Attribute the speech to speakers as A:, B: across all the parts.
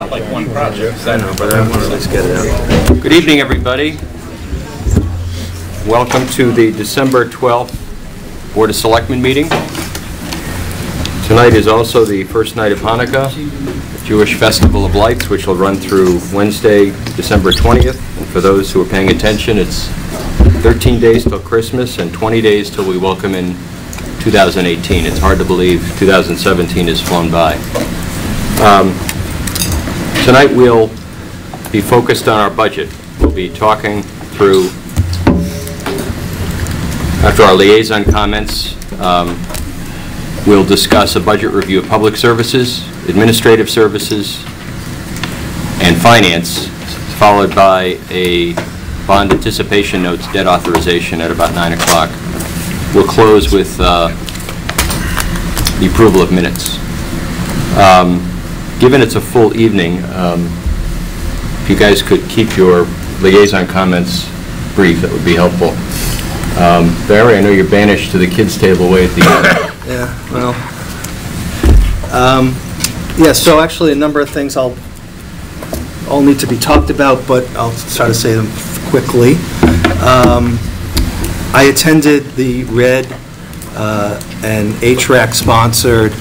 A: like one project.
B: I know, but I want to at least get it out. Good evening, everybody. Welcome to the December 12th Board of Selectmen meeting. Tonight is also the first night of Hanukkah, the Jewish Festival of Lights, which will run through Wednesday, December 20th. And for those who are paying attention, it's 13 days till Christmas and 20 days till we welcome in 2018. It's hard to believe 2017 has flown by. Um, Tonight, we'll be focused on our budget. We'll be talking through, after our liaison comments, um, we'll discuss a budget review of public services, administrative services, and finance, followed by a bond anticipation notes debt authorization at about 9 o'clock. We'll close with uh, the approval of minutes. Um, Given it's a full evening, um, if you guys could keep your liaison comments brief, that would be helpful. Um, Barry, I know you're banished to the kids' table way at the end.
C: Yeah, well, um, yeah, so actually, a number of things I'll, all need to be talked about, but I'll try to say them quickly. Um, I attended the RED uh, and HRAC-sponsored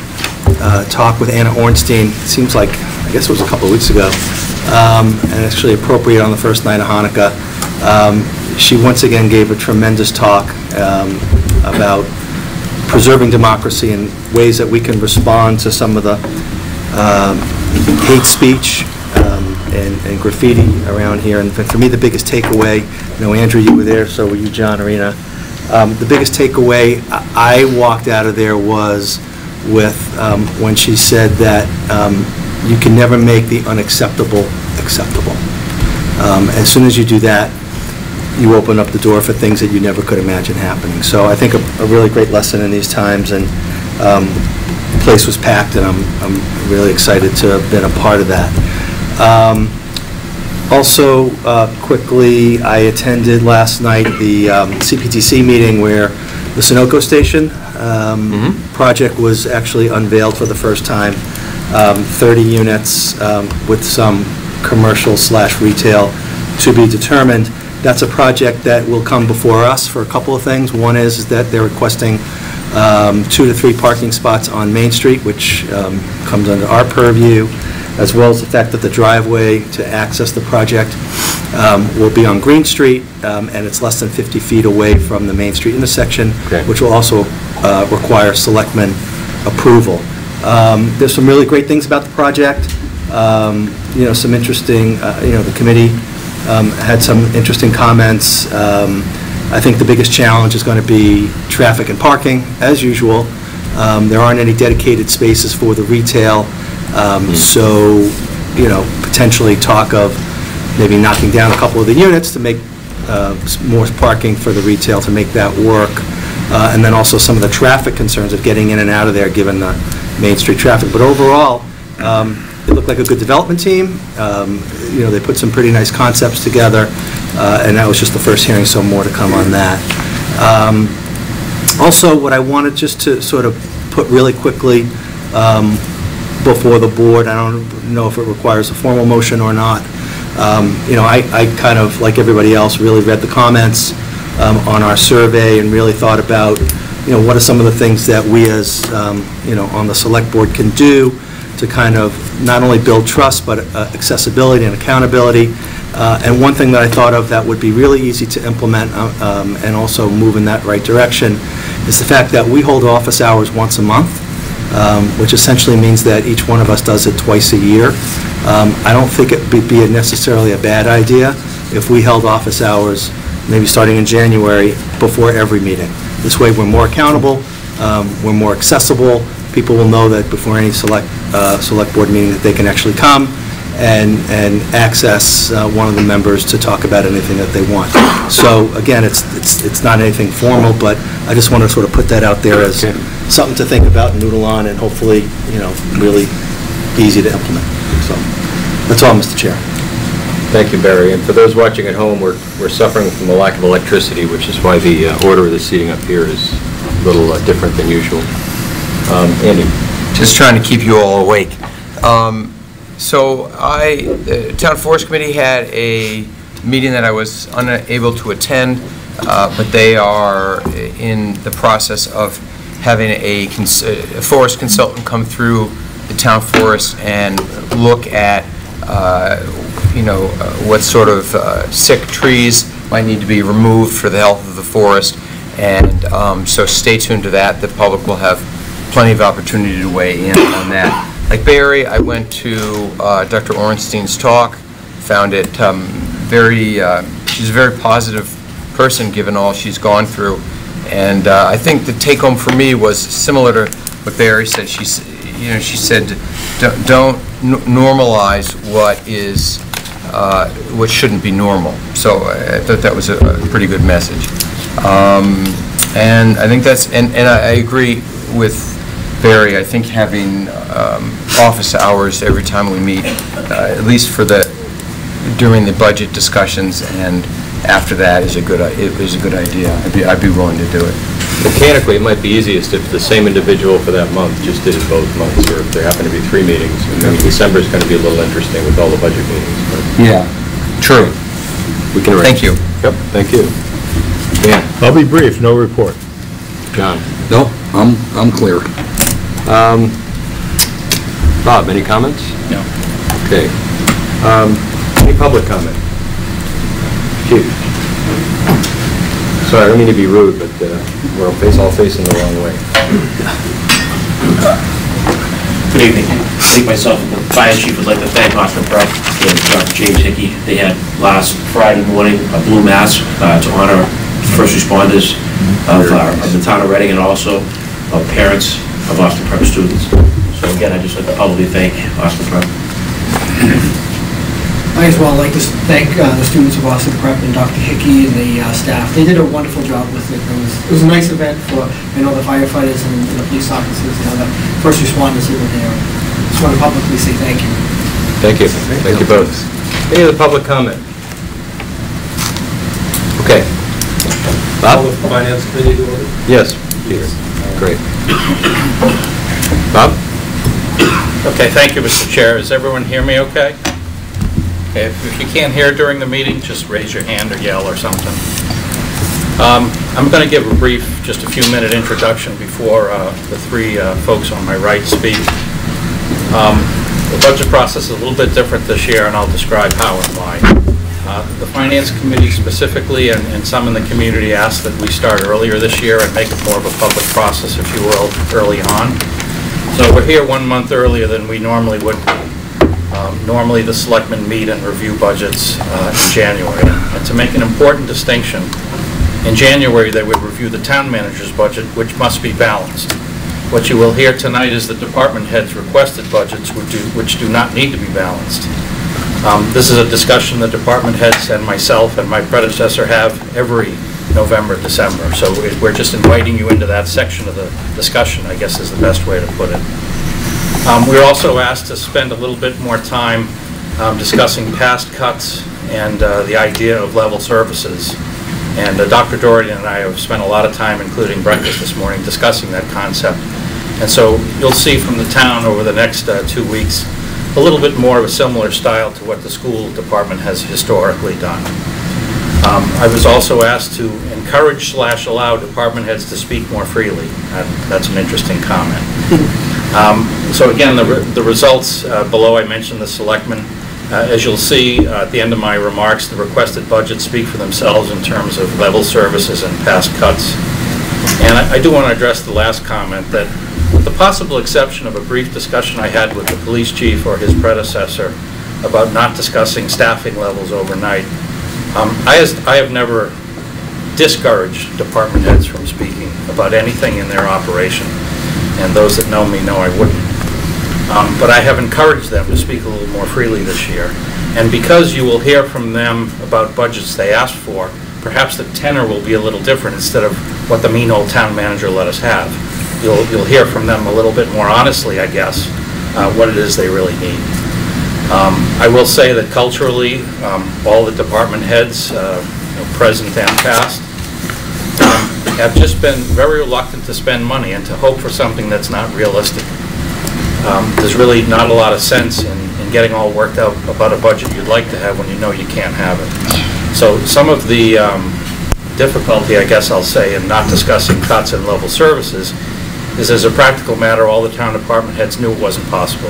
C: uh, talk with Anna Ornstein, it seems like, I guess it was a couple of weeks ago, um, and actually appropriate on the first night of Hanukkah. Um, She once again gave a tremendous talk um, about preserving democracy and ways that we can respond to some of the um, hate speech um, and and graffiti around here. And for me, the biggest takeaway, I know, Andrew, you were there, so were you, John Arena. Um, The biggest takeaway I walked out of there was with um, when she said that um, you can never make the unacceptable acceptable. Um, As soon as you do that, you open up the door for things that you never could imagine happening. So I think a a really great lesson in these times, and um, the place was packed, and I'm I'm really excited to have been a part of that. Um, Also, uh, quickly, I attended last night the um, CPDC meeting where the Sunoco Station um, project was actually unveiled for the first time, um, 30 units um, with some commercial slash retail to be determined. That's a project that will come before us for a couple of things. One is that they're requesting um, two to three parking spots on Main Street, which um, comes under our purview, as well as the fact that the driveway to access the project um, will be on Green Street, um, and it's less than 50 feet away from the Main Street intersection,
B: Okay.
C: which will also uh, require selectmen approval. Um, There's some really great things about the project, Um, you know, some interesting, uh, you know, the committee um, had some interesting comments. Um, I think the biggest challenge is going to be traffic and parking, as usual. Um, There aren't any dedicated spaces for the retail, um, so, you know, potentially talk of maybe knocking down a couple of the units to make uh, more parking for the retail to make that work. Uh, And then also some of the traffic concerns of getting in and out of there, given the Main Street traffic. But overall, um, it looked like a good development team. Um, You know, they put some pretty nice concepts together, uh, and that was just the first hearing, so more to come on that. Um, Also, what I wanted just to sort of put really quickly um, before the board, I don't know if it requires a formal motion or not, um, you know, I I kind of, like everybody else, really read the comments um, on our survey and really thought about, you know, what are some of the things that we as, um, you know, on the select board can do to kind of not only build trust, but uh, accessibility and accountability. Uh, And one thing that I thought of that would be really easy to implement uh, um, and also move in that right direction is the fact that we hold office hours once a month, um, which essentially means that each one of us does it twice a year. Um, I don't think it'd be- be necessarily a bad idea if we held office hours, maybe starting in January, before every meeting. This way, we're more accountable, um, we're more accessible, people will know that before any select, uh, select board meeting, that they can actually come and, and access uh, one of the members to talk about anything that they want. So, again, it's, it's it's not anything formal, but I just want to sort of put that out there as
B: Okay.
C: something to think about and noodle on, and hopefully, you know, really easy to implement. So, that's all, Mr. Chair.
B: Thank you, Barry. And for those watching at home, we're we're suffering from a lack of electricity, which is why the uh, order of the seating up here is a little uh, different than usual. Um, Andy?
A: Just trying to keep you all awake. Um, So I, the Town Forest Committee had a meeting that I was unable to attend, uh, but they are in the process of having a cons- a forest consultant come through the town forest and look at, you know, uh, what sort of uh, sick trees might need to be removed for the health of the forest. And um, so stay tuned to that. The public will have plenty of opportunity to weigh in on that. Like Barry, I went to uh, Dr. Ornstein's talk, found it um, very, uh, she's a very positive person, given all she's gone through. And uh, I think the take-home for me was similar to what Barry said. She, s- you know, she said, "Don't- normalize what is, uh, what shouldn't be normal. So I I thought that was a a pretty good message. Um, And I think that's, and and I I agree with Barry, I think having um, office hours every time we meet, uh, at least for the, during the budget discussions and after that is a good, it is a good idea. I'd be, I'd be willing to do it.
B: Mechanically, it might be easiest if the same individual for that month just did it both months, or if there happen to be three meetings. I mean, December is going to be a little interesting with all the budget meetings, but
A: Yeah. True.
B: we can arrange.
A: Thank you.
B: Yep, thank you. Dan?
D: I'll be brief, no report.
B: John?
E: No, I'm, I'm clear.
B: Um, Bob, any comments?
F: No.
B: Okay. Um, Any public comment? Chief? Sorry, I don't mean to be rude, but uh, we're all face- all facing the wrong way.
F: Good evening. I think myself and the fire chief would like to thank Austin Prep and Dr. James Hickey. They had last Friday morning a blue mass uh, to honor first responders of our- of the town of Reading and also of parents of Austin Prep students. So again, I'd just like to publicly thank Austin Prep.
G: I as well like to thank uh, the students of Austin Prep and Dr. Hickey and the uh, staff. They did a wonderful job with it. It was, it was a nice event for, I know the firefighters and and the police officers and the first responders who were there. Just want to publicly say thank you.
B: Thank you. Thank you both. Any other public comment? Okay. Bob?
H: Finance Committee to order.
B: Yes, Peter. Great. Bob?
H: Okay, thank you, Mr. Chair. Does everyone hear me okay? If if you can't hear during the meeting, just raise your hand or yell or something. Um, I'm going to give a brief, just a few minute introduction before uh, the three uh, folks on my right speak. Um, The budget process is a little bit different this year, and I'll describe how and why. Uh, The Finance Committee specifically, and and some in the community, asked that we start earlier this year and make it more of a public process, if you will, early on. So we're here one month earlier than we normally would. Um, Normally, the selectmen meet and review budgets uh, in January. And to make an important distinction, in January, they would review the town manager's budget, which must be balanced. What you will hear tonight is the department heads' requested budgets which do which do not need to be balanced. Um, This is a discussion the department heads and myself and my predecessor have every November, December. So we- we're just inviting you into that section of the discussion, I guess is the best way to put it. Um, We were also asked to spend a little bit more time um, discussing past cuts and uh, the idea of level services. And uh, Dr. Doherty and I have spent a lot of time, including breakfast this morning, discussing that concept. And so you'll see from the town over the next uh, two weeks, a little bit more of a similar style to what the school department has historically done. Um, I was also asked to encourage slash allow department heads to speak more freely. That- That's an interesting comment. Um, So again, the re- the results uh, below, I mentioned the selectmen. Uh, As you'll see uh, at the end of my remarks, the requested budgets speak for themselves in terms of level services and past cuts. And I I do want to address the last comment, that with the possible exception of a brief discussion I had with the police chief or his predecessor about not discussing staffing levels overnight, um, I has- I have never discouraged department heads from speaking about anything in their operation, and those that know me know I wouldn't. Um, But I have encouraged them to speak a little more freely this year. And because you will hear from them about budgets they asked for, perhaps the tenor will be a little different instead of what the mean old town manager let us have. You'll, you'll hear from them a little bit more honestly, I guess, uh, what it is they really need. Um, I will say that culturally, um, all the department heads, uh, you know, present and past, have just been very reluctant to spend money and to hope for something that's not realistic. Um, There's really not a lot of sense in in getting all worked out about a budget you'd like to have when you know you can't have it. So some of the um, difficulty, I guess I'll say, in not discussing cuts in level services is as a practical matter, all the town department heads knew it wasn't possible.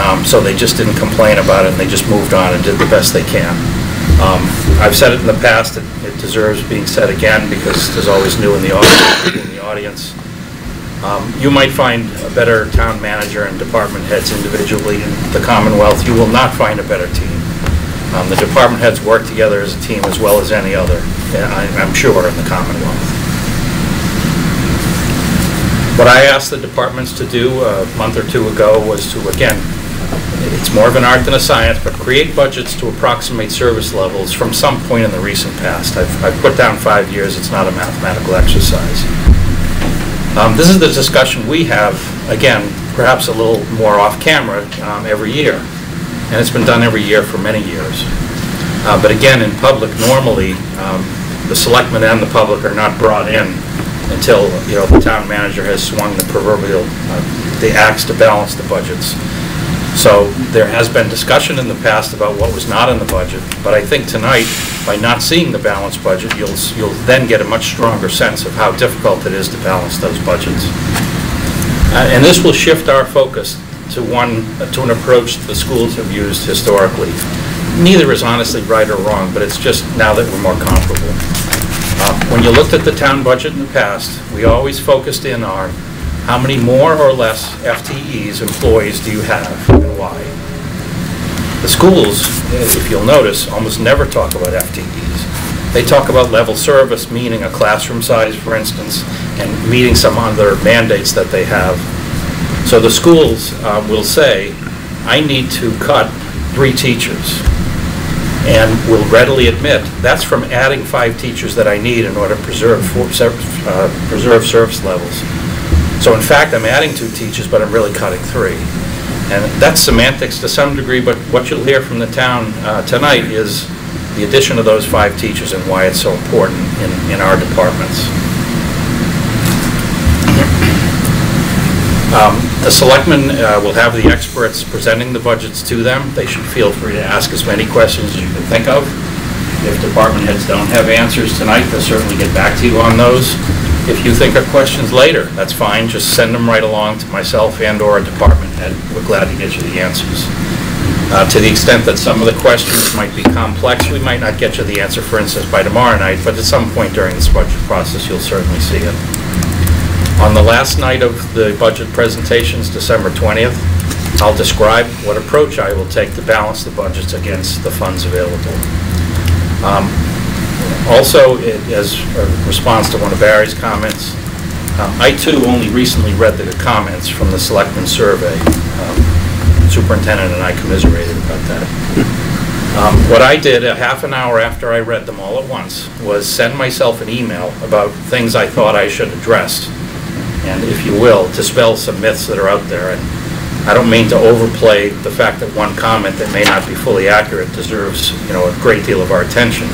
H: Um, So they just didn't complain about it, and they just moved on and did the best they can. Um, I've said it in the past, it it deserves being said again, because there's always new in the audience, in the audience. Um, You might find a better town manager and department heads individually in the Commonwealth. You will not find a better team. Um, The department heads work together as a team as well as any other, I- I'm sure, in the Commonwealth. What I asked the departments to do a month or two ago was to, again, it's more of an art than a science, but create budgets to approximate service levels from some point in the recent past. I've I've put down five years, it's not a mathematical exercise. Um, This is the discussion we have, again, perhaps a little more off-camera, um, every year. And it's been done every year for many years. Uh, But again, in public, normally, um, the selectmen and the public are not brought in until, you know, the town manager has swung the proverbial, uh, the axe to balance the budgets. So there has been discussion in the past about what was not in the budget, but I think tonight, by not seeing the balanced budget, you'll, you'll then get a much stronger sense of how difficult it is to balance those budgets. Uh, And this will shift our focus to one, to an approach the schools have used historically. Neither is honestly right or wrong, but it's just now that we're more comparable. Uh, When you looked at the town budget in the past, we always focused in on how many more or less FTEs, employees do you have, and why? The schools, if you'll notice, almost never talk about FTEs. They talk about level service, meaning a classroom size, for instance, and meeting some other mandates that they have. So the schools uh, will say, I need to cut three teachers and will readily admit, that's from adding five teachers that I need in order to preserve, for- uh, preserve service levels. So in fact, I'm adding two teachers, but I'm really cutting three. And that's semantics to some degree, but what you'll hear from the town uh, tonight is the addition of those five teachers and why it's so important in, in our departments. Um, The selectmen uh, will have the experts presenting the budgets to them. They should feel free to ask as many questions as you can think of. If department heads don't have answers tonight, they'll certainly get back to you on those. If you think of questions later, that's fine, just send them right along to myself and/or a department head. We're glad to get you the answers. Uh, To the extent that some of the questions might be complex, we might not get you the answer, for instance, by tomorrow night, but at some point during this budget process, you'll certainly see it. On the last night of the budget presentations, December 20th, I'll describe what approach I will take to balance the budgets against the funds available. Um, Also, it- as a response to one of Barry's comments, uh, I too only recently read the comments from the Selectmen survey. Um, Superintendent and I commiserated about that. Um, What I did a half an hour after I read them all at once was send myself an email about things I thought I should address and if you will, dispel some myths that are out there. And I don't mean to overplay the fact that one comment that may not be fully accurate deserves, you know, a great deal of our attention.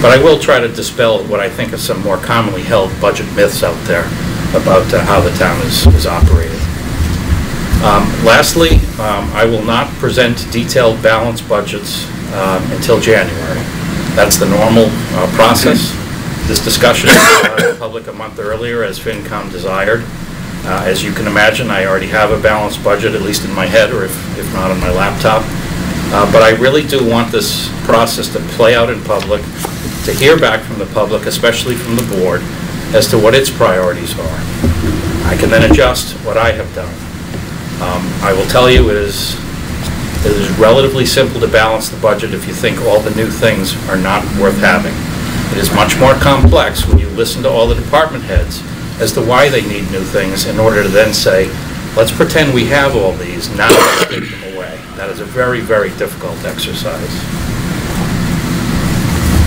H: But I will try to dispel what I think are some more commonly held budget myths out there about uh, how the town is is operated. Um, Lastly, um, I will not present detailed balance budgets um, until January. That's the normal uh, process. This discussion was public a month earlier, as FinCom desired. Uh, As you can imagine, I already have a balanced budget, at least in my head, or if if not on my laptop. Uh, But I really do want this process to play out in public, to hear back from the public, especially from the board, as to what its priorities are. I can then adjust what I have done. Um, I will tell you, it is, it is relatively simple to balance the budget if you think all the new things are not worth having. It is much more complex when you listen to all the department heads as to why they need new things in order to then say, let's pretend we have all these, now let's take them away. That is a very, very difficult exercise.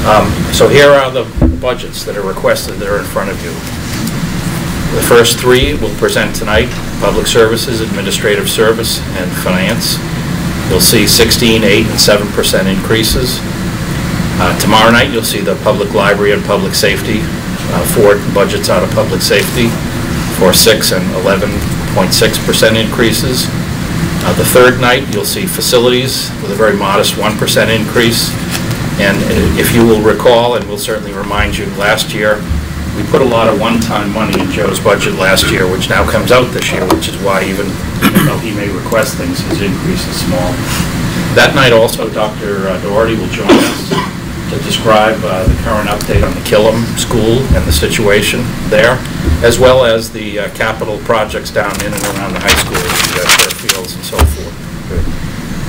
H: Um, So here are the budgets that are requested that are in front of you. The first three we'll present tonight, Public Services, Administrative Service, and Finance. You'll see 16, 8, and 7% increases. Uh, Tomorrow night, you'll see the Public Library and Public Safety, uh, four budgets out of Public Safety for 6 and 11.6% increases. Uh, The third night, you'll see facilities with a very modest 1% increase. And uh, if you will recall, and we'll certainly remind you, last year, we put a lot of one-time money in Joe's budget last year, which now comes out this year, which is why even though he may request things, his increase is small. That night also, Dr. Doherty will join us to describe uh, the current update on the Killam School and the situation there, as well as the uh, capital projects down in and around the high school, the uh, fields and so forth.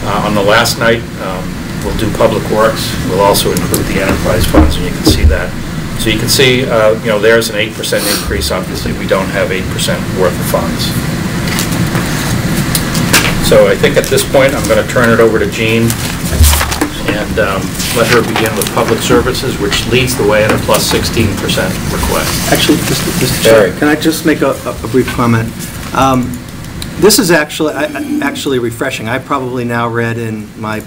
H: Uh, On the last night, um, we'll do Public Works. We'll also include the enterprise funds, and you can see that. So you can see, uh, you know, there's an 8% increase. Obviously, we don't have 8% worth of funds. So I think at this point, I'm going to turn it over to Jean and um, let her begin with Public Services, which leads the way at a plus 16% request.
C: Actually, Mr. Mr. Chair, can I just make a a brief comment? Um, This is actually, I- actually refreshing. I probably now read in my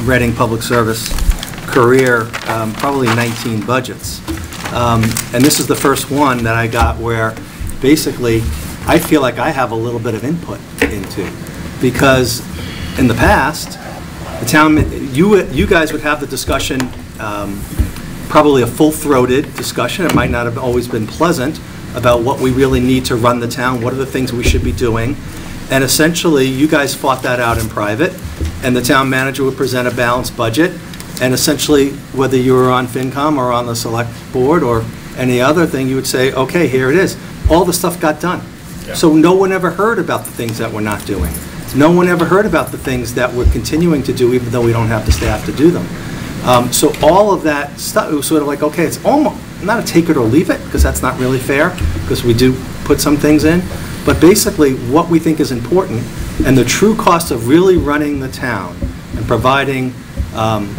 C: Reading Public Service career, um, probably 19 budgets. Um, And this is the first one that I got where, basically, I feel like I have a little bit of input into, because in the past, the town, you, you guys would have the discussion, um, probably a full-throated discussion, it might not have always been pleasant, about what we really need to run the town, what are the things we should be doing, and essentially, you guys fought that out in private, and the town manager would present a balanced budget, and essentially, whether you were on FinCom or on the select board or any other thing, you would say, okay, here it is. All the stuff got done.
H: Yeah.
C: So no one ever heard about the things that we're not doing. No one ever heard about the things that we're continuing to do, even though we don't have the staff to do them. Um, So all of that stuff, it was sort of like, okay, it's almost, not a take it or leave it, because that's not really fair, because we do put some things in, but basically, what we think is important, and the true cost of really running the town and providing um,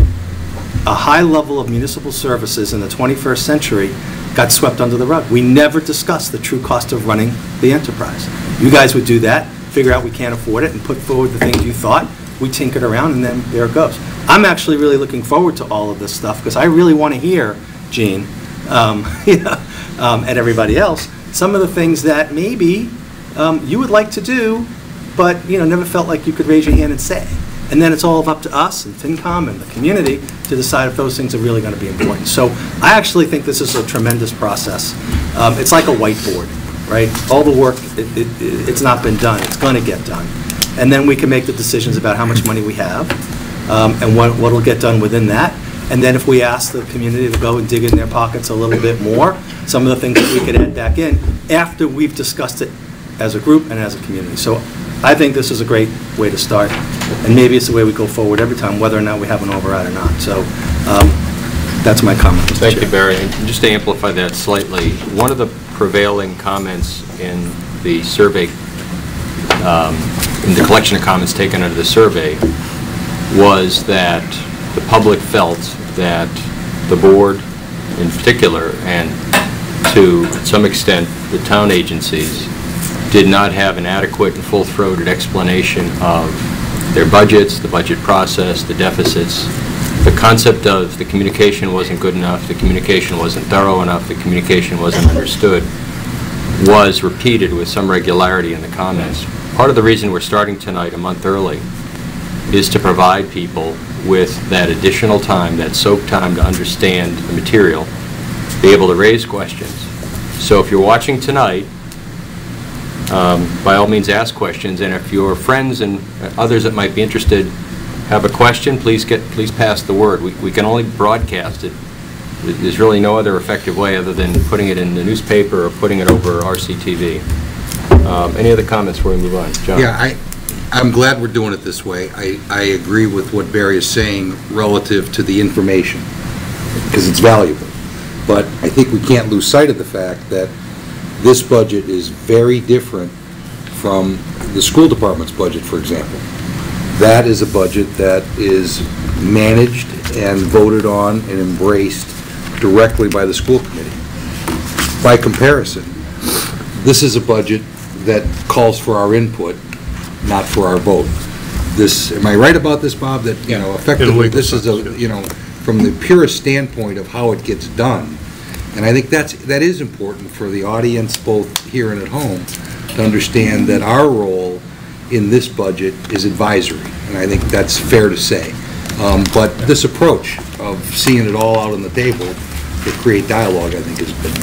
C: a high level of municipal services in the 21st century got swept under the rug. We never discussed the true cost of running the enterprise. You guys would do that, figure out we can't afford it, and put forward the things you thought. We tinkered around, and then there it goes. I'm actually really looking forward to all of this stuff, because I really want to hear, Jean, um, um, and everybody else, some of the things that maybe um, you would like to do, but, you know, never felt like you could raise your hand and say. And then it's all up to us and FinCom and the community to decide if those things are really going to be important. So I actually think this is a tremendous process. Um, It's like a whiteboard, right? All the work, it- it- it's not been done, it's going to get done. And then we can make the decisions about how much money we have um, and what will get done within that. And then if we ask the community to go and dig in their pockets a little bit more, some of the things that we could add back in after we've discussed it as a group and as a community. So I think this is a great way to start, and maybe it's the way we go forward every time, whether or not we have an override or not. So um, that's my comment, Mr.
B: Thank you, Barry. And just to amplify that slightly, one of the prevailing comments in the survey, um, in the collection of comments taken under the survey, was that the public felt that the board in particular, and to some extent, the town agencies, did not have an adequate and full-throated explanation of their budgets, the budget process, the deficits. The concept of the communication wasn't good enough, the communication wasn't thorough enough, the communication wasn't understood, was repeated with some regularity in the comments. Part of the reason we're starting tonight a month early is to provide people with that additional time, that soak time to understand the material, be able to raise questions. So if you're watching tonight, um, by all means, ask questions, and if your friends and others that might be interested have a question, please get, please pass the word. We we can only broadcast it. There's really no other effective way other than putting it in the newspaper or putting it over RCTV. Um, Any other comments before we move on? John?
E: Yeah, I, I'm glad we're doing it this way. I, I agree with what Barry is saying relative to the information, because it's valuable. But I think we can't lose sight of the fact that this budget is very different from the school department's budget, for example. That is a budget that is managed and voted on and embraced directly by the school committee. By comparison, this is a budget that calls for our input, not for our vote. This, am I right about this, Bob, that, you know, effectively, this is a, you know, from the purest standpoint of how it gets done, and I think that's, that is important for the audience, both here and at home, to understand that our role in this budget is advisory, and I think that's fair to say. Um, But this approach of seeing it all out on the table to create dialogue, I think, has been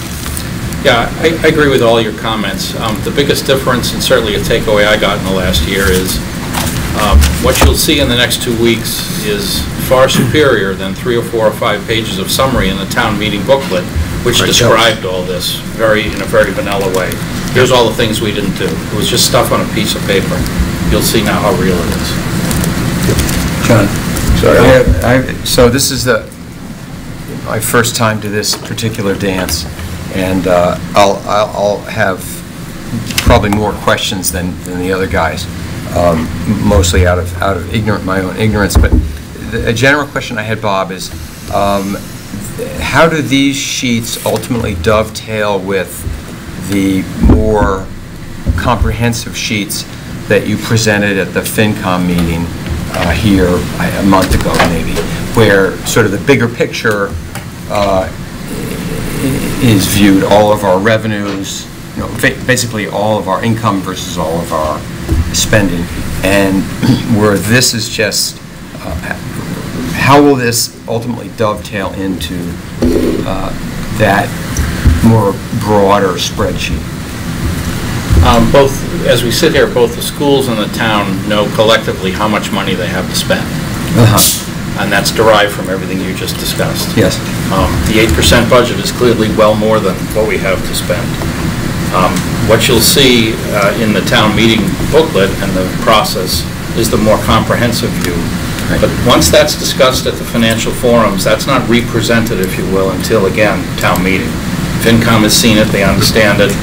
H: Yeah, I I agree with all your comments. Um, The biggest difference, and certainly a takeaway I got in the last year, is um, what you'll see in the next two weeks is far superior than three or four or five pages of summary in the town meeting booklet, which described all this very, in a very vanilla way. Here's all the things we didn't do. It was just stuff on a piece of paper. You'll see now how real it is.
A: John? Sorry. I have- I So this is the, my first time to this particular dance, and uh, I'll, I'll I'll have probably more questions than, than the other guys, um, mostly out of, out of ignorant, my own ignorance, but the- a general question I had, Bob, is um, how do these sheets ultimately dovetail with the more comprehensive sheets that you presented at the FinCom meeting uh, here a month ago, maybe, where sort of the bigger picture uh, is viewed, all of our revenues, you know, basically all of our income versus all of our spending, and where this is just, uh, how will this ultimately dovetail into uh, that more broader spreadsheet?
H: Um, Both, as we sit here, both the schools and the town know collectively how much money they have to spend,
A: Uh-huh.
H: and that's derived from everything you just discussed.
A: Yes.
H: Um, The 8% budget is clearly well more than what we have to spend. Um, What you'll see uh, in the town meeting booklet and the process is the more comprehensive view.
A: Right.
H: But once that's discussed at the financial forums, that's not represented, if you will, until, again, town meeting. FinCom has seen it, they understand it.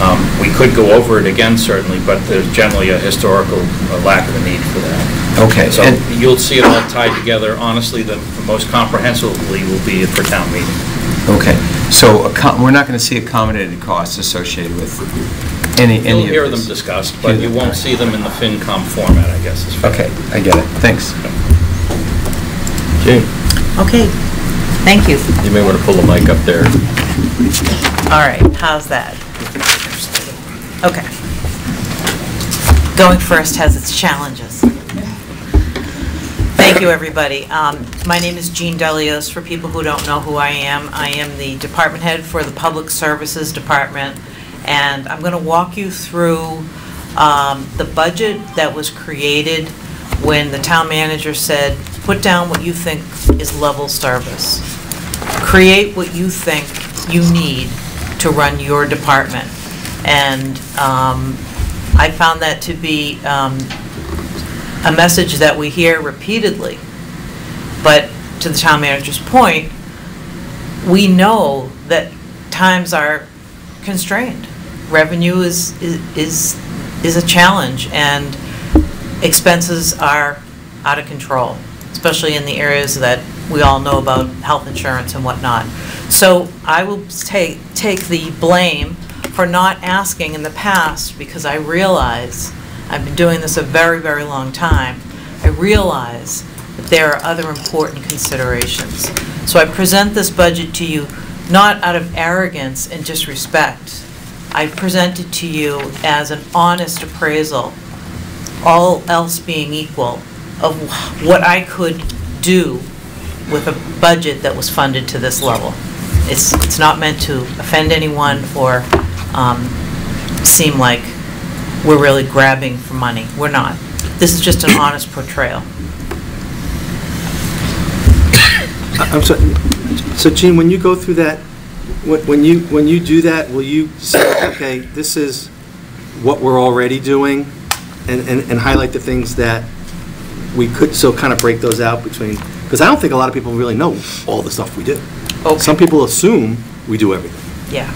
H: Um, We could go over it again, certainly, but there's generally a historical uh, lack of a need for that.
A: Okay.
H: So
A: and-
H: you'll see it all tied together. Honestly, the the most comprehensively will be for town meeting.
A: Okay, so we're not going to see accommodated costs associated with any, any?
H: You'll hear them discussed, but you won't see them in the FinCom format, I guess.
A: Okay, I get it, thanks.
B: Jane,
D: Okay, thank you.
B: you may want to pull the mic up there.
D: All right, how's that? Okay. Going first has its challenges. Thank you, everybody. Um, My name is Jean Delios, for people who don't know who I am. I am the department head for the Public Services Department, and I'm going to walk you through um, the budget that was created when the town manager said, put down what you think is level service. Create what you think you need to run your department. And um, I found that to be um, a message that we hear repeatedly. But to the town manager's point, we know that times are constrained. Revenue is, is, is a challenge, and expenses are out of control, especially in the areas that we all know about health insurance and whatnot. So I will take, take the blame for not asking in the past, because I realize, I've been doing this a very, very long time, I realize that there are other important considerations. So I present this budget to you not out of arrogance and disrespect. I present it to you as an honest appraisal, all else being equal, of what I could do with a budget that was funded to this level. It's, it's not meant to offend anyone or um, seem like we're really grabbing for money. We're not. This is just an honest portrayal.
C: I'm sorry, so Jean, when you go through that, when you, when you do that, will you say, okay, this is what we're already doing, and, and and highlight the things that we could, so kind of break those out between, because I don't think a lot of people really know all the stuff we do.
D: Okay.
C: Some people assume we do everything,
D: Yeah.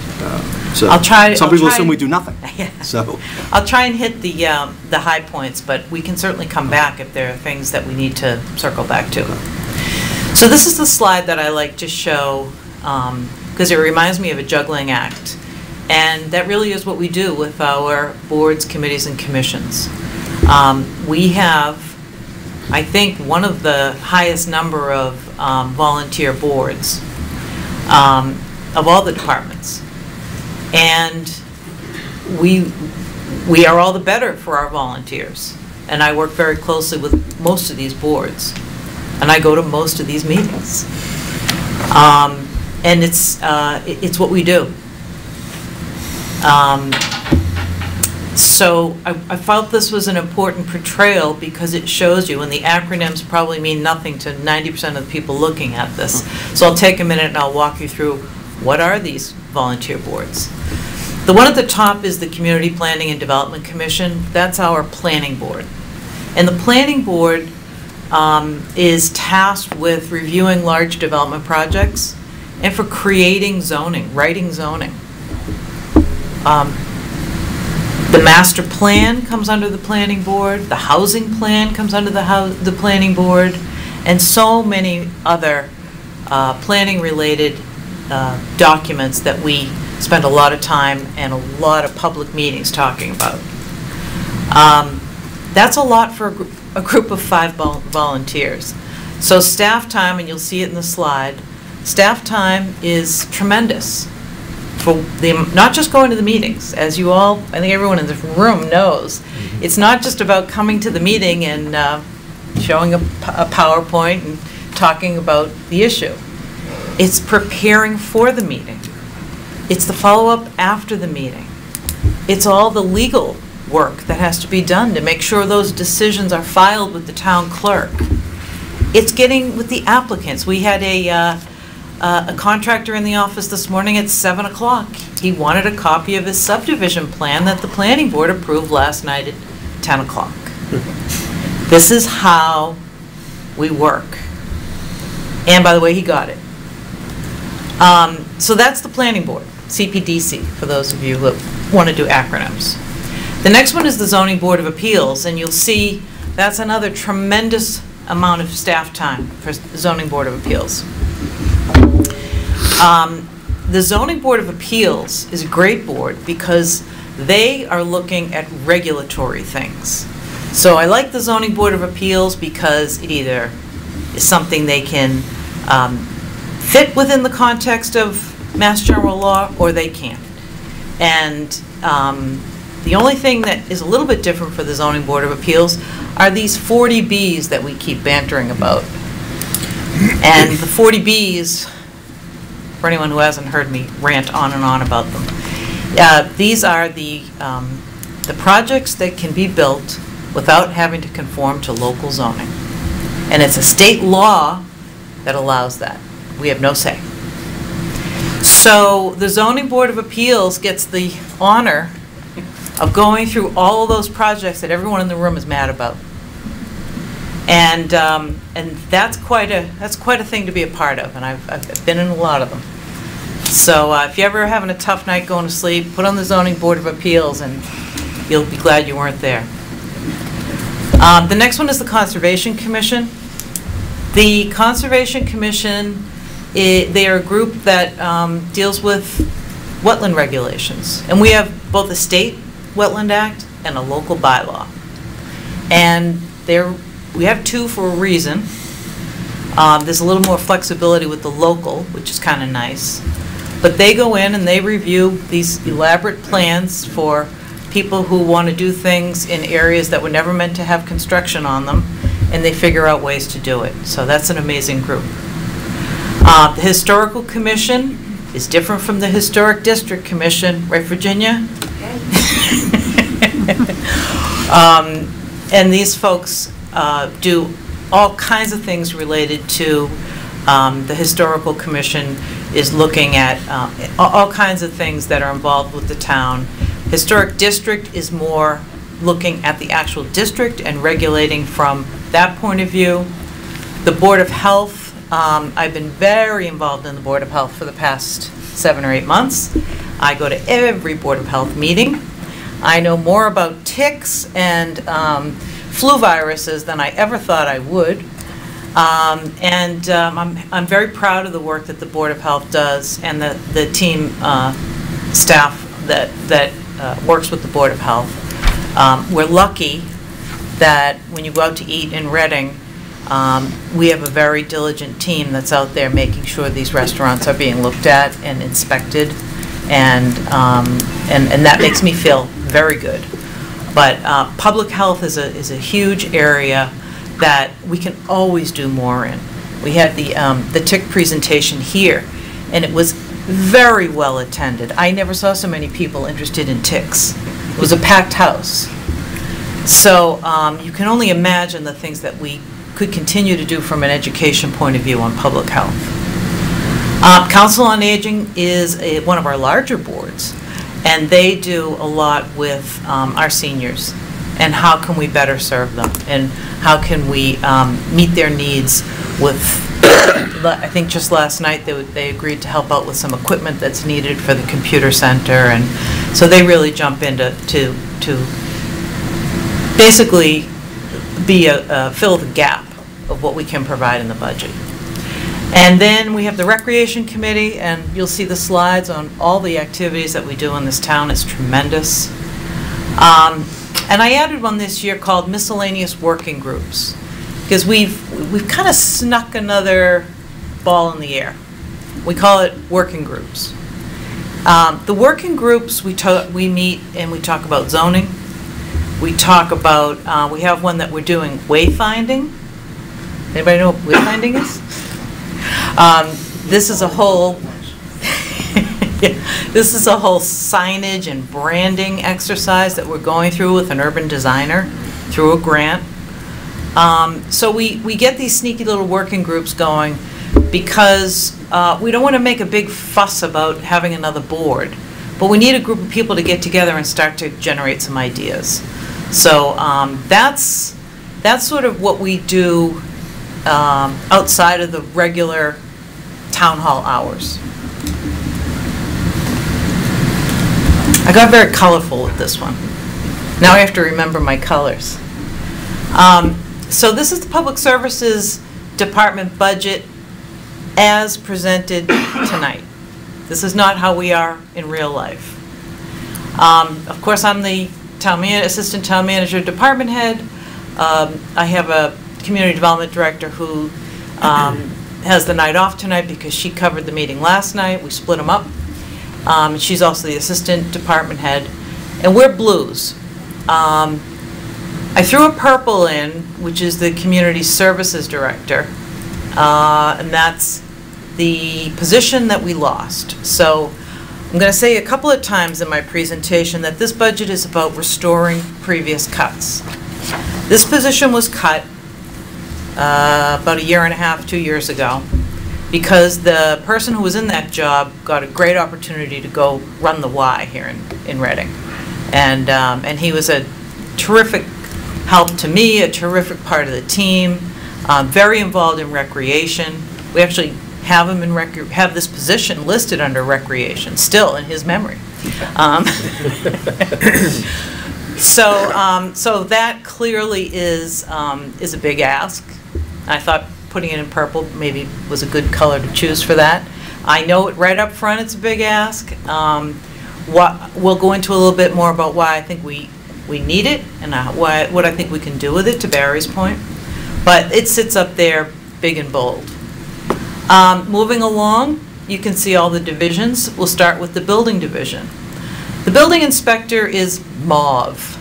C: so.
D: I'll try-
C: Some
D: I'll
C: people
D: try
C: assume
D: and-
C: we do nothing,
D: Yeah.
C: so.
D: I'll try and hit the, um, the high points, but we can certainly come back if there are things that we need to circle back to. So this is the slide that I like to show, because it reminds me of a juggling act. And that really is what we do with our boards, committees, and commissions. Um, We have, I think, one of the highest number of um, volunteer boards um, of all the departments. And we we are all the better for our volunteers. And I work very closely with most of these boards, and I go to most of these meetings. Um, And it's, uh, it's what we do. Um, So I I felt this was an important portrayal because it shows you, and the acronyms probably mean nothing to 90% of the people looking at this. So I'll take a minute and I'll walk you through, what are these volunteer boards? The one at the top is the Community Planning and Development Commission. That's our planning board. And the planning board um, is tasked with reviewing large development projects and for creating zoning, writing zoning. Um, The master plan comes under the planning board, the housing plan comes under the the planning board, and so many other uh, planning-related uh, documents that we spend a lot of time and a lot of public meetings talking about. Um, That's a lot for a gr- a group of five vol- volunteers. So staff time, and you'll see it in the slide, staff time is tremendous for the, not just going to the meetings, as you all, I think everyone in this room knows. It's not just about coming to the meeting and uh, showing a PowerPoint and talking about the issue. It's preparing for the meeting. It's the follow-up after the meeting. It's all the legal work that has to be done to make sure those decisions are filed with the town clerk. It's getting with the applicants. We had a, uh, uh, a contractor in the office this morning at 7 o'clock. He wanted a copy of his subdivision plan that the planning board approved last night at 10 o'clock. This is how we work. And by the way, he got it. Um, So that's the planning board, CPDC, for those of you who want to do acronyms. The next one is the zoning board of appeals, and you'll see that's another tremendous amount of staff time for zoning board of appeals. Um, The zoning board of appeals is a great board because they are looking at regulatory things. So I like the zoning board of appeals because it either is something they can um, fit within the context of Mass General Law, or they can't. And um, the only thing that is a little bit different for the zoning board of appeals are these 40Bs that we keep bantering about. And the 40Bs, for anyone who hasn't heard me rant on and on about them, uh, these are the, um, the projects that can be built without having to conform to local zoning. And it's a state law that allows that. We have no say. So the zoning board of appeals gets the honor of going through all of those projects that everyone in the room is mad about. And, um, and that's quite a, that's quite a thing to be a part of, and I've, I've been in a lot of them. So uh, if you're ever having a tough night going to sleep, put on the zoning board of appeals, and you'll be glad you weren't there. Um, The next one is the Conservation Commission. The Conservation Commission, i- they are a group that um, deals with wetland regulations. And we have both a state wetland act and a local bylaw. And there, we have two for a reason. Um, There's a little more flexibility with the local, which is kind of nice. But they go in and they review these elaborate plans for people who want to do things in areas that were never meant to have construction on them, and they figure out ways to do it. So that's an amazing group. Uh, The Historical Commission is different from the Historic District Commission, right, Virginia? Um, And these folks uh, do all kinds of things related to, um, the Historical Commission is looking at uh, all kinds of things that are involved with the town. Historic District is more looking at the actual district and regulating from that point of view. The Board of Health, um, I've been very involved in the Board of Health for the past seven or eight months. I go to every Board of Health meeting. I know more about ticks and um, flu viruses than I ever thought I would. Um, And um, I'm I'm very proud of the work that the Board of Health does and the the team uh, staff that that uh, works with the Board of Health. Um, We're lucky that when you go out to eat in Reading, um, we have a very diligent team that's out there making sure these restaurants are being looked at and inspected, and, um, and and that makes me feel very good. But uh, public health is a, is a huge area that we can always do more in. We had the, um, the tick presentation here, and it was very well attended. I never saw so many people interested in ticks. It was a packed house. So um, you can only imagine the things that we could continue to do from an education point of view on public health. Uh, Council on Aging is a- one of our larger boards, and they do a lot with um, our seniors, and how can we better serve them? And how can we um, meet their needs with, I think just last night, they they agreed to help out with some equipment that's needed for the computer center, and so they really jump into, to, to basically be a, a- fill the gap of what we can provide in the budget. And then we have the Recreation Committee, and you'll see the slides on all the activities that we do in this town. It's tremendous. Um, And I added one this year called miscellaneous working groups, because we've, we've kind of snuck another ball in the air. We call it working groups. Um, The working groups, we we meet and we talk about zoning. We talk about, uh, we have one that we're doing wayfinding. Anybody know what wayfinding is? Um, This is a whole, this is a whole signage and branding exercise that we're going through with an urban designer through a grant. Um, So we, we get these sneaky little working groups going because uh, we don't want to make a big fuss about having another board, but we need a group of people to get together and start to generate some ideas. So um, that's, that's sort of what we do um, outside of the regular town hall hours. I got very colorful with this one. Now I have to remember my colors. Um, So this is the Public Services Department budget as presented tonight. This is not how we are in real life. Um, Of course, I'm the town assistant town manager, department head. Um, I have a community development director who um, has the night off tonight because she covered the meeting last night. We split them up. Um, She's also the assistant department head, and we're blues. Um, I threw a purple in, which is the community services director, uh, and that's the position that we lost. So I'm going to say a couple of times in my presentation that this budget is about restoring previous cuts. This position was cut uh, about a year and a half, two years ago, because the person who was in that job got a great opportunity to go run the Y here in, in Reading. And, um, and he was a terrific help to me, a terrific part of the team, um, very involved in recreation. We actually have him in, rec- have this position listed under recreation, still in his memory. Um, So, um, so that clearly is, um, is a big ask. I thought putting it in purple maybe was a good color to choose for that. I know it right up front, it's a big ask. Um, What, we'll go into a little bit more about why I think we, we need it and uh, why, what I think we can do with it, to Barry's point. But it sits up there big and bold. Um, Moving along, you can see all the divisions. We'll start with the building division. The building inspector is mauve.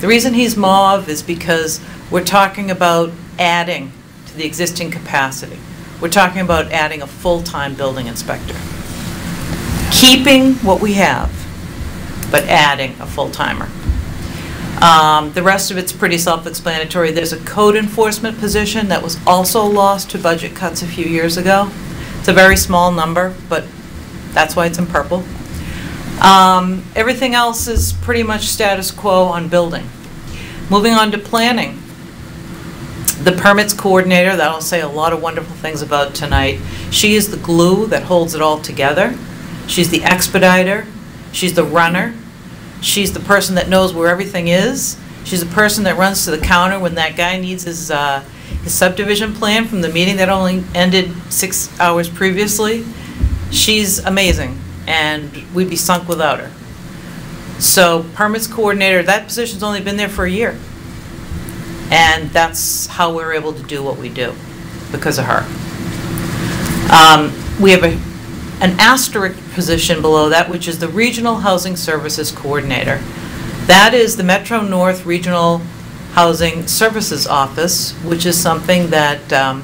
D: The reason he's mauve is because we're talking about adding the existing capacity. We're talking about adding a full-time building inspector. Keeping what we have, but adding a full-timer. Um, The rest of it's pretty self-explanatory. There's a code enforcement position that was also lost to budget cuts a few years ago. It's a very small number, but that's why it's in purple. Um, Everything else is pretty much status quo on building. Moving on to planning. The permits coordinator, that I'll say a lot of wonderful things about tonight. She is the glue that holds it all together. She's the expediter. She's the runner. She's the person that knows where everything is. She's the person that runs to the counter when that guy needs his, uh, his subdivision plan from the meeting that only ended six hours previously. She's amazing, and we'd be sunk without her. So permits coordinator, that position's only been there for a year. And that's how we're able to do what we do, because of her. Um, We have a, an asterisk position below that, which is the Regional Housing Services Coordinator. That is the Metro North Regional Housing Services Office, which is something that um,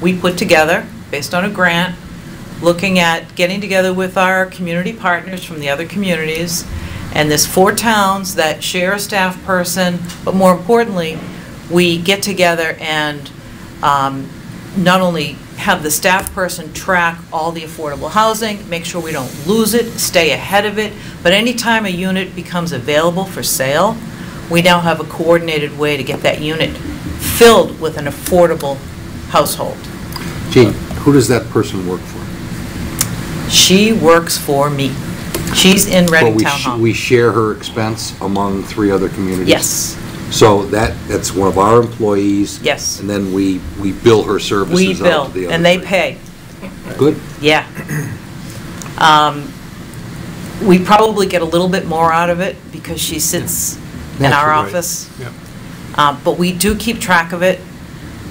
D: we put together based on a grant, looking at getting together with our community partners from the other communities, and there's four towns that share a staff person, but more importantly, we get together and um, not only have the staff person track all the affordable housing, make sure we don't lose it, stay ahead of it, but anytime a unit becomes available for sale, we now have a coordinated way to get that unit filled with an affordable household.
E: Jean, who does that person work for?
D: She works for me. She's in
E: Well,
D: Reading
E: we
D: Town
E: sh-
D: Hall.
E: We share her expense among three other communities?
D: Yes,
E: So that, that's one of our employees?
D: Yes.
E: And then we, we bill her services
D: we
E: out
D: bill,
E: to the other
D: and they
E: three.
D: pay.
E: Good.
D: Yeah. Um, We probably get a little bit more out of it because she sits in our
E: Naturally.
D: office.
I: Yeah.
D: Uh, But we do keep track of it,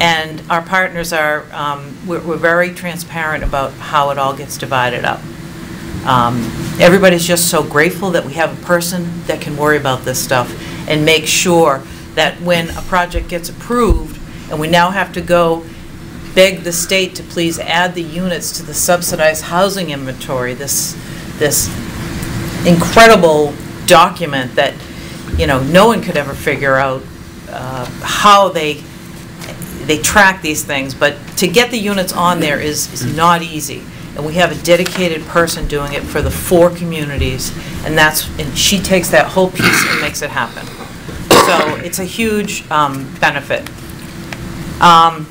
D: and our partners are, um, we're we're very transparent about how it all gets divided up. Um, Everybody's just so grateful that we have a person that can worry about this stuff and make sure that when a project gets approved, and we now have to go beg the state to please add the units to the subsidized housing inventory, this, this incredible document that, you know, no one could ever figure out uh, how they, they track these things, but to get the units on there is, is not easy. And we have a dedicated person doing it for the four communities, and that's, and she takes that whole piece and makes it happen. So it's a huge um, benefit. Um,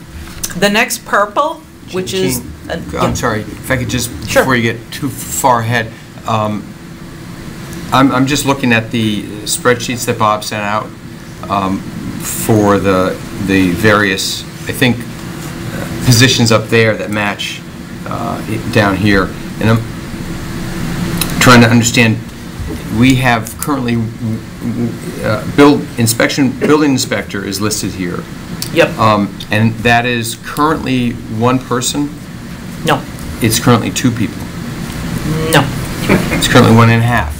D: The next purple, which is.
A: Jean,
D: uh, yeah.
A: I'm sorry, if I could just,
D: Sure.
A: before you get too far ahead, um, I'm, I'm just looking at the spreadsheets that Bob sent out um, for the, the various, I think, uh, positions up there that match uh, down here. And I'm trying to understand, we have currently, uh, build, inspection, building inspector is listed here.
D: Yep,
A: Um, And that is currently one person?
D: no,
A: It's currently two people.
D: no.
A: It's currently one and a half.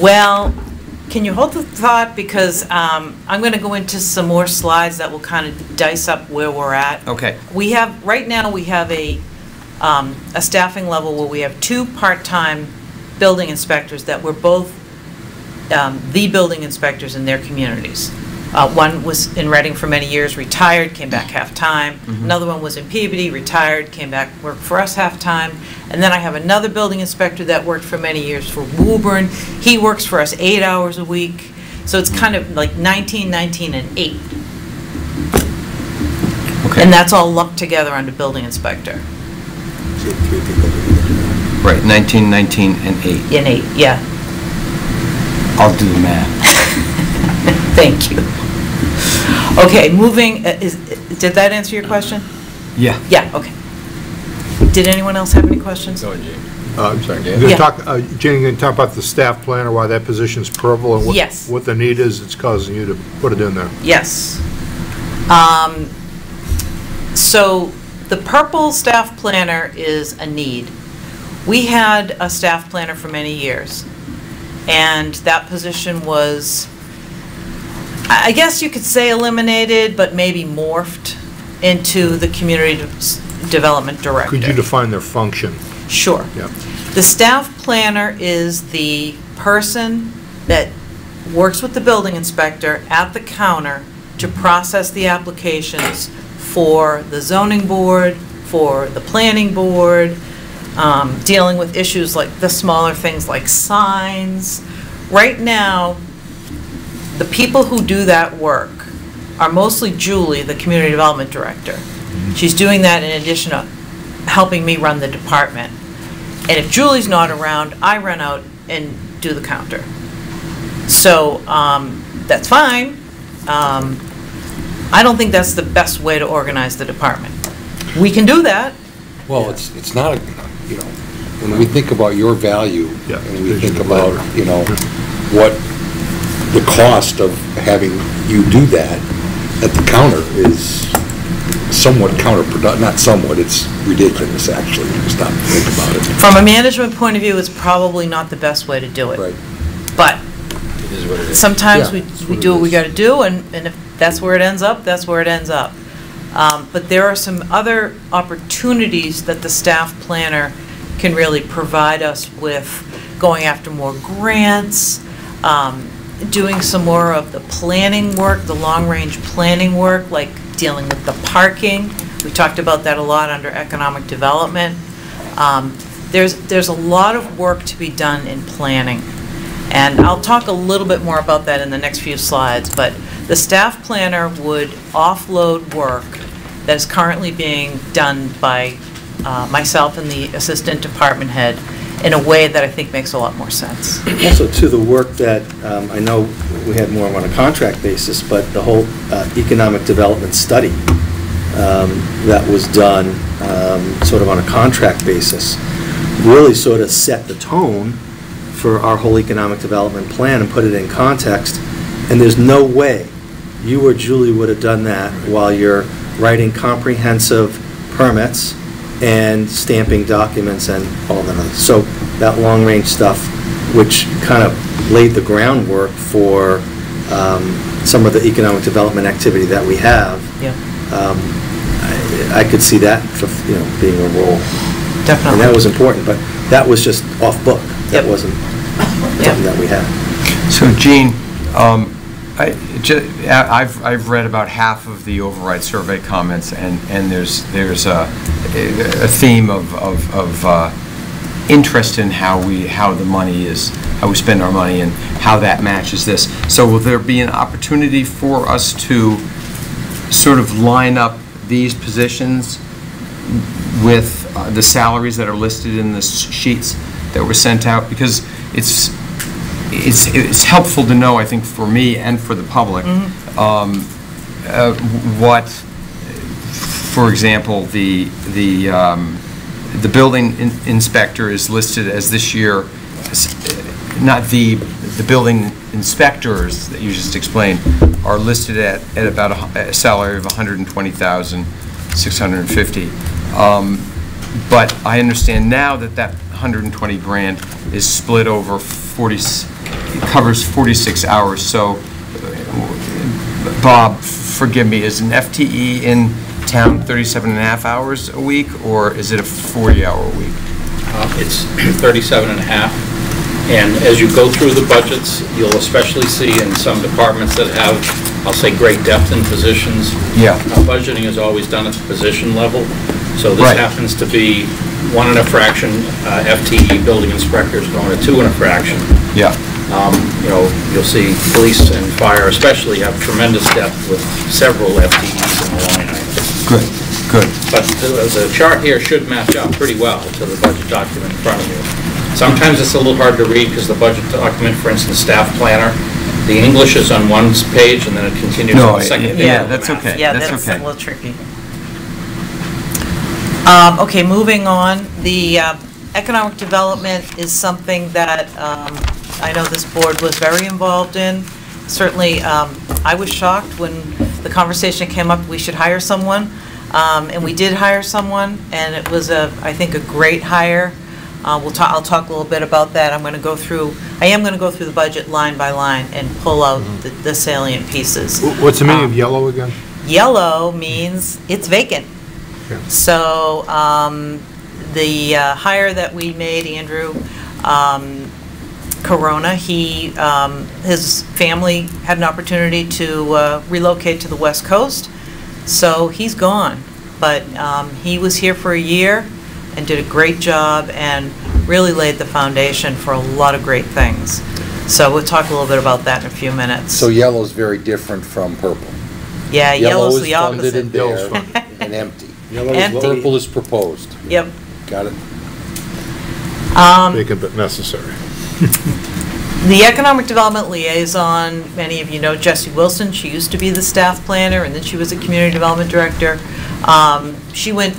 D: Well, can you hold the thought, because um, I'm going to go into some more slides that will kind of dice up where we're at.
A: Okay.
D: We have, right now, we have a, um, a staffing level where we have two part-time building inspectors that were both um, the building inspectors in their communities. Uh, One was in Reading for many years, retired, came back half-time. Another one was in Peabody, retired, came back, worked for us half-time. And then I have another building inspector that worked for many years for Woburn. He works for us eight hours a week. So it's kind of like 19, 19, and 8.
A: Okay.
D: And that's all lumped together under building inspector.
A: Right, 19, 19, and 8.
D: In 8, yeah.
A: I'll do the math.
D: Thank you. Okay, moving, uh, is, did that answer your question?
A: Yeah.
D: Yeah, okay. Did anyone else have any questions?
I: Uh, I'm sorry, You're
D: Yeah.
I: going to talk, uh, Jenny, you going to talk about the staff planner, why that position's purple? and what-
D: Yes.
I: What the need is that's causing you to put it in there?
D: Yes. Um, So the purple staff planner is a need. We had a staff planner for many years, and that position was, I I guess you could say eliminated, but maybe morphed into the community de- development director.
I: Could you define their function?
D: Sure.
I: Yeah.
D: The staff planner is the person that works with the building inspector at the counter to process the applications for the zoning board, for the planning board, um, dealing with issues like the smaller things like signs. Right now, the people who do that work are mostly Julie, the community development director. She's doing that in addition to helping me run the department. And if Julie's not around, I run out and do the counter. So, um, that's fine. Um, I don't think that's the best way to organize the department. We can do that,
E: Well, it's, it's not, a you know, when we think about your value,
I: Yeah.
E: and we think about, you know, what the cost of having you do that at the counter is somewhat counterproductive, not somewhat, it's ridiculous, actually, when you stop and think about it.
D: from a management point of view, it's probably not the best way to do it.
E: Right.
D: But
I: what it is.
D: sometimes
I: Yeah,
D: we,
I: that's
D: we
I: what
D: do
I: it
D: what we
I: is.
D: gotta do, and, and if that's where it ends up, that's where it ends up. Um, But there are some other opportunities that the staff planner can really provide us with, going after more grants, um, doing some more of the planning work, the long-range planning work, like dealing with the parking. We talked about that a lot under economic development. Um, There's, there's a lot of work to be done in planning. And I'll talk a little bit more about that in the next few slides, but the staff planner would offload work that is currently being done by uh, myself and the assistant department head in a way that I think makes a lot more sense.
C: Also, to the work that, um, I know we had more on a contract basis, but the whole uh, economic development study um, that was done um, sort of on a contract basis really sort of set the tone for our whole economic development plan and put it in context. And there's no way you or Julie would have done that while you're writing comprehensive permits and stamping documents and all that other. So that long-range stuff, which kind of laid the groundwork for um, some of the economic development activity that we have,
D: Yeah,
C: um, I I could see that, you know, being a role. And that was important, but that was just off-book. That
D: Yep.
C: wasn't. Something that we had.
A: So Jean, um, I, ju- I- I've, I've read about half of the override survey comments, and, and there's, there's a, a theme of, of, of uh, interest in how we, how the money is, how we spend our money, and how that matches this. So will there be an opportunity for us to sort of line up these positions with uh, the salaries that are listed in the sheets that were sent out? Because it's, it's, it's helpful to know, I think, for me and for the public, um, uh, what, for example, the, the, um, the building in- inspector is listed as this year, not the, the building inspectors that you just explained are listed at, at about a a salary of 120,650. Um, But I understand now that that 120 grand is split over 40, s- covers 46 hours, so, Bob, forgive me, is an FTE in town 37 and a half hours a week, or is it a 40-hour week?
H: Uh, It's 37 and a half. And as you go through the budgets, you'll especially see in some departments that have, I'll say, great depth in positions.
A: Yeah.
H: uh, Budgeting is always done at the position level. So this
A: Right.
H: happens to be one and a fraction uh, FTE building inspectors going to two and a fraction.
A: Yeah.
H: Um, You know, you'll see police and fire especially have tremendous depth with several FTEs in the line item.
A: Good, good.
H: But the the chart here should match up pretty well to the budget document in front of you. Sometimes it's a little hard to read because the budget document, for instance, staff planner, the English is on one page and then it continues
A: No,
H: on the second.
A: yeah,
H: page
A: yeah, that's okay.
D: Yeah,
A: that's
D: that's a
A: okay.
D: little tricky. Um, Okay, moving on, the uh, economic development is something that um, I know this board was very involved in. Certainly, um, I was shocked when the conversation came up, we should hire someone, Um, and we did hire someone, and it was a, I think, a great hire. Uh, We'll talk, I'll talk a little bit about that. I'm going to go through, I am going to go through the budget line by line and pull out the- the salient pieces.
I: What's the meaning of
D: Um,
I: yellow again?
D: Yellow means it's vacant.
I: Yeah.
D: So um, the uh, hire that we made, Andrew um, Corona, he, um, his family had an opportunity to uh, relocate to the West Coast, so he's gone. But um, he was here for a year and did a great job and really laid the foundation for a lot of great things. So we'll talk a little bit about that in a few minutes.
E: So yellow is very different from purple.
D: Yeah, yellow yellow's the
E: Yellow is funded and bare and empty.
D: Empty.
E: Purple is proposed.
D: Yep.
E: Got it?
D: Um,
I: Vacant but necessary.
D: The Economic Development Liaison, many of you know Jessie Wilson, she used to be the staff planner, and then she was a Community Development Director. Um, She went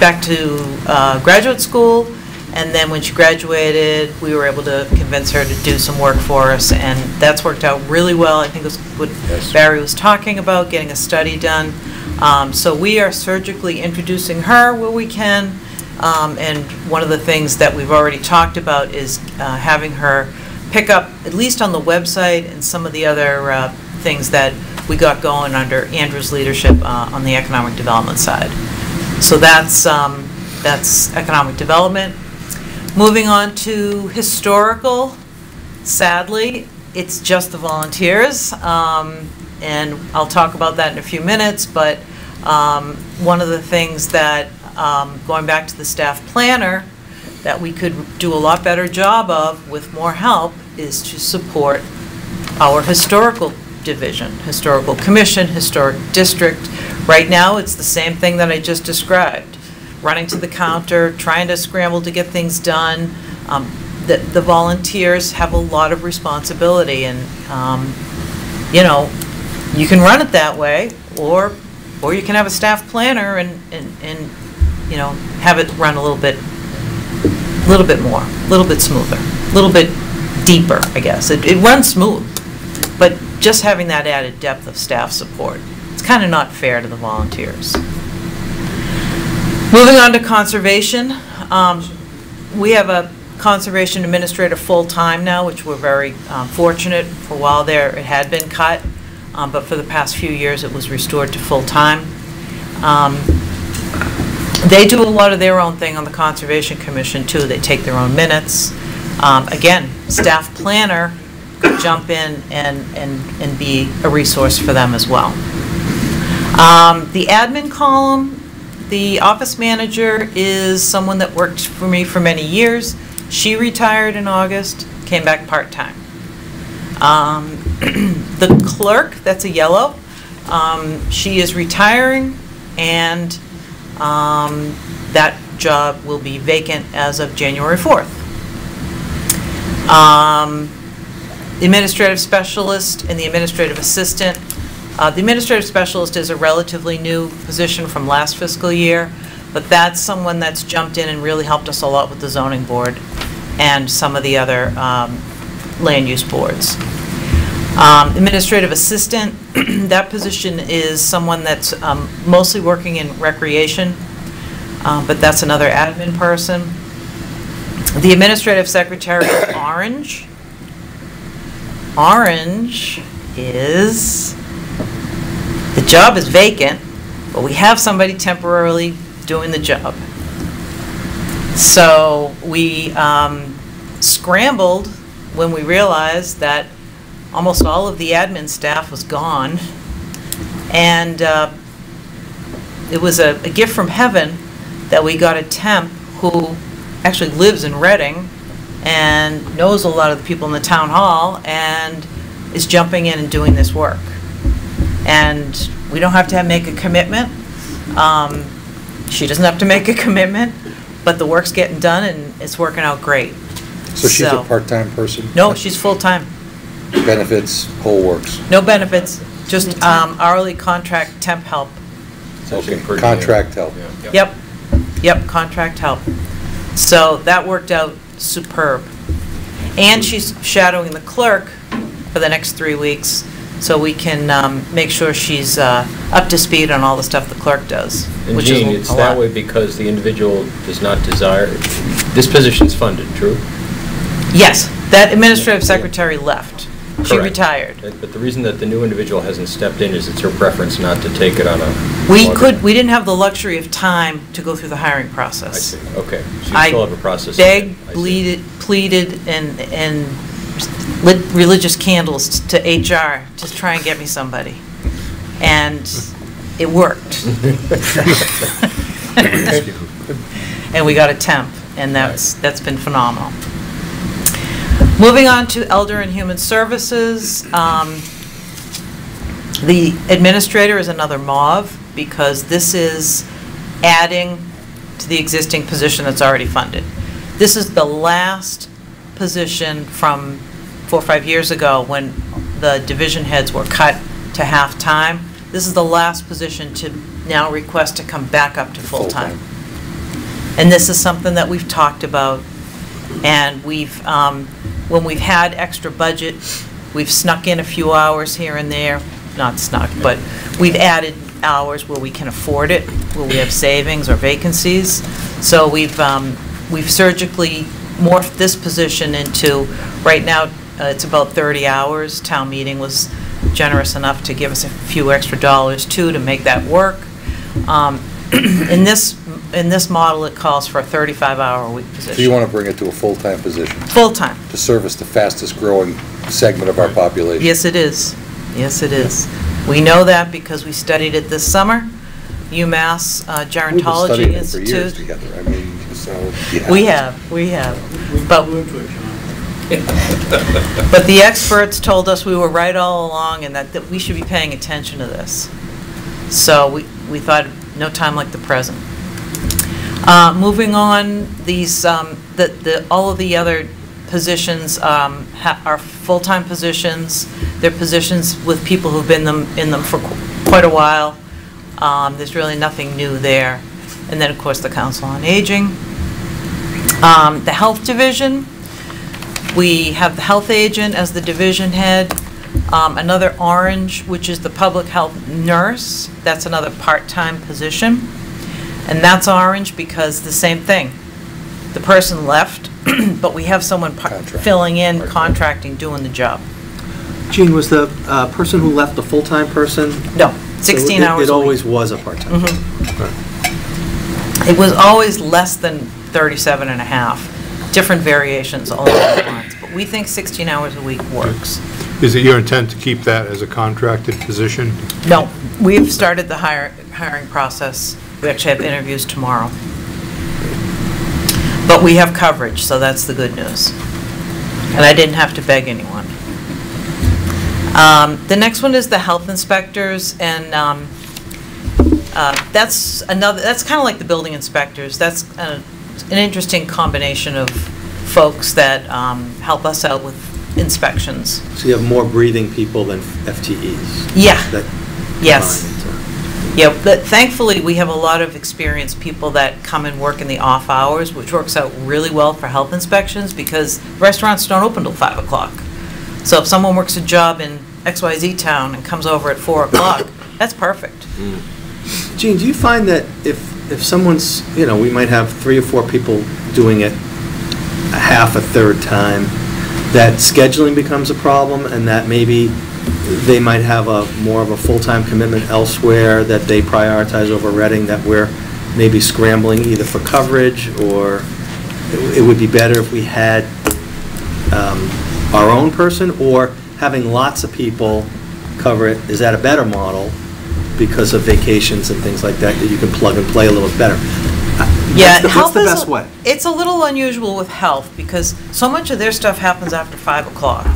D: back to uh, graduate school, and then when she graduated, we were able to convince her to do some work for us, and that's worked out really well. I think it was what
E: Yes.
D: Barry was talking about, getting a study done. Um, So we are surgically introducing her where we can, um, and one of the things that we've already talked about is uh, having her pick up, at least on the website and some of the other uh, things that we got going under Andrew's leadership uh, on the economic development side. So that's, um, that's economic development. Moving on to historical, sadly, it's just the volunteers, um, and I'll talk about that in a few minutes, but um, one of the things that, um, going back to the staff planner, that we could do a lot better job of with more help is to support our historical division, historical commission, historic district. Right now, it's the same thing that I just described, running to the counter, trying to scramble to get things done. Um, The the volunteers have a lot of responsibility, and, um, you know, you can run it that way, or, or you can have a staff planner and, and, and, you know, have it run a little bit, a little bit more, a little bit smoother, a little bit deeper, I guess. It, it runs smooth, but just having that added depth of staff support, it's kind of not fair to the volunteers. Moving on to conservation, um, we have a conservation administrator full-time now, which we're very um, fortunate. For a while there, it had been cut, um, but for the past few years, it was restored to full-time. Um, They do a lot of their own thing on the Conservation Commission, too. They take their own minutes. Um, Again, staff planner could jump in and, and, and be a resource for them as well. Um, The admin column, the office manager is someone that worked for me for many years. She retired in August, came back part-time. Um, The clerk, that's a yellow, um, she is retiring, and um, that job will be vacant as of January 4th. Um, administrative specialist and the administrative assistant. Uh, The administrative specialist is a relatively new position from last fiscal year, but that's someone that's jumped in and really helped us a lot with the zoning board and some of the other um, land use boards. Um, Administrative assistant, that position is someone that's um, mostly working in recreation, uh, but that's another admin person. The administrative secretary is Orange. Orange is, the job is vacant, but we have somebody temporarily doing the job. So we um, scrambled when we realized that almost all of the admin staff was gone. And uh, it was a a gift from heaven that we got a temp who actually lives in Reading and knows a lot of the people in the town hall and is jumping in and doing this work. And we don't have to have- make a commitment. Um, She doesn't have to make a commitment, but the work's getting done and it's working out great.
E: So she's a
D: So-
E: part-time person?
D: No, she's full-time.
E: Benefits, whole works.
D: No benefits, just um, hourly contract temp help.
E: Okay, contract help.
D: Yep, yep, contract help. So that worked out superb. And she's shadowing the clerk for the next three weeks, so we can um, make sure she's uh, up to speed on all the stuff the clerk does,
B: And
D: which is
B: Jean,
D: a
B: it's that
D: lot.
B: way because the individual does not desire, this position's funded, true?
D: Yes, that administrative secretary left. She
B: Correct.
D: retired.
B: But the reason that the new individual hasn't stepped in is it's her preference not to take it on a...
D: We
B: longer-
D: could, we didn't have the luxury of time to go through the hiring process.
B: I
D: process.
B: see, okay. So you
D: I
B: still have a process.
D: begged,
B: I see.
D: bleeded, pleaded, and, and lit religious candles to HR to try and get me somebody. And it worked. And we got a temp, and that's, that's been phenomenal. Moving on to Elder and Human Services, um, the administrator is another mauve, because this is adding to the existing position that's already funded. This is the last position from four or five years ago, when the division heads were cut to half-time. This is the last position to now request to come back up to full-time. And this is something that we've talked about, and we've, um, when we've had extra budget, we've snuck in a few hours here and there, not snuck, but we've added hours where we can afford it, where we have savings or vacancies. So we've, um, we've surgically morphed this position into, right now, uh, it's about 30 hours. Town meeting was generous enough to give us a few extra dollars, too, to make that work. Um, In this, in this model, it calls for a 35-hour-a-week position.
E: So you want to bring it to a full-time position
D: Full-time.
E: to service the fastest-growing segment of our population?
D: Yes, it is. Yes, it is. We know that because we studied it this summer. UMass uh,
E: We've been
D: Gerontology
E: studying it for years
D: Institute.
E: together. I mean, so, yeah.
D: We have, we have. But, but the experts told us we were right all along and that, that we should be paying attention to this. So we, we thought, no time like the present. Uh, Moving on, these, um, the, the, all of the other positions um, are full-time positions. They're positions with people who've been them, in them for qu- quite a while. Um, There's really nothing new there. And then, of course, the Council on Aging. Um, The Health Division, we have the health agent as the division head, um, another orange, which is the public health nurse, that's another part-time position. And that's orange because the same thing, the person left, but we have someone
E: Contract.
D: filling in, contracting, doing the job.
C: Jean, was the uh, person who left a full-time person?
D: No,
C: So
D: 16
C: it-
D: hours
C: It
D: a week.
C: always was a part-time.
D: It was always less than 37 and a half, different variations along the lines, but we think 16 hours a week works.
I: Is it your intent to keep that as a contracted position?
D: No, we've started the hire- hiring process. We actually have interviews tomorrow. But we have coverage, so that's the good news. And I didn't have to beg anyone. Um, The next one is the health inspectors, and um, uh, that's another, that's kind of like the building inspectors. That's uh, an interesting combination of folks that um, help us out with inspections.
C: So you have more breathing people than FTEs?
D: Yeah.
C: That
D: Yes.
C: Combine into-
D: Yeah, but thankfully, we have a lot of experienced people that come and work in the off hours, which works out really well for health inspections, because restaurants don't open till 5 o'clock. So if someone works a job in XYZ town and comes over at 4 o'clock, that's perfect.
C: Jean, do you find that if, if someone's, you know, we might have three or four people doing it a half, a third time, that scheduling becomes a problem and that maybe they might have a, more of a full-time commitment elsewhere that they prioritize over Reading, that we're maybe scrambling either for coverage or it it would be better if we had um, our own person or having lots of people cover it, is that a better model because of vacations and things like that, that you can plug and play a little bit better?
D: Yeah,
C: What's the-
D: health
C: What's the
D: is-
C: best way?
D: It's a little unusual with health, because so much of their stuff happens after 5 o'clock.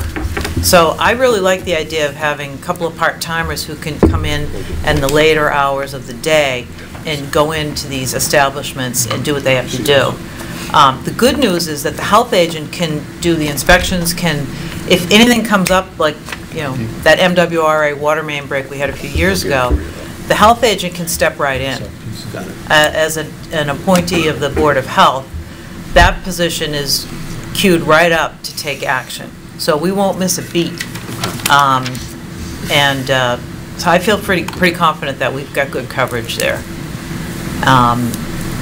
D: So I really like the idea of having a couple of part-timers who can come in in the later hours of the day and go into these establishments and do what they have to do. Um, The good news is that the health agent can do the inspections, can, if anything comes up, like, you know, that MWRA water main break we had a few years ago, the health agent can step right in a- as a- an appointee of the Board of Health, that position is queued right up to take action. So we won't miss a beat. Um, And uh, so I feel pretty, pretty confident that we've got good coverage there. Um,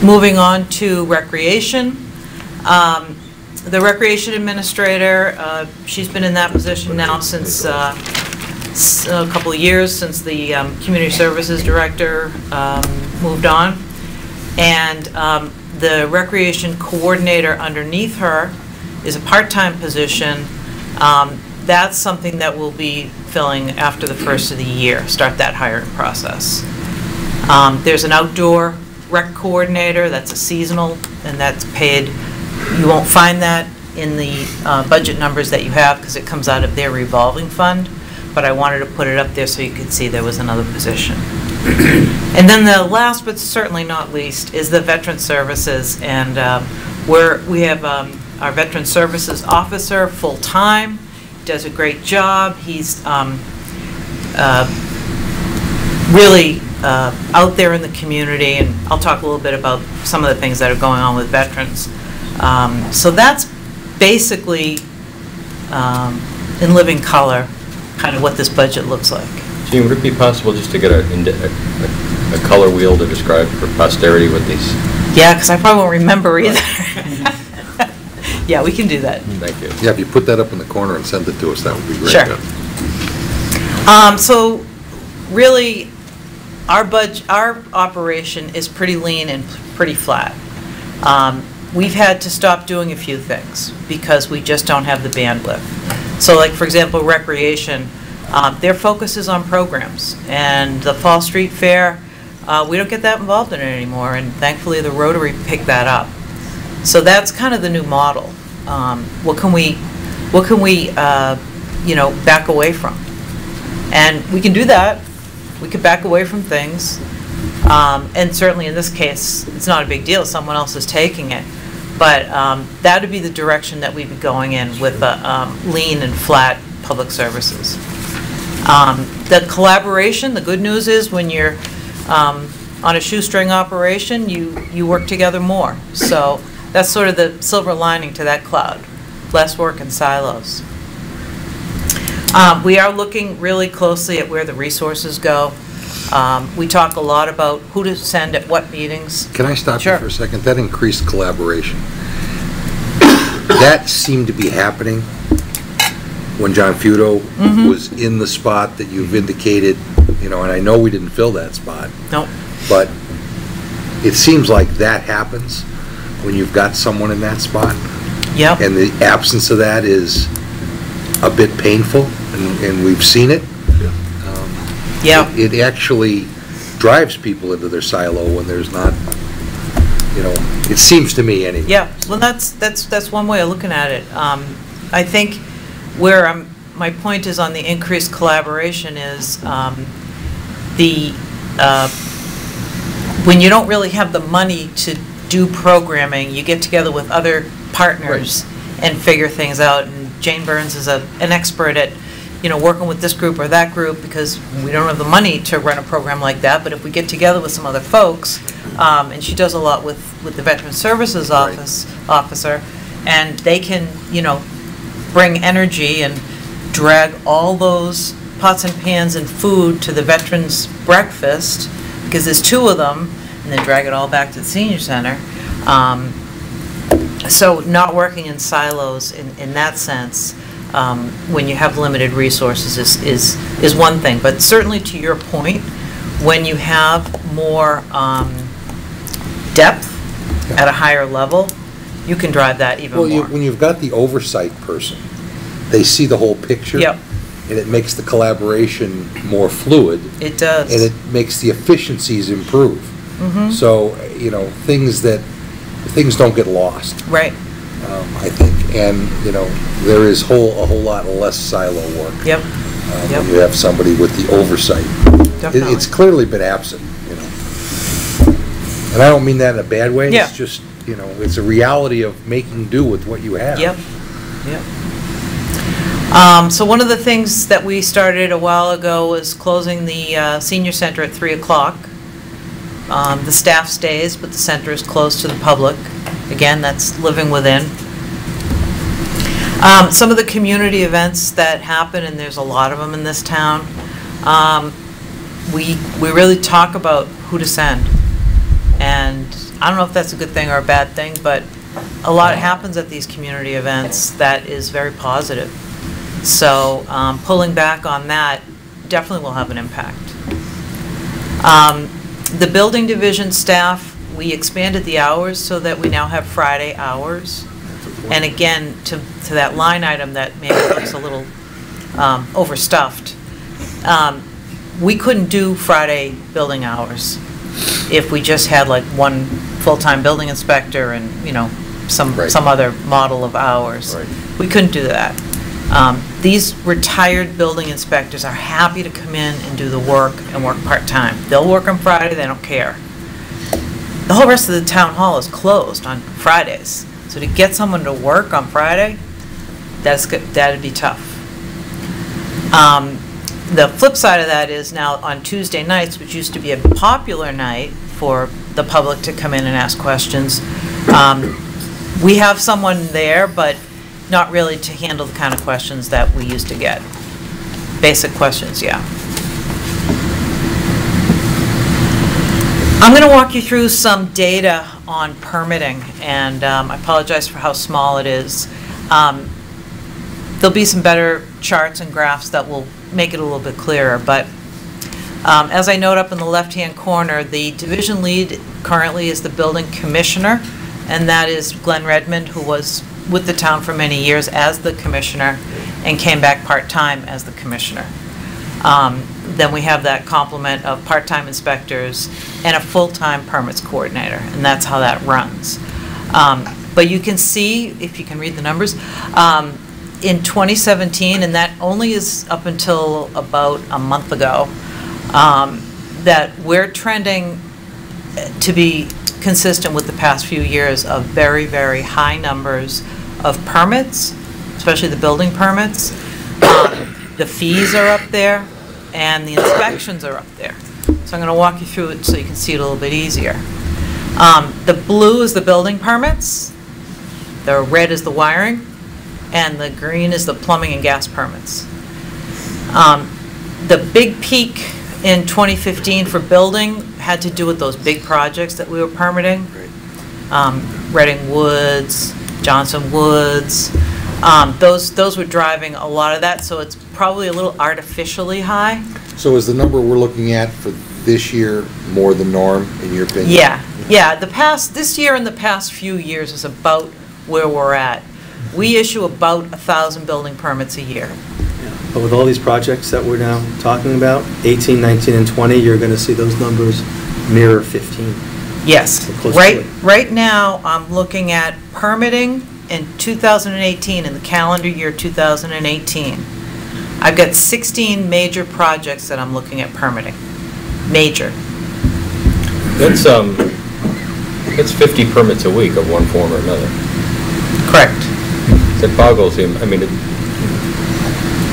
D: Moving on to recreation. Um, The recreation administrator, uh, she's been in that position now since uh, a couple of years, since the um, community services director um, moved on. And um, the recreation coordinator underneath her is a part-time position. Um, That's something that we'll be filling after the first of the year, start that hiring process. Um, There's an outdoor rec coordinator, that's a seasonal, and that's paid. You won't find that in the uh, budget numbers that you have, because it comes out of their revolving fund, but I wanted to put it up there so you could see there was another position. And then the last, but certainly not least, is the Veteran Services, and um, we're, we have um, our Veteran Services Officer, full-time, does a great job, he's um, uh, really uh, out there in the community, and I'll talk a little bit about some of the things that are going on with veterans. Um, So that's basically, um, in living color, kind of what this budget looks like.
B: Jean, would it be possible just to get a, a a color wheel to describe for posterity what these,
D: Yeah, because I probably won't remember either. Yeah, we can do that.
E: Thank you. Yeah, if you put that up in the corner and send it to us, that would be great.
D: Sure. Um, so really, our budget, our operation is pretty lean and pretty flat. Um, we've had to stop doing a few things because we just don't have the bandwidth. So like, for example, recreation, um, their focus is on programs. And the Fall Street Fair, uh, we don't get that involved in it anymore, and thankfully the Rotary picked that up. So that's kind of the new model. Um, What can we, what can we, uh, you know, back away from? And we can do that. We could back away from things. Um, And certainly in this case, it's not a big deal, someone else is taking it. But um, that would be the direction that we'd be going in with a um, lean and flat public services. Um, The collaboration, the good news is when you're um, on a shoestring operation, you, you work together more. So that's sort of the silver lining to that cloud, less work in silos. Um, We are looking really closely at where the resources go. Um, We talk a lot about who to send at what meetings.
E: Can I stop you for a second? That increased collaboration. That seemed to be happening when John Feudo
D: Mm-hmm.
E: was in the spot that you've indicated, you know, and I know we didn't fill that spot,
D: Nope.
E: but it seems like that happens when you've got someone in that spot.
D: Yep.
E: And the absence of that is a bit painful, and, and we've seen it. Um,
D: Yeah.
E: It it actually drives people into their silo when there's not, you know, it seems to me anyway.
D: Yeah, well, that's, that's, that's one way of looking at it. Um, I think where I'm, my point is on the increased collaboration is um, the, uh, when you don't really have the money to do programming, you get together with other partners and figure things out. And Jane Burns is a, an expert at, you know, working with this group or that group because we don't have the money to run a program like that. But if we get together with some other folks, um, and she does a lot with, with the Veteran Services
E: Right.
D: Office, officer, and they can, you know, bring energy and drag all those pots and pans and food to the veterans breakfast, because there's two of them, and then drag it all back to the senior center. Um, So not working in silos in, in that sense, um, when you have limited resources is, is, is one thing. But certainly to your point, when you have more um, depth at a higher level, you can drive that even
E: Well, you-
D: more.
E: when you've got the oversight person, they see the whole picture.
D: Yep.
E: And it makes the collaboration more fluid,
D: It does.
E: and it makes the efficiencies improve.
D: Mhm.
E: So, you know, things that, things don't get lost,
D: Right,
E: um, I think. And, you know, there is whole, a whole lot less silo work.
D: yep, Yep.
E: When you have somebody with the oversight. It-
D: definitely.
E: It's clearly been absent, you know. And I don't mean that in a bad way.
D: Yeah.
E: It's just, you know, it's a reality of making do with what you have.
D: Yep, yep. Um, So one of the things that we started a while ago was closing the uh, senior center at 3 o'clock. Um, The staff stays, but the center is closed to the public. Again, that's living within. Um, Some of the community events that happen, and there's a lot of them in this town, um, we, we really talk about who to send. And I don't know if that's a good thing or a bad thing, but a lot happens at these community events that is very positive. So um, pulling back on that definitely will have an impact. Um, The building division staff, we expanded the hours so that we now have Friday hours. And again, to, to that line item that maybe looks a little um, overstuffed, um, we couldn't do Friday building hours if we just had like one full-time building inspector and, you know, some,
E: Right.
D: some other model of hours.
E: Right.
D: We couldn't do that. Um, These retired building inspectors are happy to come in and do the work and work part-time. They'll work on Friday, they don't care. The whole rest of the town hall is closed on Fridays. So to get someone to work on Friday, that's that'd be tough. Um, The flip side of that is now on Tuesday nights, which used to be a popular night for the public to come in and ask questions, um, we have someone there, but not really to handle the kind of questions that we used to get. Basic questions, yeah. I'm going to walk you through some data on permitting, and um, I apologize for how small it is. Um, There'll be some better charts and graphs that will make it a little bit clearer, but um, as I note up in the left-hand corner, the division lead currently is the building commissioner, and that is Glenn Redmond, who was with the town for many years as the commissioner and came back part-time as the commissioner. Um, Then we have that complement of part-time inspectors and a full-time permits coordinator, and that's how that runs. Um, But you can see, if you can read the numbers, um, in 2017, and that only is up until about a month ago, um, that we're trending to be consistent with the past few years of very, very high numbers of permits, especially the building permits. Um, The fees are up there, and the inspections are up there. So I'm going to walk you through it so you can see it a little bit easier. Um, The blue is the building permits, the red is the wiring, and the green is the plumbing and gas permits. Um, The big peak in 2015 for building had to do with those big projects that we were permitting. Um, Reading Woods, Johnson Woods, um, those, those were driving a lot of that, so it's probably a little artificially high.
E: So is the number we're looking at for this year more the norm, in your opinion?
D: Yeah, yeah, the past, this year and the past few years is about where we're at. We issue about a 1,000 building permits a year.
C: But with all these projects that we're now talking about, 18, 19, and 20, you're going to see those numbers mirror 15.
D: Yes.
C: Close to
D: Right,
C: it.
D: right now, I'm looking at permitting in 2018, in the calendar year 2018. I've got 16 major projects that I'm looking at permitting. Major.
B: That's, um, that's 50 permits a week of one form or another.
D: Correct.
B: That boggles the, I mean, it-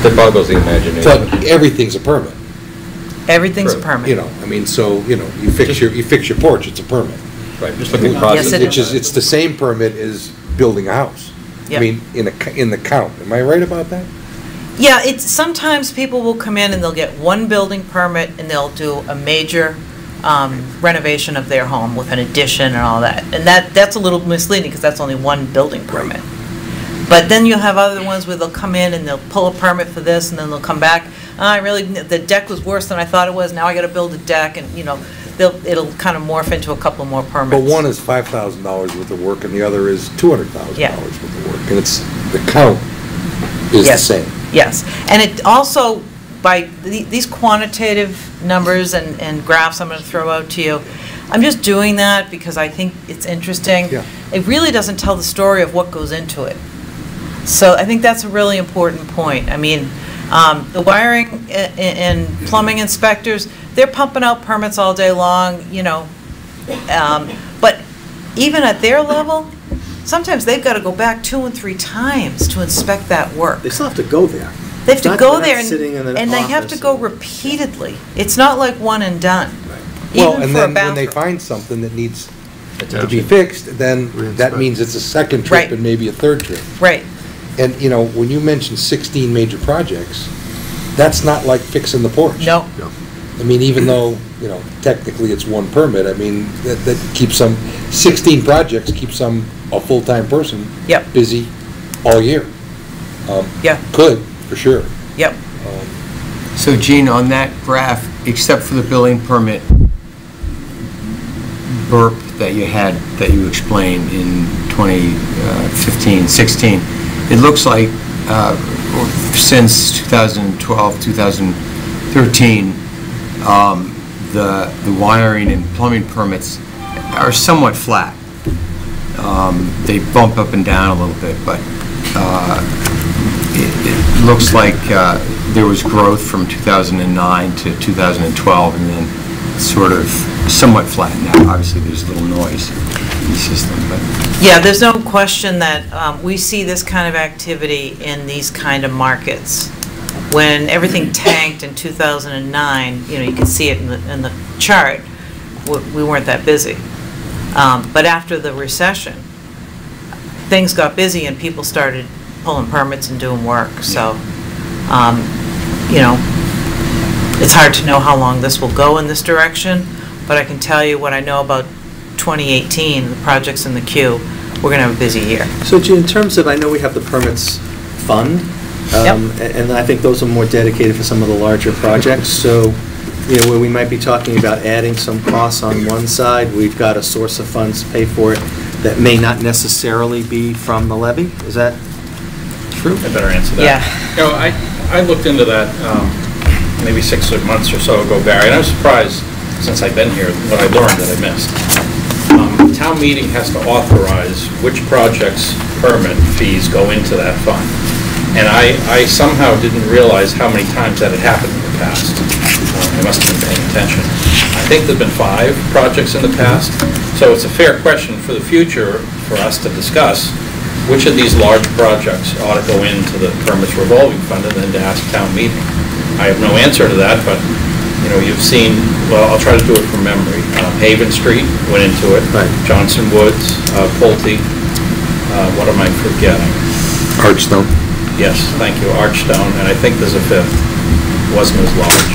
B: that boggles the imagination.
E: But everything's a permit,
D: Everything's a permit.
E: you know, I mean, so, you know, you fix your, you fix your porch, it's a permit.
B: Right, just looking at
D: Yes,
B: process.
D: it
E: Which is, it's the same permit as building a house. I
D: Yep.
E: mean, in a, c- in the count, am I right about that?
D: Yeah, it's, sometimes people will come in and they'll get one building permit and they'll do a major um, renovation of their home with an addition and all that. And that, that's a little misleading because that's only one building permit. But then you'll have other ones where they'll come in and they'll pull a permit for this and then they'll come back, "Ah, I really, the deck was worse than I thought it was, now I gotta build a deck and, you know, they'll, it'll kind of morph into a couple more permits.
E: But one is five thousand dollars worth of work and the other is two hundred thousand
D: Yeah.
E: dollars worth of work. And it's, the count is the
D: Yes.
E: same.
D: Yes, and it also, by the- these quantitative numbers and and graphs I'm going to throw out to you, I'm just doing that because I think it's interesting.
E: Yeah.
D: It really doesn't tell the story of what goes into it. So I think that's a really important point. I mean, um, the wiring a- a- and plumbing inspectors, they're pumping out permits all day long, you know, um, but even at their level, sometimes they've got to go back two and three times to inspect that work.
C: They still have to go there.
D: They have
C: It's
D: to go there,
C: sitting in
D: and
C: an
D: and they have to go repeatedly. It's not like one and done.
E: Well, and then when they find something that needs to be fixed, then that means it's a second
D: Right.
E: trip and maybe a third trip.
D: Right,
E: And, you know, when you mention 16 major projects, that's not like fixing the porch.
D: no, No.
E: I mean, even though, you know, technically it's one permit, I mean, that, that keeps some, 16 projects keep some, a full-time person
D: Yep.
E: busy all year. Um,
D: yeah,
E: Could, for sure.
D: yep.
E: Um,
A: So Jean, on that graph, except for the building permit burp that you had, that you explained in 2015, 16, it looks like uh, since 2012, 2013, um, the the wiring and plumbing permits are somewhat flat. Um, They bump up and down a little bit, but uh, it it looks like uh, there was growth from 2009 to 2012, and then sort of somewhat flattened out. Obviously, there's a little noise in the system, but...
D: Yeah, there's no question that um, we see this kind of activity in these kind of markets. When everything tanked in 2009, you know, you can see it in the, in the chart, we we weren't that busy. Um, But after the recession, things got busy and people started pulling permits and doing work, so, um, you know, it's hard to know how long this will go in this direction, but I can tell you what I know about 2018, the projects in the queue, we're going to have a busy year.
C: So Jean, in terms of, I know we have the permits fund, um, a- and I think those are more dedicated for some of the larger projects, so, you know, where we might be talking about adding some costs on one side, we've got a source of funds to pay for it that may not necessarily be from the levy, is that true?
H: I better answer that.
D: Yeah.
H: You know, I, I looked into that um, maybe six or months or so ago, Barry, and I'm surprised, since I've been here, what I learned that I missed. Um, Town meeting has to authorize which projects' permit fees go into that fund. And I, I somehow didn't realize how many times that had happened in the past. Uh, I must have been paying attention. I think there've been five projects in the past, so it's a fair question for the future for us to discuss which of these large projects ought to go into the permits revolving fund and then to ask town meeting. I have no answer to that, but, you know, you've seen, well, I'll try to do it from memory. Uh, Haven Street went into it.
C: Right.
H: Johnson Woods, uh, Pulte, uh, what am I forgetting?
E: Archstone.
H: Yes, thank you, Archstone, and I think there's a fifth, wasn't as large.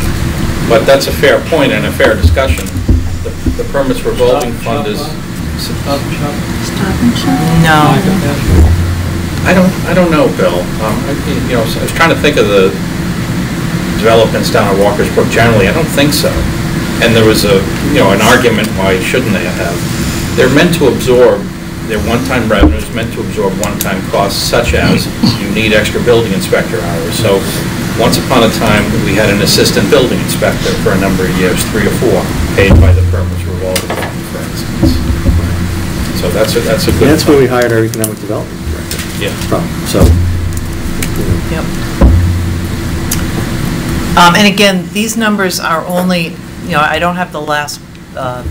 H: But that's a fair point and a fair discussion. The the permits revolving fund is, Stop.
D: No.
H: I don't, I don't know, Bill. Um, I- You know, I was trying to think of the developments down at Walker's Brook generally, I don't think so. And there was a, you know, an argument, why shouldn't they have? They're meant to absorb, they're one-time revenues, meant to absorb one-time costs such as you need extra building inspector hours. So once upon a time, we had an assistant building inspector for a number of years, three or four, paid by the permits revolving fund, for instance. So that's a, that's a good.
C: That's where we hired our economic development director
H: Yeah.
C: from, so.
D: Yep. Um, And again, these numbers are only, you know, I don't have the last, uh,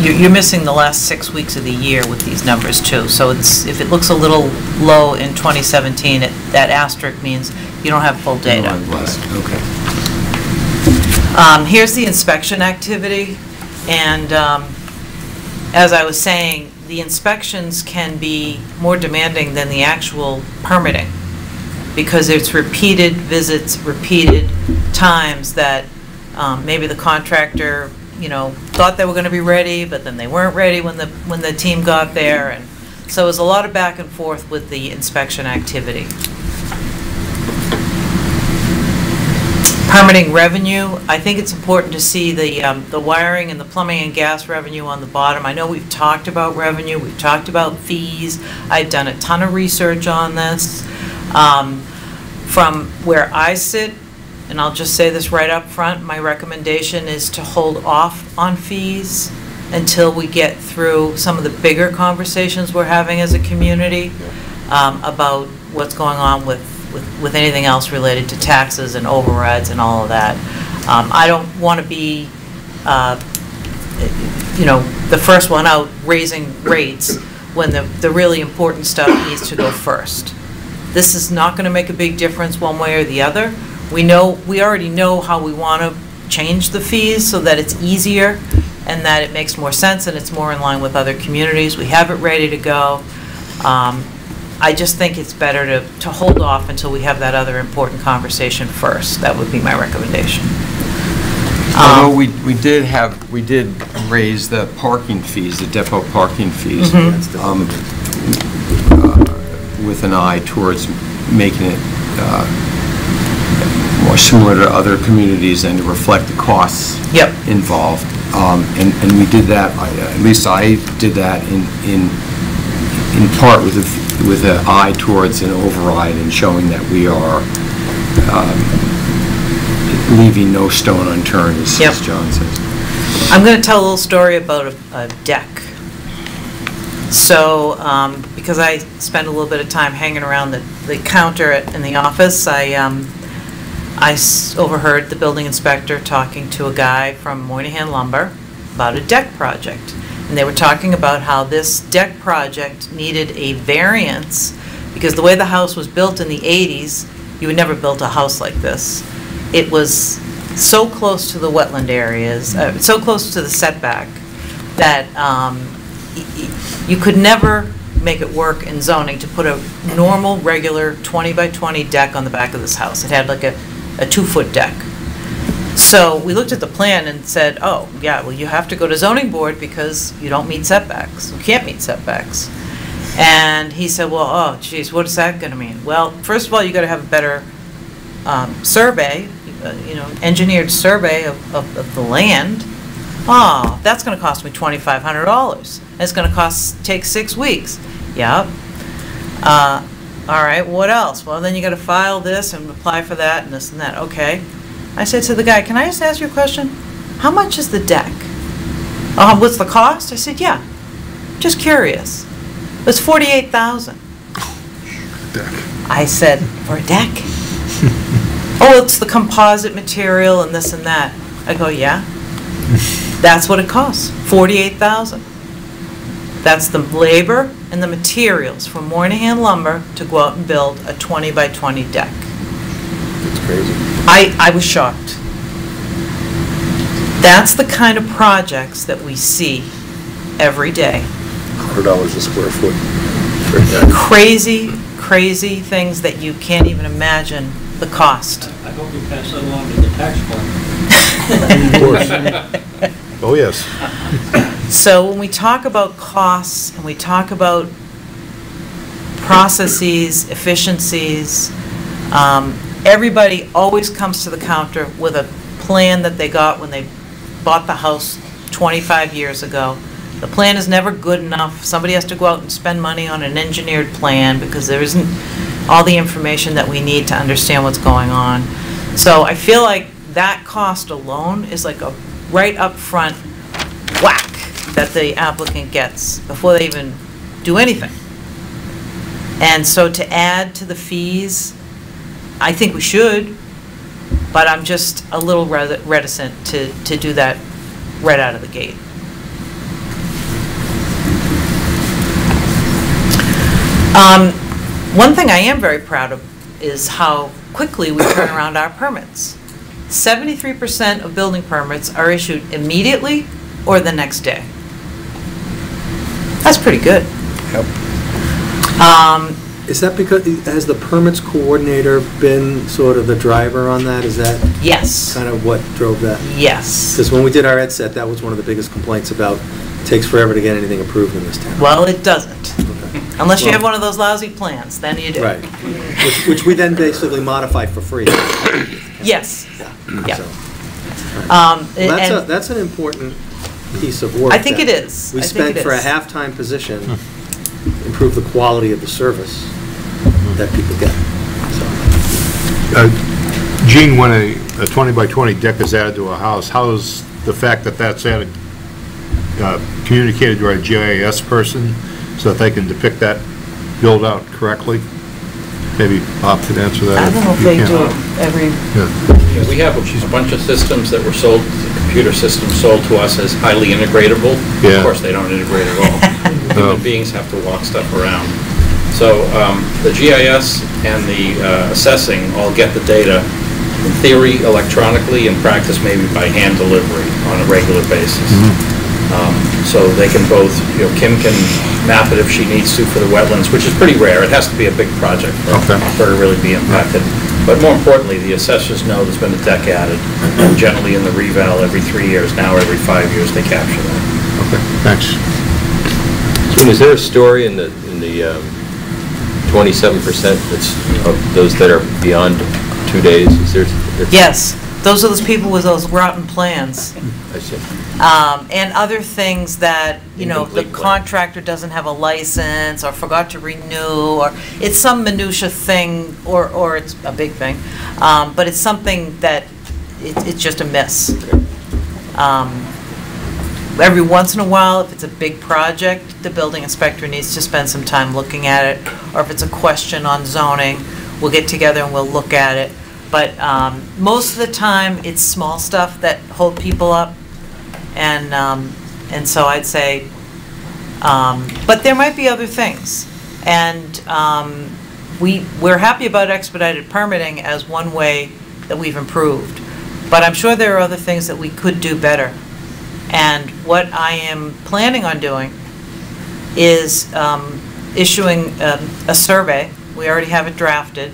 D: you- you're missing the last six weeks of the year with these numbers too. So it's, if it looks a little low in 2017, it- that asterisk means you don't have full data.
A: Okay.
D: Um, Here's the inspection activity, and um, as I was saying, the inspections can be more demanding than the actual permitting, because it's repeated visits, repeated times that um, maybe the contractor, you know, thought they were going to be ready, but then they weren't ready when the, when the team got there, and so it was a lot of back and forth with the inspection activity. Permitting revenue, I think it's important to see the, um, the wiring and the plumbing and gas revenue on the bottom. I know we've talked about revenue, we've talked about fees, I've done a ton of research on this. Um, From where I sit, and I'll just say this right up front, my recommendation is to hold off on fees until we get through some of the bigger conversations we're having as a community um, about what's going on with, with with anything else related to taxes and overrides and all of that. Um, I don't want to be, uh, you know, the first one out raising rates when the, the really important stuff needs to go first. This is not going to make a big difference one way or the other. We know, we already know how we want to change the fees so that it's easier and that it makes more sense and it's more in line with other communities. We have it ready to go. Um, I just think it's better to, to hold off until we have that other important conversation first. That would be my recommendation.
A: Although
D: Um,
A: we, we did have, we did raise the parking fees, the depot parking fees,
D: Mhm.
A: um, uh, with an eye towards making it uh, more similar to other communities and to reflect the costs
D: Yep.
A: involved. Um, And, and we did that, I- at least I did that in, in, in part with, a- with an eye towards an override and showing that we are um, leaving no stone unturned, as
D: Yep.
A: as John says.
D: I'm going to tell a little story about a a deck. So, um, because I spend a little bit of time hanging around the the counter at- in the office, I um, I overheard the building inspector talking to a guy from Moynihan Lumber about a deck project. And they were talking about how this deck project needed a variance, because the way the house was built in the 80s, you would never build a house like this. It was so close to the wetland areas, uh, so close to the setback, that um, you could never make it work in zoning to put a normal, regular 20 by 20 deck on the back of this house. It had like a, a two-foot deck. So we looked at the plan and said, oh, yeah, well, you have to go to zoning board because you don't meet setbacks. You can't meet setbacks. And he said, well, oh, geez, what is that going to mean? Well, first of all, you got to have a better um, survey, uh, you know, engineered survey of, of, of the land. Oh, that's going to cost me $2,500. It's going to cost, take six weeks. Yep. Uh, all right, what else? Well, then you got to file this and apply for that and this and that. Okay. I said to the guy, can I just ask you a question? How much is the deck? Uh, what's the cost? I said, yeah. Just curious. It's 48,000. Deck. I said, for a deck? oh, it's the composite material and this and that. I go, yeah. That's what it costs, 48,000. That's the labor and the materials from Moynihan Lumber to go out and build a 20 by 20 deck.
B: That's crazy.
D: I, I was shocked. That's the kind of projects that we see every day.
C: $100 a square foot.
D: Crazy, crazy things that you can't even imagine the cost.
J: I hope you pass that along to the tax collector.
I: Of course. Oh, yes.
D: So when we talk about costs and we talk about processes, efficiencies, um, everybody always comes to the counter with a plan that they got when they bought the house 25 years ago. The plan is never good enough. Somebody has to go out and spend money on an engineered plan because there isn't all the information that we need to understand what's going on. So I feel like that cost alone is like a right up front whack that the applicant gets before they even do anything. And so to add to the fees, I think we should, but I'm just a little reti- reticent to, to do that right out of the gate. Um, One thing I am very proud of is how quickly we turn around our permits. 73% of building permits are issued immediately or the next day. That's pretty good.
C: Yep.
D: Um,
C: Is that because, has the permits coordinator been sort of the driver on that? Is that
D: Yes,
C: kind of what drove that?
D: yes.
C: Because when we did our EdSat, that was one of the biggest complaints about, it takes forever to get anything approved in this town.
D: Well, it doesn't,
C: Okay.
D: unless you have one of those lousy plans, then you do.
C: Right. Which, which we then basically modified for free.
D: Yes, yeah.
C: So,
D: Um,
C: Well, That's a,
D: and,
C: that's an important piece of work.
D: I think it is.
C: We
D: I
C: spent
D: it
C: for a
D: is.
C: half-time position, improve the quality of the service that people get. So,
I: Uh, Jean, when a a 20 by 20 deck is added to a house, how is the fact that that's added, uh, communicated to our GIS person so that they can depict that build-out correctly? Maybe Bob could answer that.
D: I don't know if
I: you
D: they
I: can.
D: do it every,
I: Yeah.
H: Yeah, We have a bunch of systems that were sold, computer systems sold to us as highly integratable.
I: Yeah.
H: Of course, they don't integrate at all.
I: Oh.
H: Human beings have to walk stuff around. So um, the GIS and the uh, assessing all get the data, in theory electronically, in practice maybe by hand delivery on a regular basis. Um, So they can both, you know, Kim can map it if she needs to for the wetlands, which is pretty rare. It has to be a big project for
I: Okay.
H: for her to really be impacted. But more importantly, the assessors know there's been a deck added, and generally in the reval every three years, now every five years, they capture that.
I: Okay, thanks.
B: Jean, is there a story in the, in the um, 27% that's, of those that are beyond two days? Is there? there-
D: yes, those are those people with those rotten plans.
B: I see.
D: Um, and other things that, you know, the
B: Incomplete plan.
D: contractor doesn't have a license, or forgot to renew, or it's some minutia thing, or, or it's a big thing, um, but it's something that, it, it's just a miss. Um, Every once in a while, if it's a big project, the building inspector needs to spend some time looking at it, or if it's a question on zoning, we'll get together and we'll look at it. But um, most of the time, it's small stuff that hold people up, and, um, and so I'd say, um, but there might be other things. And um, we, we're happy about expedited permitting as one way that we've improved. But I'm sure there are other things that we could do better. And what I am planning on doing is um, issuing um, a survey, we already have it drafted,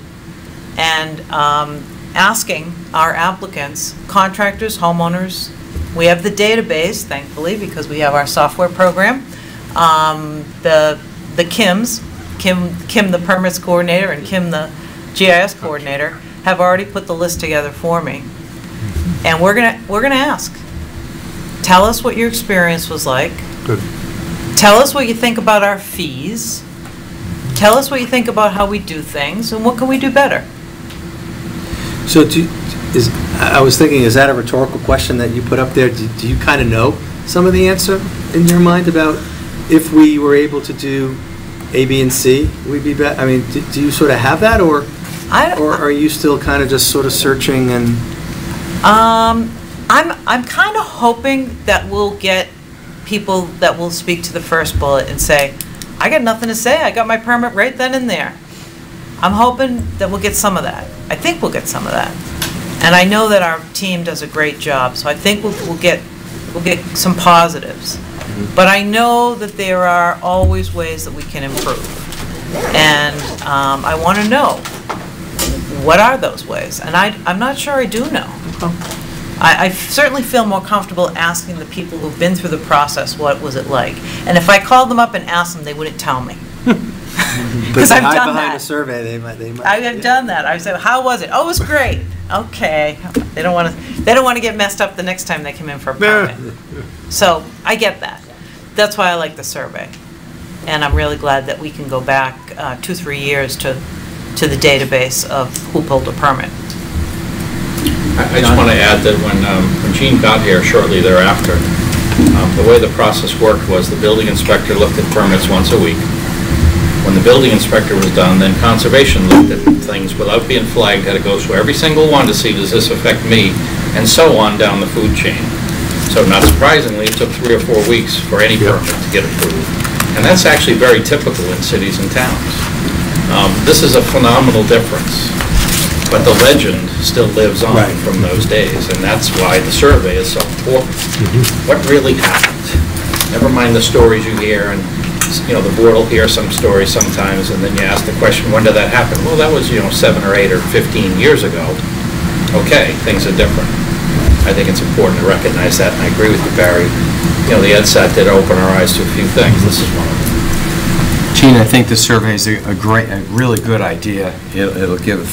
D: and um, asking our applicants, contractors, homeowners, we have the database, thankfully, because we have our software program. Um, The, the Kims, Kim, Kim the permits coordinator and Kim the GIS coordinator, have already put the list together for me. And we're gonna, we're gonna ask. Tell us what your experience was like.
I: Good.
D: Tell us what you think about our fees. Tell us what you think about how we do things, and what can we do better?
C: So do, is, I was thinking, is that a rhetorical question that you put up there? Do do you kind of know some of the answer in your mind about if we were able to do A, B, and C, we'd be, bet- I mean, do do you sort of have that, or,
D: I,
C: or are you still kind of just sort of searching and?
D: Um, I'm, I'm kind of hoping that we'll get people that will speak to the first bullet and say, I got nothing to say, I got my permit right then and there. I'm hoping that we'll get some of that. I think we'll get some of that. And I know that our team does a great job, so I think we'll, we'll get, we'll get some positives. But I know that there are always ways that we can improve. And, um, I want to know, what are those ways? And I, I'm not sure I do know. I, I certainly feel more comfortable asking the people who've been through the process, what was it like? And if I called them up and asked them, they wouldn't tell me. Because I've
C: But they hide
D: done
C: behind a
D: that.
C: survey, they might, they might.
D: I have done that. I said, how was it? Oh, it was great. Okay. They don't want to, they don't want to get messed up the next time they come in for a permit. So I get that. That's why I like the survey. And I'm really glad that we can go back uh, two, three years to, to the database of who pulled a permit.
H: I I just want to add that when, um, when Jean got here shortly thereafter, um, the way the process worked was the building inspector looked at permits once a week. When the building inspector was done, then conservation looked at things without being flagged, had to go through every single one to see, does this affect me? And so on down the food chain. So not surprisingly, it took three or four weeks for any permit to get approved. And that's actually very typical in cities and towns. Um, This is a phenomenal difference, but the legend still lives on
C: Right.
H: from those days, and that's why the survey is so important. What really happened? Never mind the stories you hear, and, you know, the board will hear some stories sometimes, and then you ask the question, when did that happen? Well, that was, you know, seven or eight or 15 years ago. Okay, things are different. I think it's important to recognize that, and I agree with you, Barry. You know, the EdSat did open our eyes to a few things. This is one of them.
A: Jean, I think the survey is a great, a really good idea. It'll it'll give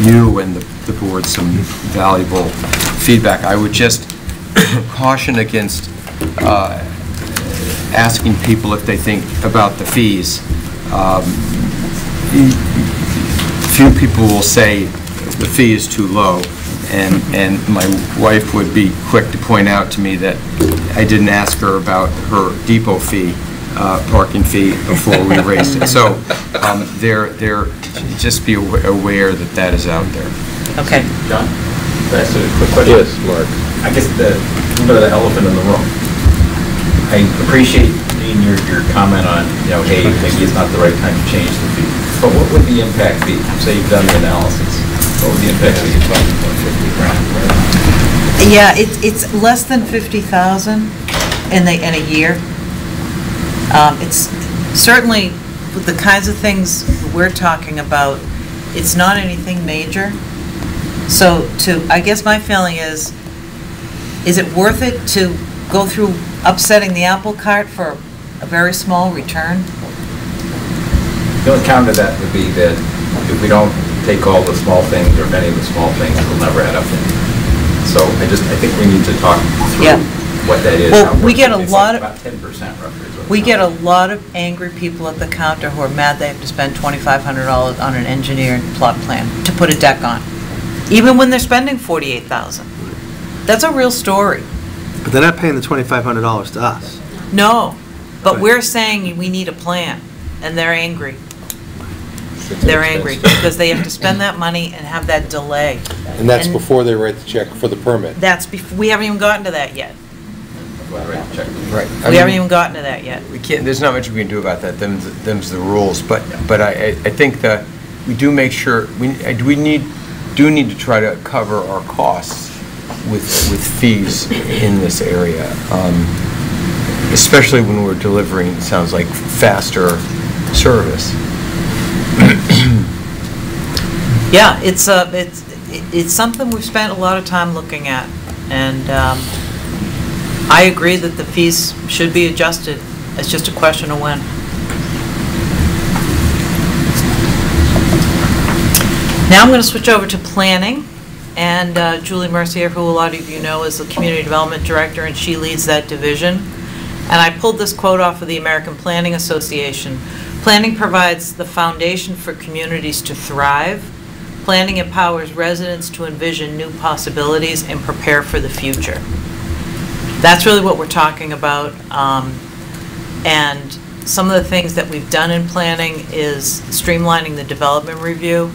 A: you and the the board some valuable feedback. I would just caution against uh, asking people if they think about the fees. Um, Few people will say the fee is too low, and, and my wife would be quick to point out to me that I didn't ask her about her depot fee, uh, parking fee, before we raised it. So um, there, there, just be aware that that is out there.
D: Okay.
K: John, can I ask a quick question?
B: Yes, Mark.
K: I guess the, you know, the elephant in the room. I appreciate, Dean, your, your comment on, you know, hey, maybe it's not the right time to change the fee. But what would the impact be? Say you've done the analysis. What would the impact be? You're talking about 50 grand.
D: Yeah, it's, it's less than 50,000 in the, in a year. Um, It's certainly, with the kinds of things we're talking about, it's not anything major. So to, I guess my feeling is, is it worth it to go through upsetting the apple cart for a very small return?
K: The only counter to that would be that if we don't take all the small things, or many of the small things, it'll never add up. So I just, I think we need to talk
D: Yeah.
K: through what that is.
D: Well, we get a lot
K: like
D: of-
K: About 10% roughly. is what it
D: We get a lot of angry people at the counter who are mad they have to spend $2,500 on an engineered plot plan to put a deck on, even when they're spending 48,000. That's a real story.
C: But they're not paying the $2,500 to us.
D: No, but
C: Right.
D: we're saying we need a plan, and they're angry. They're angry because they have to spend that money and have that delay.
L: And that's
D: And-
L: before they write the check for the permit.
D: That's, bef- we haven't even gotten to that yet.
K: Well, right, check.
A: Right.
D: We haven't even gotten to that yet.
A: We can't, there's not much we can do about that, them's, them's the rules, but, but I, I I think that we do make sure, we, I- we need, do need to try to cover our costs with, with fees in this area, um, especially when we're delivering, sounds like, faster service.
D: Yeah, it's, uh, it's, it's something we've spent a lot of time looking at, and um, I agree that the fees should be adjusted. It's just a question of when. Now I'm going to switch over to planning, and uh, Julie Mercier, who a lot of you know is the Community Development Director, and she leads that division. And I pulled this quote off of the American Planning Association. Planning provides the foundation for communities to thrive. Planning empowers residents to envision new possibilities and prepare for the future. That's really what we're talking about. Um, And some of the things that we've done in planning is streamlining the development review,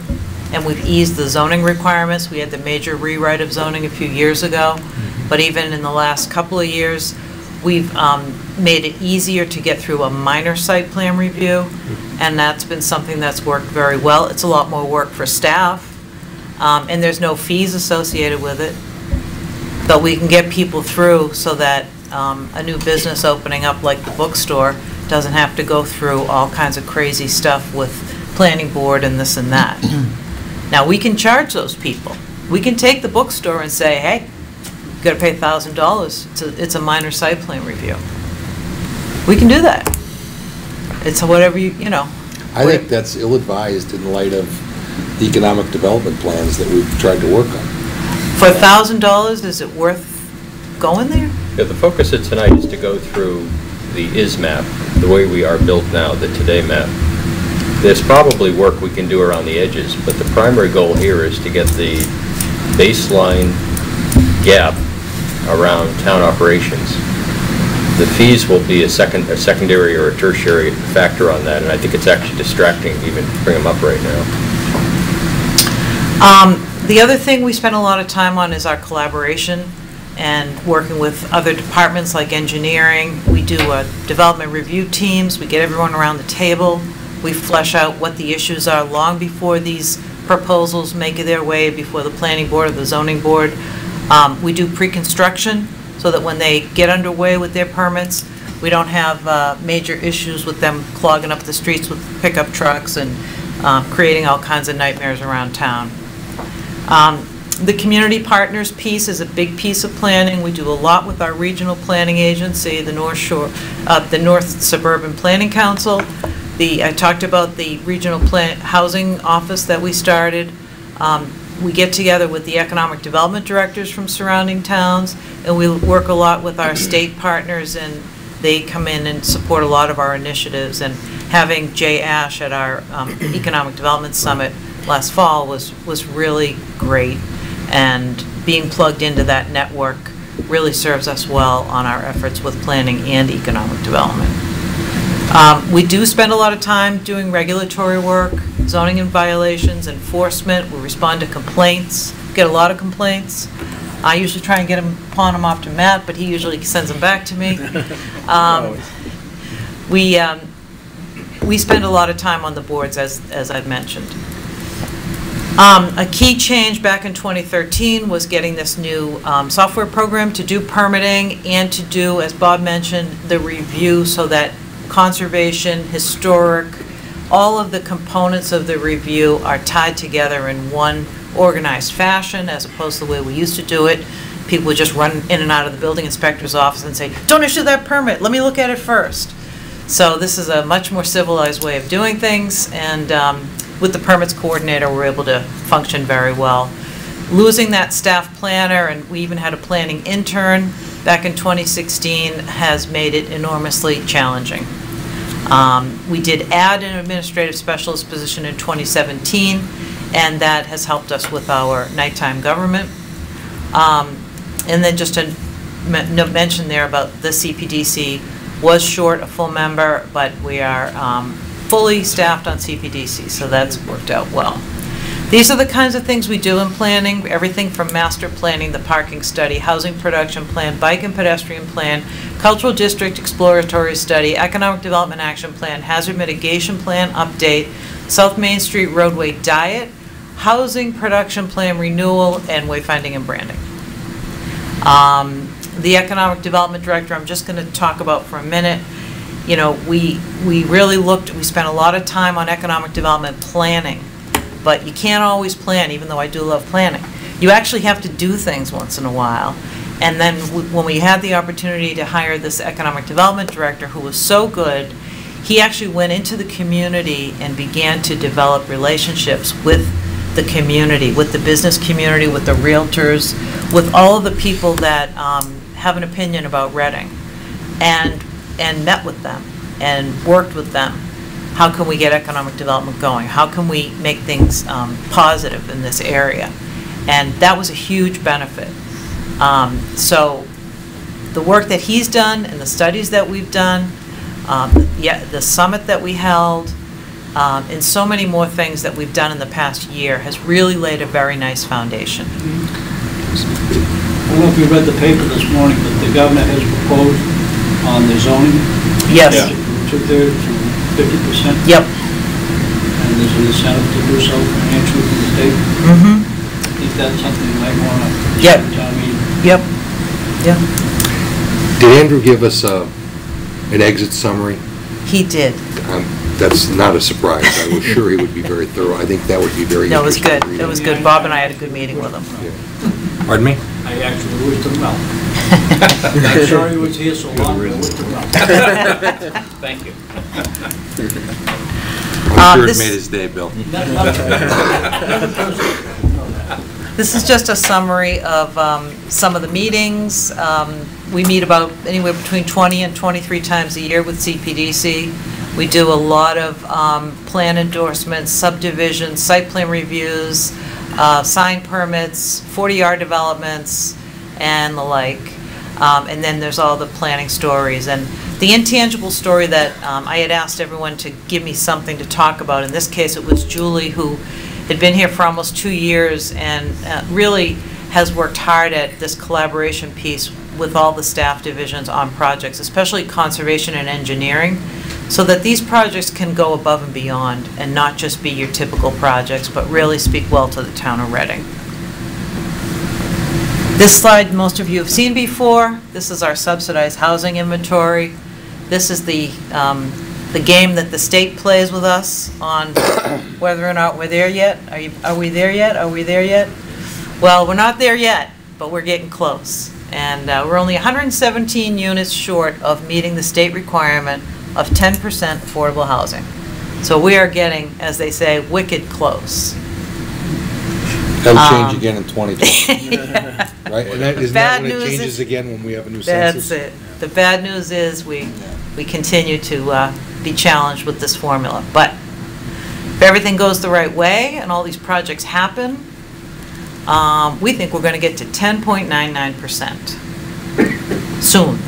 D: and we've eased the zoning requirements. We had the major rewrite of zoning a few years ago, but even in the last couple of years, we've um, made it easier to get through a minor site plan review, and that's been something that's worked very well. It's a lot more work for staff, um, and there's no fees associated with it, but we can get people through so that um, a new business opening up like the bookstore doesn't have to go through all kinds of crazy stuff with planning board and this and that. Now, we can charge those people. We can take the bookstore and say, hey, you gotta pay a thousand dollars. It's a, it's a minor site plan review. We can do that. It's whatever you, you know.
L: I think that's ill-advised in light of the economic development plans that we've tried to work on.
D: For a thousand dollars, is it worth going there?
B: Yeah, the focus of tonight is to go through the is map, the way we are built now, the today map. There's probably work we can do around the edges, but the primary goal here is to get the baseline gap around town operations. The fees will be a second, a secondary or a tertiary factor on that, and I think it's actually distracting to even bring them up right now.
D: Um, The other thing we spend a lot of time on is our collaboration and working with other departments like engineering. We do uh, development review teams, we get everyone around the table, we flesh out what the issues are long before these proposals make their way before the planning board or the zoning board. Um, We do pre-construction, so that when they get underway with their permits, we don't have uh, major issues with them clogging up the streets with pickup trucks and um, creating all kinds of nightmares around town. Um, The community partners piece is a big piece of planning. We do a lot with our regional planning agency, the North Shore, uh, the North Suburban Planning Council. The, I talked about the regional plan, housing office that we started. Um, We get together with the economic development directors from surrounding towns, and we work a lot with our state partners, and they come in and support a lot of our initiatives. And having Jay Ash at our um, Economic Development Summit last fall was, was really great. And being plugged into that network really serves us well on our efforts with planning and economic development. Um, We do spend a lot of time doing regulatory work, zoning and violations, enforcement, we respond to complaints, get a lot of complaints. I usually try and get them, pawn them off to Matt, but he usually sends them back to me. Um, We, um, we spend a lot of time on the boards, as, as I've mentioned. Um, A key change back in 2013 was getting this new um, software program to do permitting and to do, as Bob mentioned, the review so that conservation, historic, all of the components of the review are tied together in one organized fashion as opposed to the way we used to do it. People would just run in and out of the building inspector's office and say, don't issue that permit, let me look at it first. So this is a much more civilized way of doing things, and um, with the permits coordinator, we're able to function very well. Losing that staff planner, and we even had a planning intern back in 2016, has made it enormously challenging. Um, We did add an administrative specialist position in 2017, and that has helped us with our nighttime government. Um, And then just a men- mention there about the CPDC was short a full member, but we are um, fully staffed on CPDC, so that's worked out well. These are the kinds of things we do in planning, everything from master planning, the parking study, housing production plan, bike and pedestrian plan, cultural district exploratory study, economic development action plan, hazard mitigation plan update, South Main Street roadway diet, housing production plan renewal, and wayfinding and branding. Um, The Economic Development Director, I'm just going to talk about for a minute. You know, we, we really looked, we spent a lot of time on economic development planning, but you can't always plan, even though I do love planning. you actually have to do things once in a while. And then when we had the opportunity to hire this economic development director who was so good, he actually went into the community and began to develop relationships with the community, with the business community, with the realtors, with all of the people that um, have an opinion about Reading, and, and met with them, and worked with them. How can we get economic development going? How can we make things um, positive in this area? And that was a huge benefit. Um, So the work that he's done and the studies that we've done, um, yeah, the summit that we held, um, and so many more things that we've done in the past year has really laid a very nice foundation.
J: I don't know if you read the paper this morning, but the governor has proposed on the zoning.
D: Yes.
J: Two-thirds to fifty percent.
D: Yep.
J: And there's an incentive to do so financially from the state.
D: Mm-hmm.
J: I think that's something you might want to.
D: Yep.
J: Town meeting.
D: Yep. Yep.
E: Did Andrew give us uh, an exit summary?
D: He did.
E: Um, That's not a surprise. I was sure he would be very thorough. I think that would be very
D: No, it was
E: interesting
D: good.
E: to.
D: It was good. Bob and I had a good meeting with him.
E: Pardon me?
J: I actually wished him well. I'm sorry he was here so long, but I wished him.
H: Thank you.
D: Um,
E: I'm sure it
D: this-
E: made his day, Bill.
D: This is just a summary of um, some of the meetings. Um, We meet about anywhere between 20 and 23 times a year with CPDC. We do a lot of um, plan endorsements, subdivisions, site plan reviews, uh, sign permits, 40R developments, and the like. Um, And then there's all the planning stories. And the intangible story that um, I had asked everyone to give me something to talk about, in this case, it was Julie, who had been here for almost two years and uh, really has worked hard at this collaboration piece with all the staff divisions on projects, especially conservation and engineering, so that these projects can go above and beyond and not just be your typical projects, but really speak well to the town of Reading. This slide, most of you have seen before. This is our subsidized housing inventory. This is the, um, the game that the state plays with us on whether or not we're there yet. Are you, are we there yet? Are we there yet? Well, we're not there yet, but we're getting close. And uh, we're only 117 units short of meeting the state requirement of 10% affordable housing. So we are getting, as they say, wicked close.
E: That'll
D: Um,
E: change again in 2020, right? And that- Isn't
D: Bad
E: that when it
D: news is-
E: changes again, when we have a new census?
D: That's it. The bad news is, we, we continue to uh, be challenged with this formula. But if everything goes the right way and all these projects happen, um, we think we're going to get to 10.99% soon.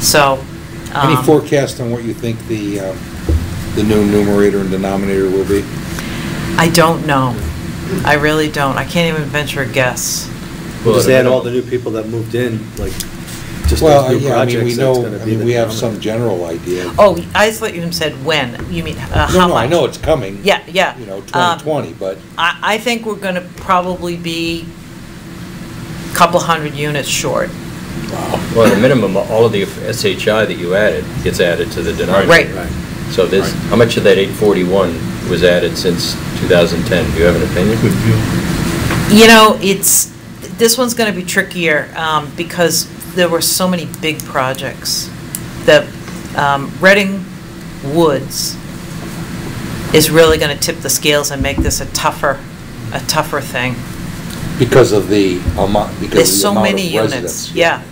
D: So.
E: Any
D: um,
E: forecast on what you think the, uh, the new numerator and denominator will be?
D: I don't know. I really don't. I can't even venture a guess.
C: We'll just add all the new people that moved in, like, just
E: Well,
C: those new
E: yeah, I mean, we
C: projects, that's
E: know,
C: gonna
E: I
C: be
E: mean,
C: the
E: we have
C: denominator.
E: some general idea.
D: Oh, I thought you said when. You mean uh, how much?
E: No, no, I know it's coming.
D: Yeah, yeah.
E: You know,
D: Um,
E: 2020, but
D: I, I think we're going to probably be a couple hundred units short.
B: Well, at a minimum, all of the SHI that you added gets added to the denominator.
D: Right.
B: So this, how much of that 841 was added since 2010? Do you have an opinion?
D: You know, it's, this one's going to be trickier um, because there were so many big projects. The um, Reading Woods is really going to tip the scales and make this a tougher, a tougher thing.
E: because of the amount, because
D: There's
E: of the
D: so
E: amount
D: many
E: of
D: units.
E: residents.
D: Yeah,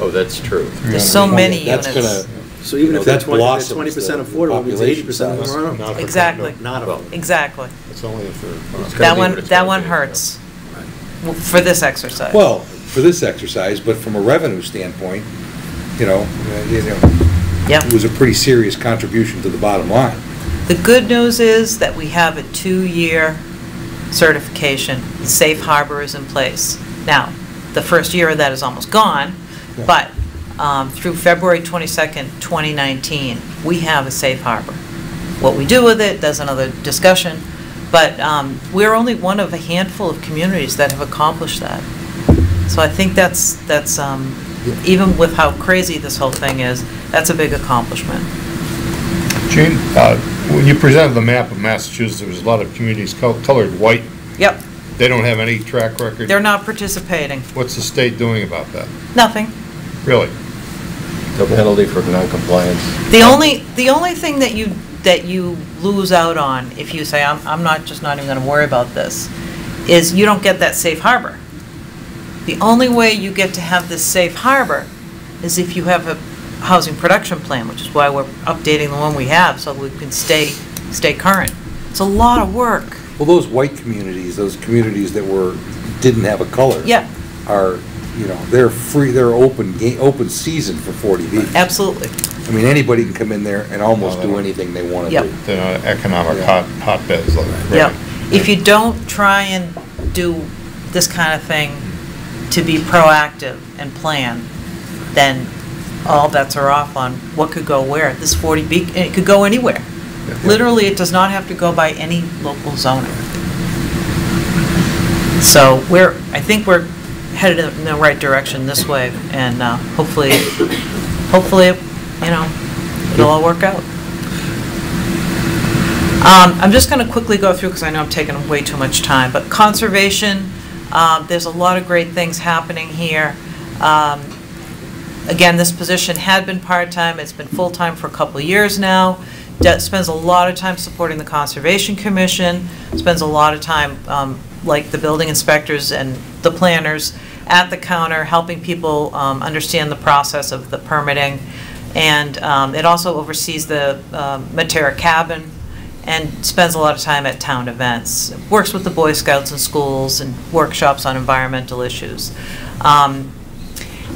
B: Oh, that's true.
D: there's so many
E: That's
D: units.
E: gonna,
C: So even
E: you know,
C: if they're
E: that
C: 20, they're
E: blossoms
C: 20%
E: the- the
C: affordable, it means 80% of them are
E: size.
D: Exactly.
C: Not of them.
D: Exactly.
I: It's only if they're.
B: It's gonna
D: That one, that one hurts w- for this exercise.
E: Well, for this exercise, but from a revenue standpoint, you know, uh, you know,
D: Yep.
E: it was a pretty serious contribution to the bottom line.
D: The good news is that we have a two-year certification. Safe harbor is in place. Now, the first year of that is almost gone,
E: Yeah.
D: but um, through February 22nd, 2019, we have a safe harbor. What we do with it, that's another discussion, but um, we're only one of a handful of communities that have accomplished that. So I think that's, that's, um, even with how crazy this whole thing is, that's a big accomplishment.
I: Jean, uh, when you presented the map of Massachusetts, there was a lot of communities col- colored white.
D: Yep.
I: They don't have any track record?
D: They're not participating.
I: What's the state doing about that?
D: Nothing.
I: Really?
L: The penalty for noncompliance.
D: The only, the only thing that you, that you lose out on, if you say, I'm, I'm not, just not even gonna worry about this, is you don't get that safe harbor. The only way you get to have this safe harbor is if you have a housing production plan, which is why we're updating the one we have, so we can stay, stay current. It's a lot of work.
E: Well, those white communities, those communities that were, didn't have a color.
D: Yeah.
E: Are, you know, they're free, they're open, open season for 40B.
D: Absolutely.
E: I mean, anybody can come in there and almost do anything they want to
D: Yep.
E: do.
I: The economic hot hotbeds, like,
D: Yep.
I: really.
D: If you don't try and do this kind of thing to be proactive and plan, then all bets are off on what could go where. This 40B, and it could go anywhere. Literally, it does not have to go by any local zoning. So we're, I think we're headed in the right direction this way, and uh, hopefully, hopefully, you know, it'll all work out. Um, I'm just going to quickly go through, because I know I'm taking way too much time, but conservation, um, there's a lot of great things happening here. Um, Again, this position had been part-time, it's been full-time for a couple of years now. De- Spends a lot of time supporting the Conservation Commission, spends a lot of time, um, like the building inspectors and the planners, at the counter, helping people um, understand the process of the permitting. And um, it also oversees the um, Mattera Cabin, and spends a lot of time at town events. Works with the Boy Scouts in schools and workshops on environmental issues. Um,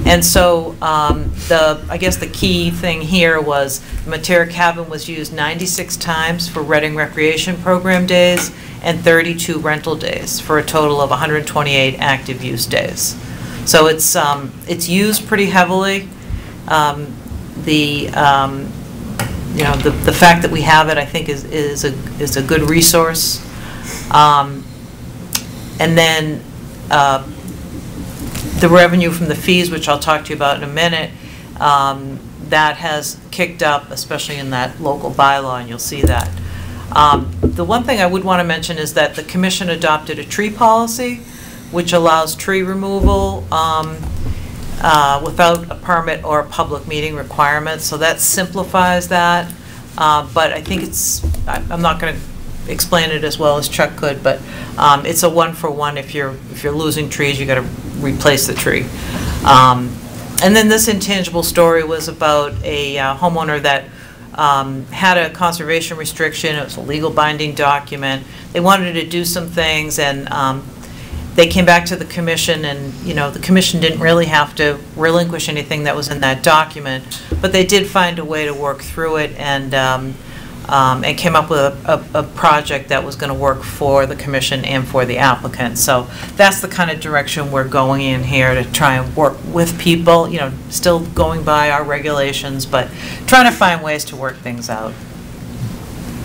D: And so um, the, I guess the key thing here was the Mattera Cabin was used 96 times for Reading Recreation Program days and 32 rental days, for a total of 128 active use days. So it's, um, it's used pretty heavily. Um, The, um, you know, the, the fact that we have it, I think, is, is a, is a good resource. Um, And then, uh, the revenue from the fees, which I'll talk to you about in a minute, um, that has kicked up, especially in that local bylaw, and you'll see that. Um, The one thing I would want to mention is that the commission adopted a tree policy, which allows tree removal um, uh, without a permit or a public meeting requirement, so that simplifies that. Uh, But I think it's, I- I'm not going to explain it as well as Chuck could, but um, it's a one-for-one. If you're, if you're losing trees, you got to replace the tree. Um, And then this intangible story was about a uh, homeowner that um, had a conservation restriction, it was a legal binding document. They wanted to do some things, and um, they came back to the commission, and, you know, the commission didn't really have to relinquish anything that was in that document, but they did find a way to work through it, and, um, um, and came up with a, a, a project that was going to work for the commission and for the applicant. So that's the kind of direction we're going in here, to try and work with people, you know, still going by our regulations, but trying to find ways to work things out.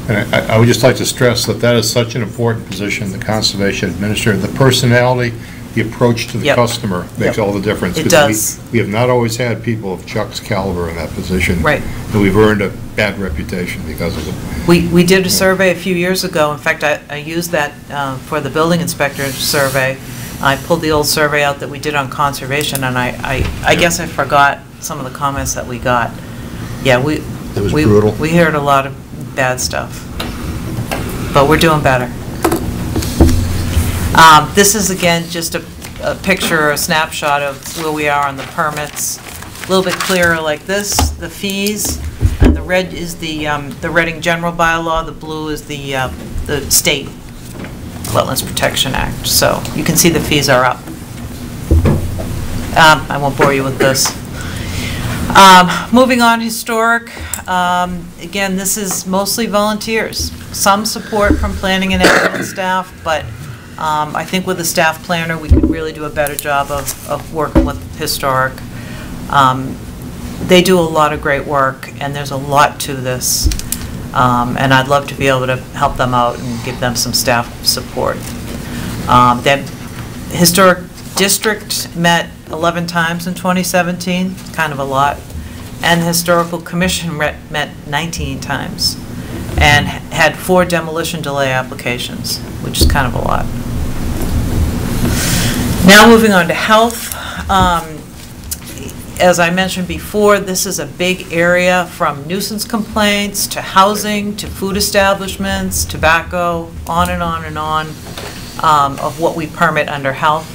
I: And I, I would just like to stress that that is such an important position, the conservation administrator. The personality, the approach to the
D: Yep.
I: customer makes
D: Yep.
I: all the difference.
D: It
I: 'cause we-
D: does.
I: We have not always had people of Chuck's caliber in that position.
D: Right.
I: And we've earned a bad reputation because of it.
D: We, we did a survey a few years ago. In fact, I, I used that uh, for the building inspector survey. I pulled the old survey out that we did on conservation, and I, I, I guess I forgot some of the comments that we got. Yeah, we.
I: It was
D: we-
I: brutal.
D: We heard a lot of bad stuff. But we're doing better. Um, This is, again, just a, a picture, a snapshot of where we are on the permits. A little bit clearer like this, the fees, and the red is the, um, the Reading General Bylaw, the blue is the, uh, the state Wetlands Protection Act. So you can see the fees are up. Um, I won't bore you with this. Um, Moving on, historic, um, again, this is mostly volunteers. Some support from planning and admin staff, but um, I think with a staff planner, we could really do a better job of, of working with historic. Um, They do a lot of great work, and there's a lot to this. Um, And I'd love to be able to help them out and give them some staff support. Um, That Historic District met 11 times in 2017, kind of a lot, and the Historical Commission met 19 times, and had four demolition delay applications, which is kind of a lot. Now moving on to health. Um, As I mentioned before, this is a big area from nuisance complaints to housing to food establishments, tobacco, on and on and on, um, of what we permit under health.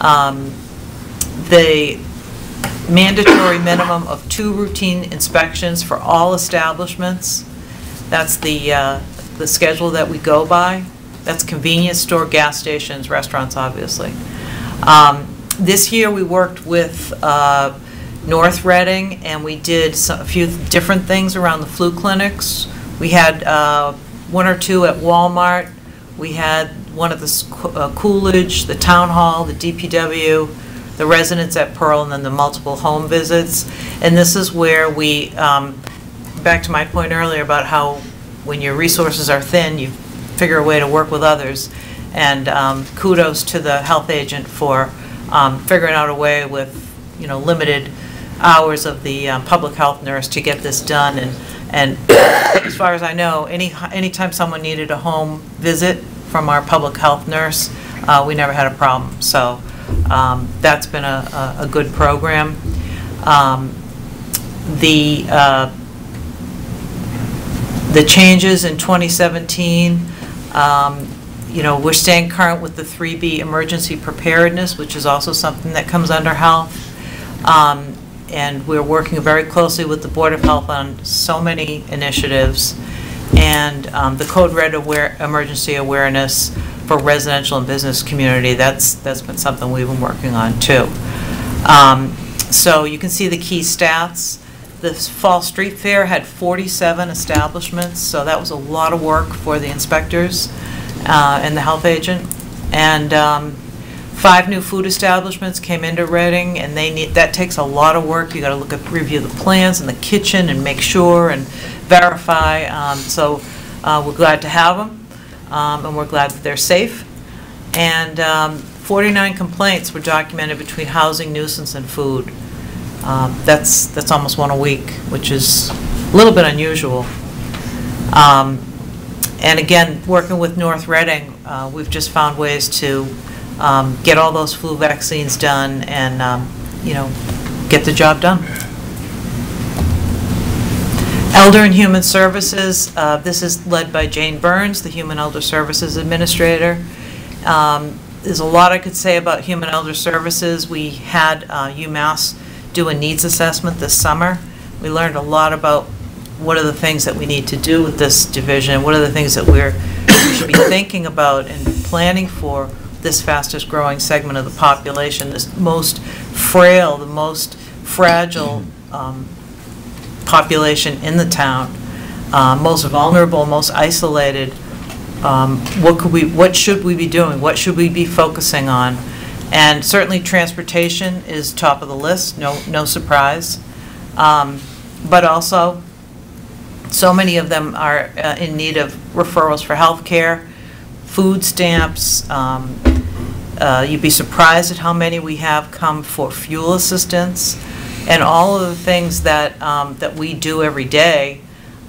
D: Um, The mandatory minimum of two routine inspections for all establishments. That's the, uh, the schedule that we go by. That's convenience store, gas stations, restaurants, obviously. Um, This year, we worked with uh, North Reading, and we did some- a few different things around the flu clinics. We had uh, one or two at Walmart. We had one at the uh, Coolidge, the Town Hall, the DPW, the residents at Pearl, and then the multiple home visits. And this is where we, um, back to my point earlier about how when your resources are thin, you figure a way to work with others. And um, kudos to the health agent for um, figuring out a way with, you know, limited hours of the um, public health nurse to get this done. And, and as far as I know, any, anytime someone needed a home visit from our public health nurse, uh, we never had a problem. So um, that's been a, a a good program. Um, The, uh, the changes in 2017, um, you know, we're staying current with the 3B emergency preparedness, which is also something that comes under health. Um, And we're working very closely with the Board of Health on so many initiatives. And um, the Code Red aware, emergency awareness for residential and business community, that's, that's been something we've been working on too. Um, So you can see the key stats. The Fall Street Fair had 47 establishments, so that was a lot of work for the inspectors uh, and the health agent. And um, five new food establishments came into Reading, and they need, that takes a lot of work. You gotta look at, review the plans in the kitchen and make sure and verify. Um, So uh, we're glad to have them, and we're glad that they're safe. And um, 49 complaints were documented between housing, nuisance, and food. Um, That's, that's almost one a week, which is a little bit unusual. Um, And again, working with North Reading, uh, we've just found ways to um, get all those flu vaccines done and, um, you know, get the job done. Elder and Human Services, uh, this is led by Jane Burns, the Human Elder Services Administrator. Um, There's a lot I could say about Human Elder Services. We had uh, UMass do a needs assessment this summer. We learned a lot about what are the things that we need to do with this division, what are the things that we're, we should be thinking about and planning for this fastest-growing segment of the population, this most frail, the most fragile um, population in the town, uh, most vulnerable, most isolated. Um, What could we, what should we be doing? What should we be focusing on? And certainly, transportation is top of the list, no, no surprise. Um, But also, so many of them are uh, in need of referrals for health care, food stamps. um, uh, You'd be surprised at how many we have come for fuel assistance, and all of the things that, um, that we do every day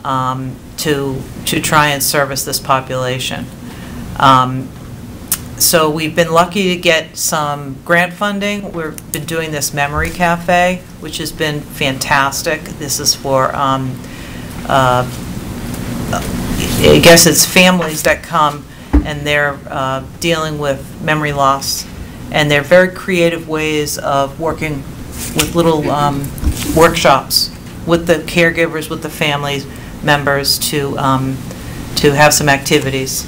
D: um, to, to try and service this population. Um, So we've been lucky to get some grant funding. We've been doing this Memory Cafe, which has been fantastic. This is for, um, uh, I guess it's families that come and they're uh, dealing with memory loss. And they're very creative ways of working with little um, workshops with the caregivers, with the family members to, um, to have some activities.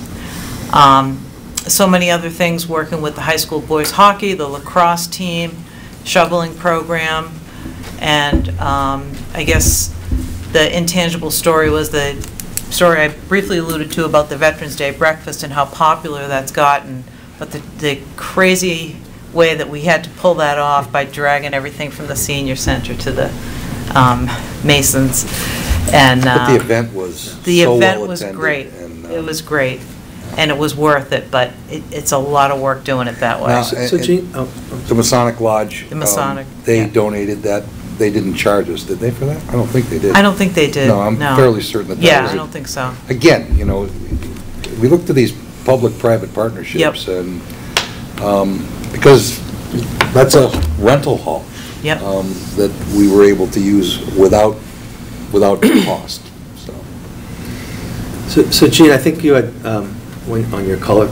D: Um, So many other things, working with the high school boys hockey, the lacrosse team, shoveling program, and um, I guess the intangible story was the story I briefly alluded to about the Veterans Day breakfast and how popular that's gotten, but the, the crazy way that we had to pull that off by dragging everything from the senior center to the um, Masons, and...
E: But the
D: uh,
E: event was
D: The
E: so
D: event
E: well
D: was
E: attended,
D: great.
E: and,
D: It
E: um,
D: was great, and it was worth it, but it, it's a lot of work doing it that way.
E: Now,
C: So- so
E: and-
C: Jean- oh,
E: The Masonic Lodge.
D: The
E: um,
D: Masonic,
E: They
D: yeah.
E: donated that, they didn't charge us, did they, for that? I don't think they did.
D: I don't think they did,
E: No, I'm
D: no.
E: fairly certain that that
D: Yeah,
E: was
D: I
E: a-
D: don't think so.
E: Again, you know, we look to these public-private partnerships, and
L: Um, Because that's a rental hall.
D: Yep.
L: um, That we were able to use without, without cost, so.
C: So, so Jean, I think you had, um, when, on your color,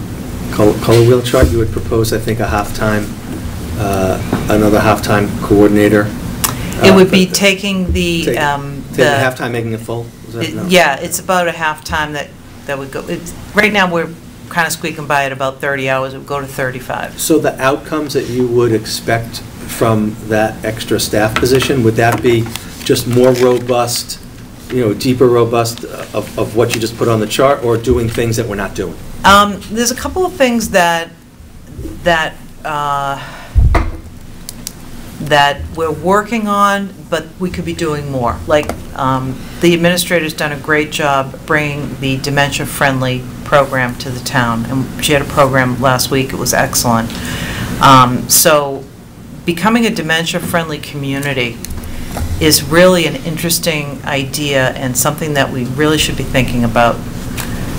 C: color color wheel chart, you had proposed, I think, a halftime, uh, another halftime coordinator.
D: It
C: uh,
D: would be
C: but-
D: taking the,
C: Take-
D: um,
C: Take the
D: the,
C: halftime, making it full? Is that- no?
D: yeah, it's about a half-time that, that would go, it's, right now, we're kind of squeaking by at about 30 hours, it would go to 35.
C: So the outcomes that you would expect from that extra staff position, would that be just more robust, you know, deeper robust of, of what you just put on the chart, or doing things that we're not doing?
D: Um, There's a couple of things that, that, uh, that we're working on, but we could be doing more. Like, um, the administrator's done a great job bringing the dementia-friendly program to the town, and she had a program last week, it was excellent. Um, So, becoming a dementia-friendly community is really an interesting idea and something that we really should be thinking about.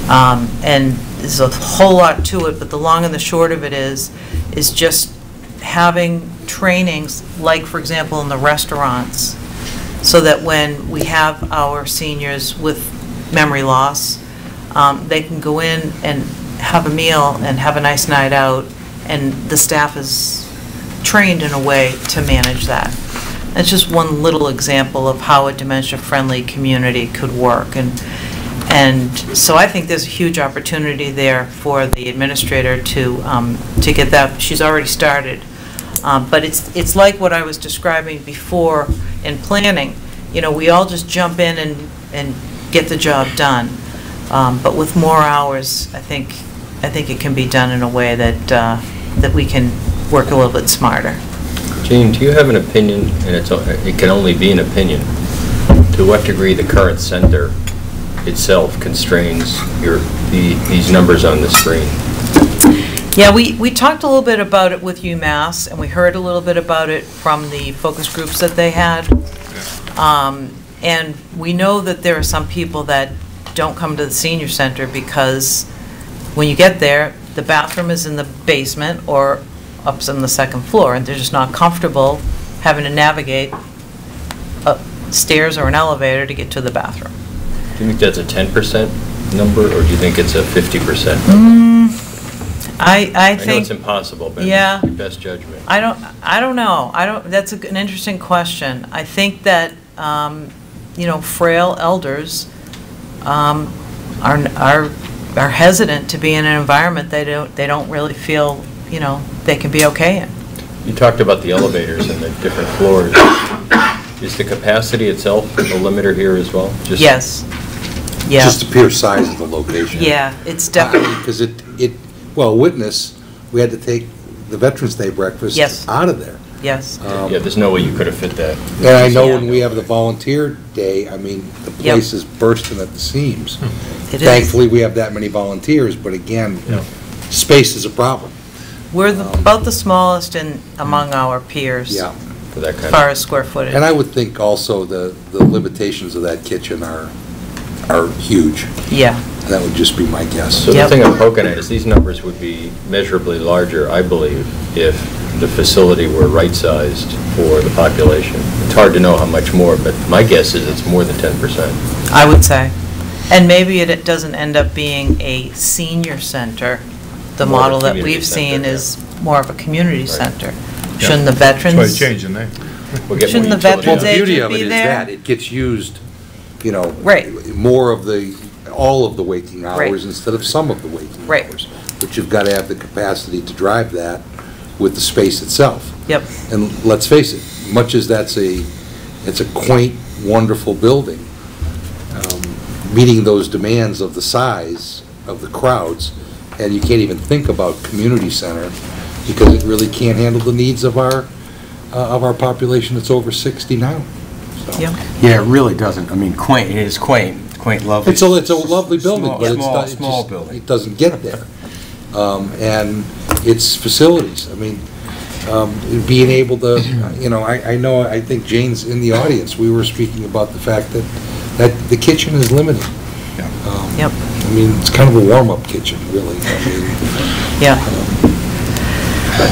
D: Um, And there's a whole lot to it, but the long and the short of it is, is just having trainings, like, for example, in the restaurants, so that when we have our seniors with memory loss, um, they can go in and have a meal and have a nice night out, and the staff is trained in a way to manage that. That's just one little example of how a dementia-friendly community could work. And, and so I think there's a huge opportunity there for the administrator to, um, to get that, she's already started. Um, But it's, it's like what I was describing before in planning. You know, we all just jump in and, and get the job done. Um, But with more hours, I think, I think it can be done in a way that, uh, that we can work a little bit smarter.
B: Jean, do you have an opinion, and it's, it can only be an opinion, to what degree the current center itself constrains your, the- these numbers on the screen?
D: Yeah, we, we talked a little bit about it with UMass, and we heard a little bit about it from the focus groups that they had. Um, And we know that there are some people that don't come to the senior center because when you get there, the bathroom is in the basement or up on the second floor, and they're just not comfortable having to navigate up stairs or an elevator to get to the bathroom.
B: Do you think that's a 10% number, or do you think it's a 50%?
D: I, I
B: I know
D: think...
B: it's impossible, but
D: Yeah.
B: your best judgment.
D: I don't, I don't know. I don't, that's a- an interesting question. I think that, um, you know, frail elders um, are, are are hesitant to be in an environment they don't, they don't really feel, you know, they can be okay in.
B: You talked about the elevators and the different floors. Is the capacity itself a limiter here as well? Just-
D: Yes. Yeah.
E: Just the pure size of the location.
D: Yeah, it's definitely,
E: Because it, it, well, witness, we had to take the Veterans Day breakfast
D: Yes.
E: out of there.
D: yes.
E: Um,
B: Yeah, there's no way you could have fit that.
E: And I know when we have the volunteer day, I mean, the
D: Yep.
E: place is bursting at the seams. Hmm.
D: It is.
E: Thankfully, we have that many volunteers, but again, space is a problem.
D: We're the- um, about the smallest in, among hmm. our peers.
E: Yeah.
B: For that
D: As
B: kind
D: far
B: of,
D: as square footage.
E: And I would think also the, the limitations of that kitchen are, are huge.
D: Yeah.
E: That would just be my guess.
B: so the
D: Yep.
B: thing I'm poking at is these numbers would be measurably larger, I believe, if the facility were right-sized for the population. It's hard to know how much more, but my guess is it's more than 10%.
D: I would say. And maybe it it doesn't end up being a senior center. The
B: More
D: model that we've seen
B: yeah.
D: is more of a community
B: Right.
D: center. Shouldn't the veterans?
I: That's why it's changing there.
B: We'll get
D: Shouldn't the
B: utility
D: Veterans
B: out of it.
E: Well, the beauty of it
D: be
E: is
D: there?
E: that it gets used, you know.
D: Right.
E: More of the, all of the waking
D: Right.
E: hours instead of some of the waking
D: Right.
E: hours. But you've got to have the capacity to drive that with the space itself.
D: Yep,
E: And let's face it, much as that's a, it's a quaint, wonderful building, um, meeting those demands of the size of the crowds, and you can't even think about community center, because it really can't handle the needs of our, uh, of our population that's over 60 now. So-
D: yep.
A: Yeah, it really doesn't. I mean, quaint, it is quaint, quaint, lovely.
E: It's a, it's a lovely building,
A: Small-
E: but it's
A: small-
E: not, it
A: Small
E: just-
A: building.
E: It doesn't get there. Um, And its facilities, I mean, um, being able to, you know, I, I know, I think Jane's in the audience, we were speaking about the fact that, that the kitchen is limited. Um,
D: Yep.
E: I mean, it's kind of a warm-up kitchen, really. I mean,
D: Yeah.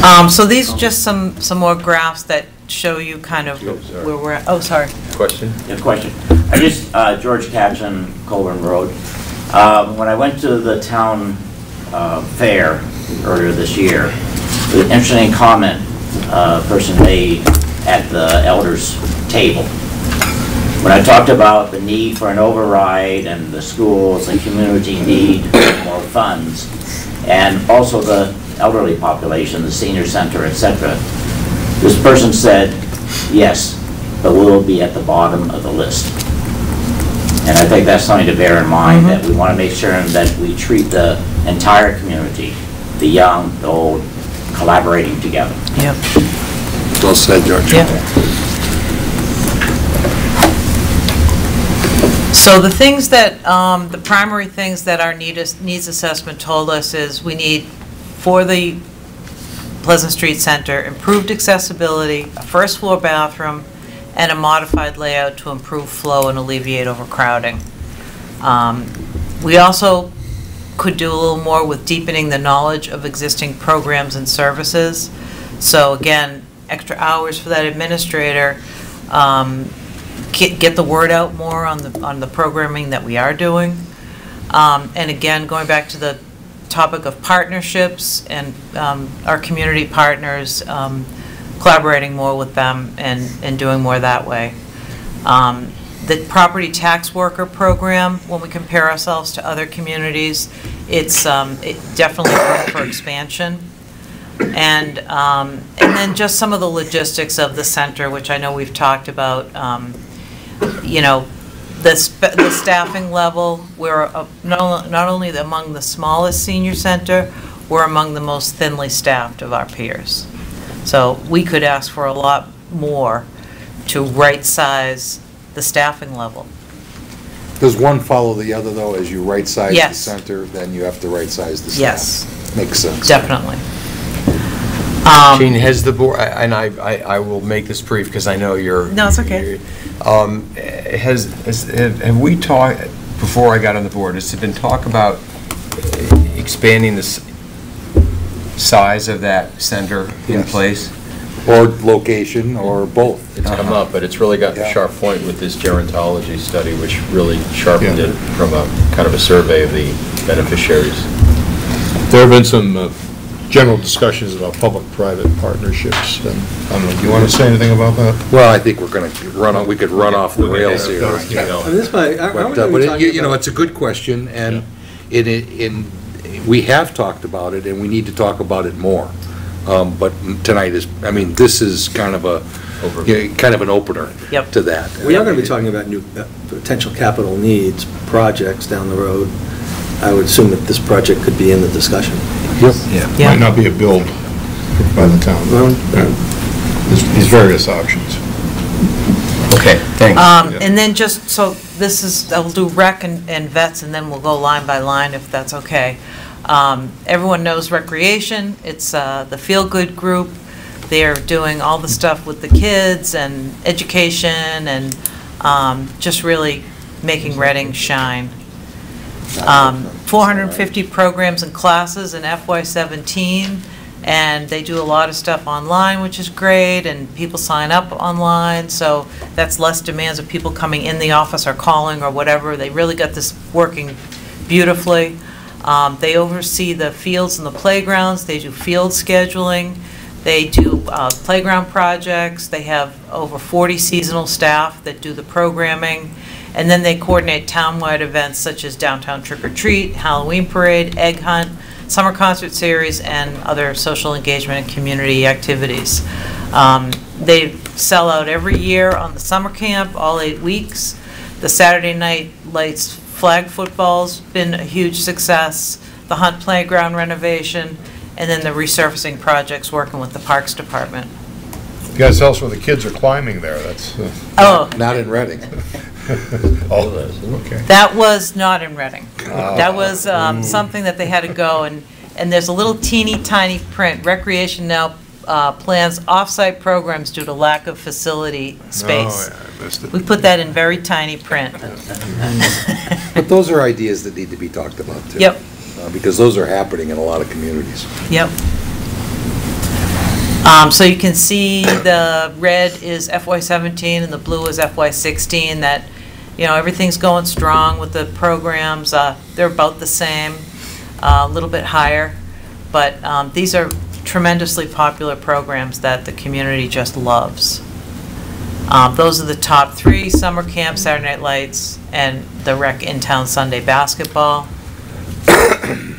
D: Um, So these are just some, some more graphs that show you kind of where we're at. Oh, sorry.
B: Question?
M: Yeah, question. I just, uh, George Catchin, Colburn Road. Um, When I went to the town uh, fair earlier this year, an interesting comment uh, a person made at the elders' table. When I talked about the need for an override and the schools and community need more funds, and also the elderly population, the senior center, et cetera, this person said, yes, but we'll be at the bottom of the list. And I think that's something to bear in mind, that we want to make sure that we treat the entire community, the young, the old, collaborating together.
D: Yep.
L: Well said, George.
D: Yeah. So the things that, um, the primary things that our need needs assessment told us is we need, for the Pleasant Street Center, improved accessibility, a first-floor bathroom, and a modified layout to improve flow and alleviate overcrowding. Um, We also could do a little more with deepening the knowledge of existing programs and services. So again, extra hours for that administrator, um, get, get the word out more on the, on the programming that we are doing. Um, And again, going back to the topic of partnerships and um, our community partners, um, collaborating more with them and, and doing more that way. Um, The property tax worker program, when we compare ourselves to other communities, it's um, it definitely room for expansion. And, and then just some of the logistics of the center, which I know we've talked about, you know, the, sp- the staffing level, we're uh, not only- not only among the smallest senior center, we're among the most thinly staffed of our peers. So we could ask for a lot more to right-size the staffing level.
L: Does one follow the other, though, as you right-size the center, then you have to right-size the staff?
D: Yes.
L: Makes sense.
D: Definitely. Um,
A: Jean, has the board, and I, I I will make this brief because I know you're...
D: No, it's okay.
A: Um, Has, has- have have we talked, before I got on the board, has there been talk about expanding the s- size of that center in
L: Yes.
A: place?
L: Or location, or both.
B: It's come up, but it's really got to
L: Yeah.
B: sharp point with this gerontology study, which really sharpened it from a, kind of a survey of the beneficiaries.
I: There have been some uh, general discussions about public-private partnerships, and, I don't know, do you want to say anything about that?
L: Well, I think we're going to run, on- we could run off the rails here.
B: You know,
C: this might, aren't
L: But, uh,
C: gonna
L: but
C: be
L: it-
C: talking
L: you you know, it's a good question, and it, it- in, we have talked about it, and we need to talk about it more. Um, But tonight is, I mean, this is kind of a, yeah, kind of an opener
D: Yep.
L: to that.
C: We are going to be talking about new, uh, potential capital needs, projects down the road. I would assume that this project could be in the discussion.
L: Yep.
D: Yeah.
I: Might not be a build by the town.
C: Well,
I: Yeah. There's there's various options.
A: Okay, thanks.
D: Um, And then just, so this is, I'll do rec and and vets, and then we'll go line by line, if that's okay. Um, Everyone knows recreation, it's uh, the Feel Good Group. They're doing all the stuff with the kids and education and um, just really making Reading shine. Um, 450 programs and classes in FY17, and they do a lot of stuff online, which is great, and people sign up online, so that's less demands of people coming in the office or calling or whatever. They really got this working beautifully. Um, They oversee the fields and the playgrounds, they do field scheduling, they do uh, playground projects, they have over 40 seasonal staff that do the programming, and then they coordinate townwide events such as Downtown Trick or Treat, Halloween Parade, Egg Hunt, Summer Concert Series, and other social engagement and community activities. Um, They sell out every year on the summer camp, all eight weeks. The Saturday night lights flag football's been a huge success, the Hunt Playground renovation, and then the resurfacing projects working with the Parks Department.
I: You guys tell us where the kids are climbing there, that's, uh,
D: Oh,
L: Not in Reading.
I: oh, okay.
D: That was not in Reading. That was um, something that they had to go, and, and there's a little teeny tiny print, recreation now uh, plans off-site programs due to lack of facility space.
I: Oh, yeah, I missed it.
D: We put that in very tiny print.
L: But those are ideas that need to be talked about, too.
D: Yep,
L: Uh, Because those are happening in a lot of communities.
D: yep. Um, So you can see the red is FY17 and the blue is FY16, that, you know, everything's going strong with the programs. Uh, They're about the same, uh, a little bit higher, but um, these are tremendously popular programs that the community just loves. Um, Those are the top three, summer camp, Saturday Night Lights, and the rec in-town Sunday basketball.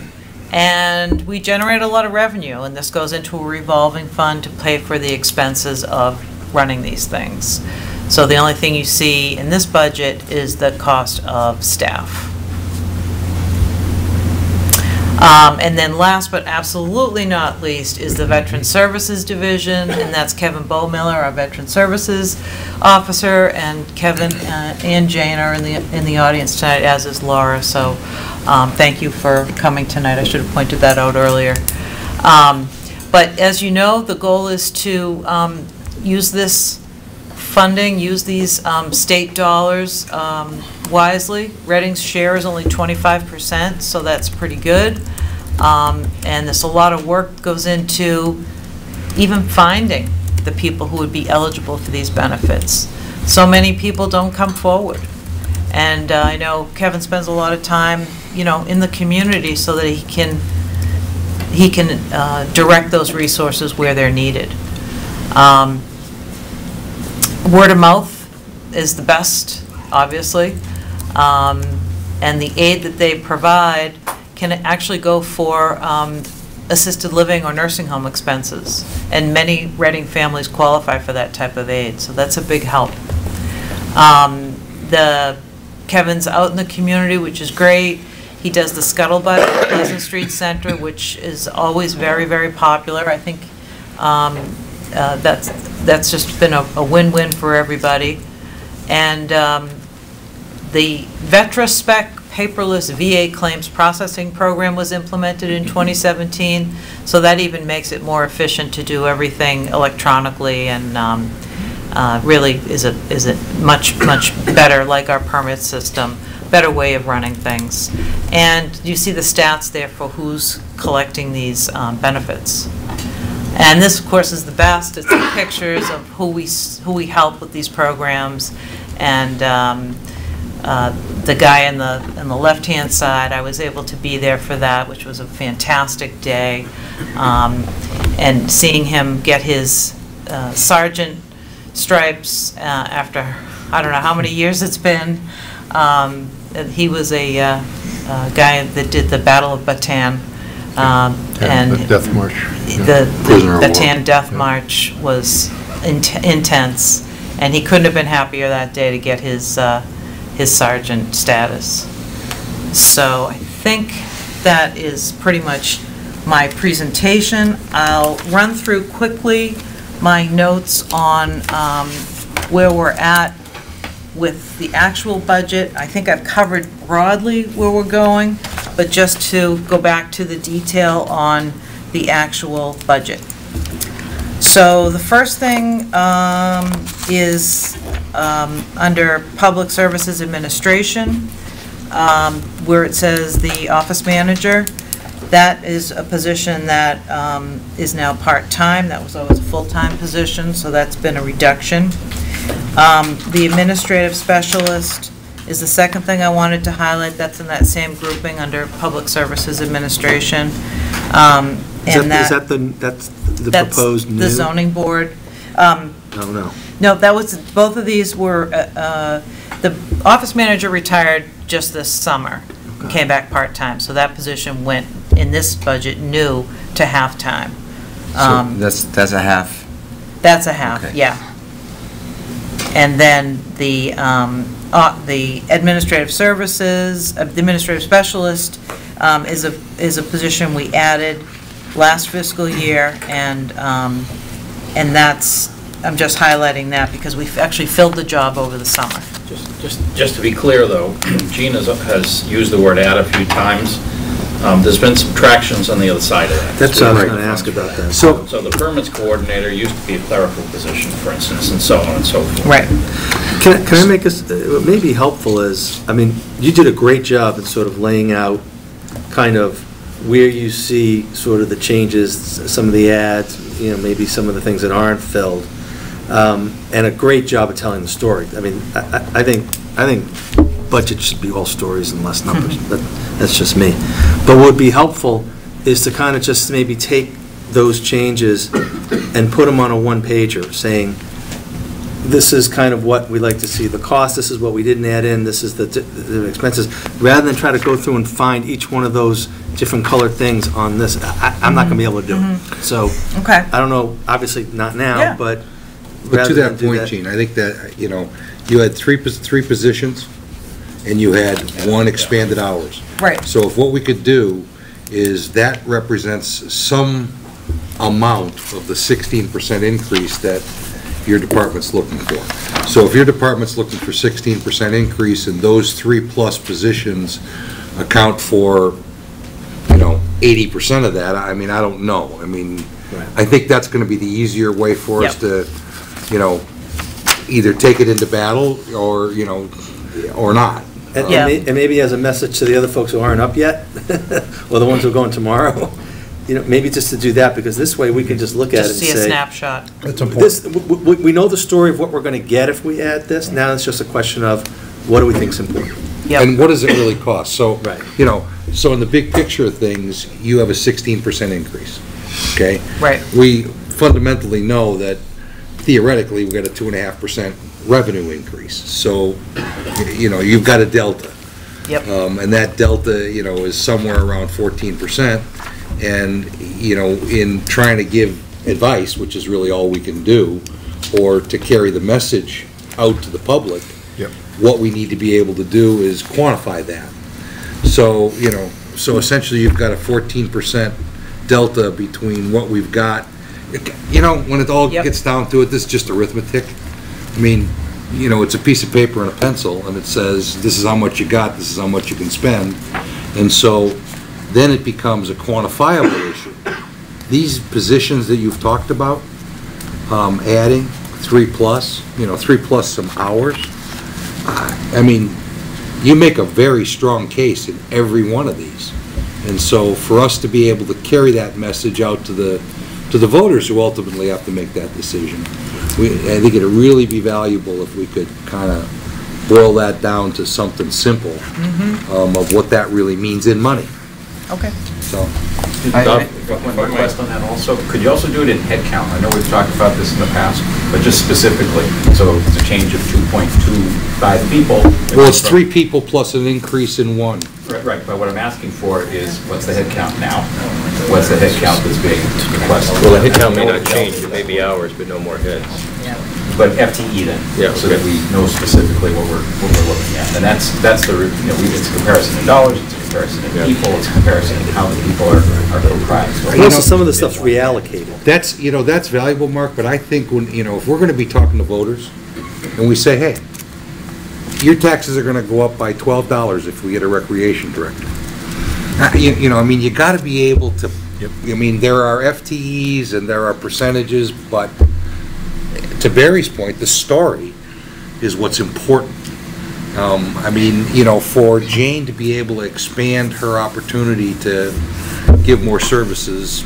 D: And we generate a lot of revenue, and this goes into a revolving fund to pay for the expenses of running these things. So the only thing you see in this budget is the cost of staff. Um, And then last but absolutely not least is the Veteran Services Division, and that's Kevin Bohmiller, our Veteran Services Officer, and Kevin uh, and Jane are in the, in the audience tonight, as is Laura, so um, thank you for coming tonight. I should have pointed that out earlier. Um, But as you know, the goal is to um, use this funding, use these um, state dollars um, wisely. Reading's share is only 25%, so that's pretty good. Um, And there's a lot of work goes into even finding the people who would be eligible for these benefits. So many people don't come forward. And uh, I know Kevin spends a lot of time, you know, in the community so that he can, he can uh, direct those resources where they're needed. Um, Word of mouth is the best, obviously, Um, and the aid that they provide can actually go for um, assisted living or nursing home expenses, and many Reading families qualify for that type of aid, so that's a big help. Um, The, Kevin's out in the community, which is great. He does the Scuttlebutt at Pleasant Street Center, which is always very, very popular. I think um, uh, that's, that's just been a a win-win for everybody. And um, the VetraSpec paperless VA claims processing program was implemented in 2017, so that even makes it more efficient to do everything electronically and um, uh, really is a, is a much, much better, like our permit system, better way of running things. And you see the stats there for who's collecting these um, benefits. And this, of course, is the best. It's the pictures of who we, who we help with these programs. And um, uh, the guy on the, on the left-hand side, I was able to be there for that, which was a fantastic day. Um, And seeing him get his uh, sergeant stripes uh, after, I don't know how many years it's been. Um, He was a uh, uh, guy that did the Battle of Bataan. Um,
I: And
D: And
I: the Death March. yeah.
D: the
I: Prisoner
D: the
I: war.
D: Bataan Death March was int- intense, and he couldn't have been happier that day to get his, uh, his sergeant status. So I think that is pretty much my presentation. I'll run through quickly my notes on um, where we're at with the actual budget. I think I've covered broadly where we're going, but just to go back to the detail on the actual budget. So the first thing um, is um, under Public Services Administration, um, where it says the office manager. That is a position that um, is now part-time. That was always a full-time position, so that's been a reduction. Um, The administrative specialist is the second thing I wanted to highlight. That's in that same grouping under Public Services Administration. Um,
C: Is
D: And
C: that, is
D: that,
C: that the, that's the
D: that's
C: proposed new?
D: the zoning board. Um,
C: No, no.
D: No, that was, both of these were, uh, uh, the office manager retired just this summer, and came back part-time, so that position went, in this budget, new to half-time.
A: So
D: Um,
A: that's, that's a half.
D: That's a half,
A: Okay.
D: yeah. And then the, um, uh, the administrative services, uh, the administrative specialist um, is a, is a position we added last fiscal year, and, um, and that's, I'm just highlighting that because we've actually filled the job over the summer.
H: Just, just, just to be clear, though, has, has used the word "add" a few times. Um, There's been subtractions on the other side of that.
C: That's what I was going to ask about that.
H: So, so the permits coordinator used to be a clerical position, for instance, and so on and so forth.
D: Right.
C: Can I- can I make us, uh, what may be helpful is, I mean, you did a great job in sort of laying out kind of where you see sort of the changes, some of the ads, you know, maybe some of the things that aren't filled, um, and a great job of telling the story. I mean, I I- I think, I think budget should be all stories and less numbers, hmm. but that's just me. But what would be helpful is to kind of just maybe take those changes and put them on a one-pager, saying, this is kind of what we like to see, the cost, this is what we didn't add in, this is the the expenses, rather than try to go through and find each one of those different colored things on this, I- I'm not going to be able to do it. Mm-hmm. So,
D: Okay.
C: I don't know, obviously not
D: Yeah.
C: now, but
E: But
C: rather
E: to
C: than
E: that
C: do
E: point,
C: that.
E: Jean, I think that, you know, you had three, pos- three positions, and you had one expanded hours.
D: Right.
E: So if what we could do is that represents some amount of the sixteen percent increase that your department's looking for. So if your department's looking for sixteen percent increase and those three-plus positions account for, you know, eighty percent of that, I mean, I don't know. I mean, I think that's gonna be the easier way for us to, you know, either take it into battle or, you know, or not.
C: And-
D: Yeah.
C: And may- and maybe as a message to the other folks who aren't up yet, or the ones who are going tomorrow, you know, maybe just to do that, because this way we can just look at it and
D: Just
C: say.
D: see a snapshot.
C: This, w- w- we know the story of what we're going to get if we add this, now it's just a question of, what do we think's important?
D: Yep.
E: And what does it really cost? So,
C: Right.
E: you know, so in the big picture of things, you have a sixteen percent increase, okay?
D: Right.
E: We fundamentally know that theoretically, we've got a two and a half percent revenue increase. So, you know, you've got a delta.
D: Yep.
E: Um, and that delta, you know, is somewhere around fourteen percent. And, you know, in trying to give advice, which is really all we can do, or to carry the message out to the public,
I: Yep.
E: what we need to be able to do is quantify that. So, you know, so essentially you've got a fourteen percent delta between what we've got. You know, when it all
D: Yep.
E: gets down to it, this is just arithmetic. I mean, you know, it's a piece of paper and a pencil, and it says, this is how much you got, this is how much you can spend. And so, then it becomes a quantifiable issue. These positions that you've talked about, um, adding, three plus, you know, three plus some hours, I mean, you make a very strong case in every one of these. And so for us to be able to carry that message out to the, to the voters who ultimately have to make that decision, we, I think it'd really be valuable if we could kind of boil that down to something simple um, of what that really means in money,
D: Okay.
E: So.
A: I-
K: Doug,
A: I-
K: one request on that also, could you also do it in head count? I know we've talked about this in the past, but just specifically, so it's a change of 2.25 people.
E: Well, it's three people plus an increase in one.
K: Right, right, but what I'm asking for is, what's the head count now? What's the head count that's being requested?
B: Well, the head count may not change, it may be hours, but no more heads. Yeah.
K: But FTE then?
B: Yeah,
K: So that we know specifically what we're, what we're looking at. And that's, that's the, you know, we- it's a comparison in dollars, it's a comparison
B: Yeah.
K: in people, it's a comparison in how the people are, are comprised.
C: And also, some of the stuff's reallocated.
E: That's, you know, that's valuable, Mark, but I think when, you know, if we're gonna be talking to voters, and we say, hey, your taxes are gonna go up by twelve dollars if we get a recreation director. Uh, You, you know, I mean, you gotta be able to, I mean, there are FTEs and there are percentages, but to Barry's point, the story is what's important. Um, I mean, you know, for Jane to be able to expand her opportunity to give more services,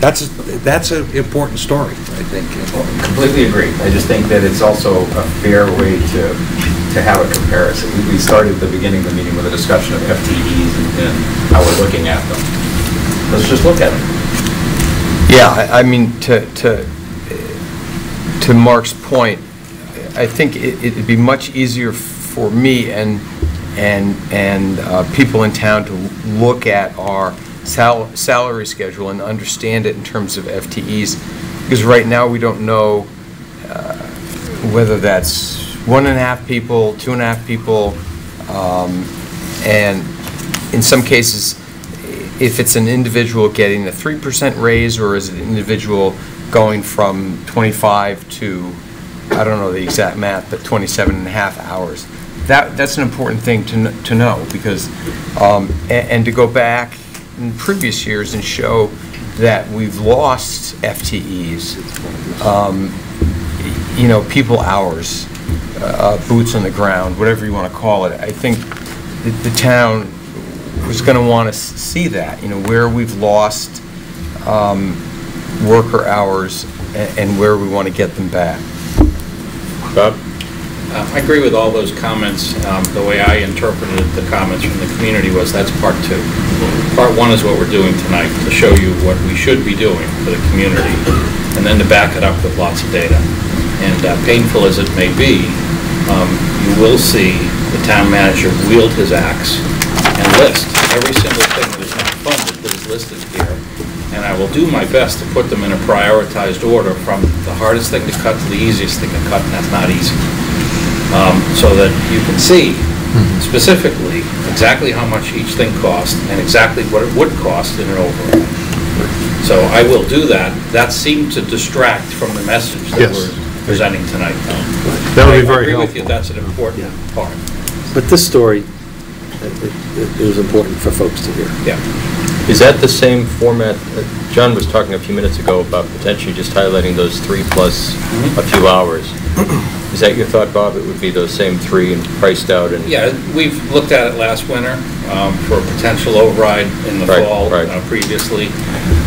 E: that's, that's an important story, I think.
K: Completely agree. I just think that it's also a fair way to, to have a comparison. We- We started at the beginning of the meeting with a discussion of FTEs and- and how we're looking at them. Let's just look at them.
A: Yeah, I I mean, to, to, to Mark's point, I think it- it'd be much easier for me and, and, and uh, people in town to look at our sal- salary schedule and understand it in terms of FTEs, because right now, we don't know uh, whether that's one and a half people, two and a half people, um, and in some cases, if it's an individual getting a 3% raise, or is it an individual going from 25 to, I don't know the exact math, but 27 and a half hours? That, that's an important thing to, to know, because, um, a- and to go back in previous years and show that we've lost FTEs, um, you know, people hours, uh, boots on the ground, whatever you want to call it. I think the, the town was going to want to see that, you know, where we've lost um, worker hours a- and where we want to get them back.
B: Bob?
H: Uh, I agree with all those comments. Um, The way I interpreted the comments from the community was that's part two. Part one is what we're doing tonight, to show you what we should be doing for the community, and then to back it up with lots of data. And uh, painful as it may be, um, you will see the town manager wield his axe and list every single thing that is not funded that is listed here. And I will do my best to put them in a prioritized order from the hardest thing to cut to the easiest thing to cut, and that's not easy um, so that you can see specifically exactly how much each thing cost and exactly what it would cost in an overall. So I will do that. That seemed to distract from the message that
I: Yes.
H: we're presenting tonight. though.
I: That would be
H: I
I: very
H: agree with you,
I: helpful.
H: that's an important part.
C: But this story, it it- it was important for folks to hear.
H: Yeah.
B: Is that the same format? uh, John was talking a few minutes ago about potentially just highlighting those three plus
H: Mm-hmm.
B: a few hours. Is that your thought, Bob? It would be those same three and priced out and...
H: Yeah, we've looked at it last winter um, for a potential override in the
B: Right,
H: fall
B: right.
H: uh, previously,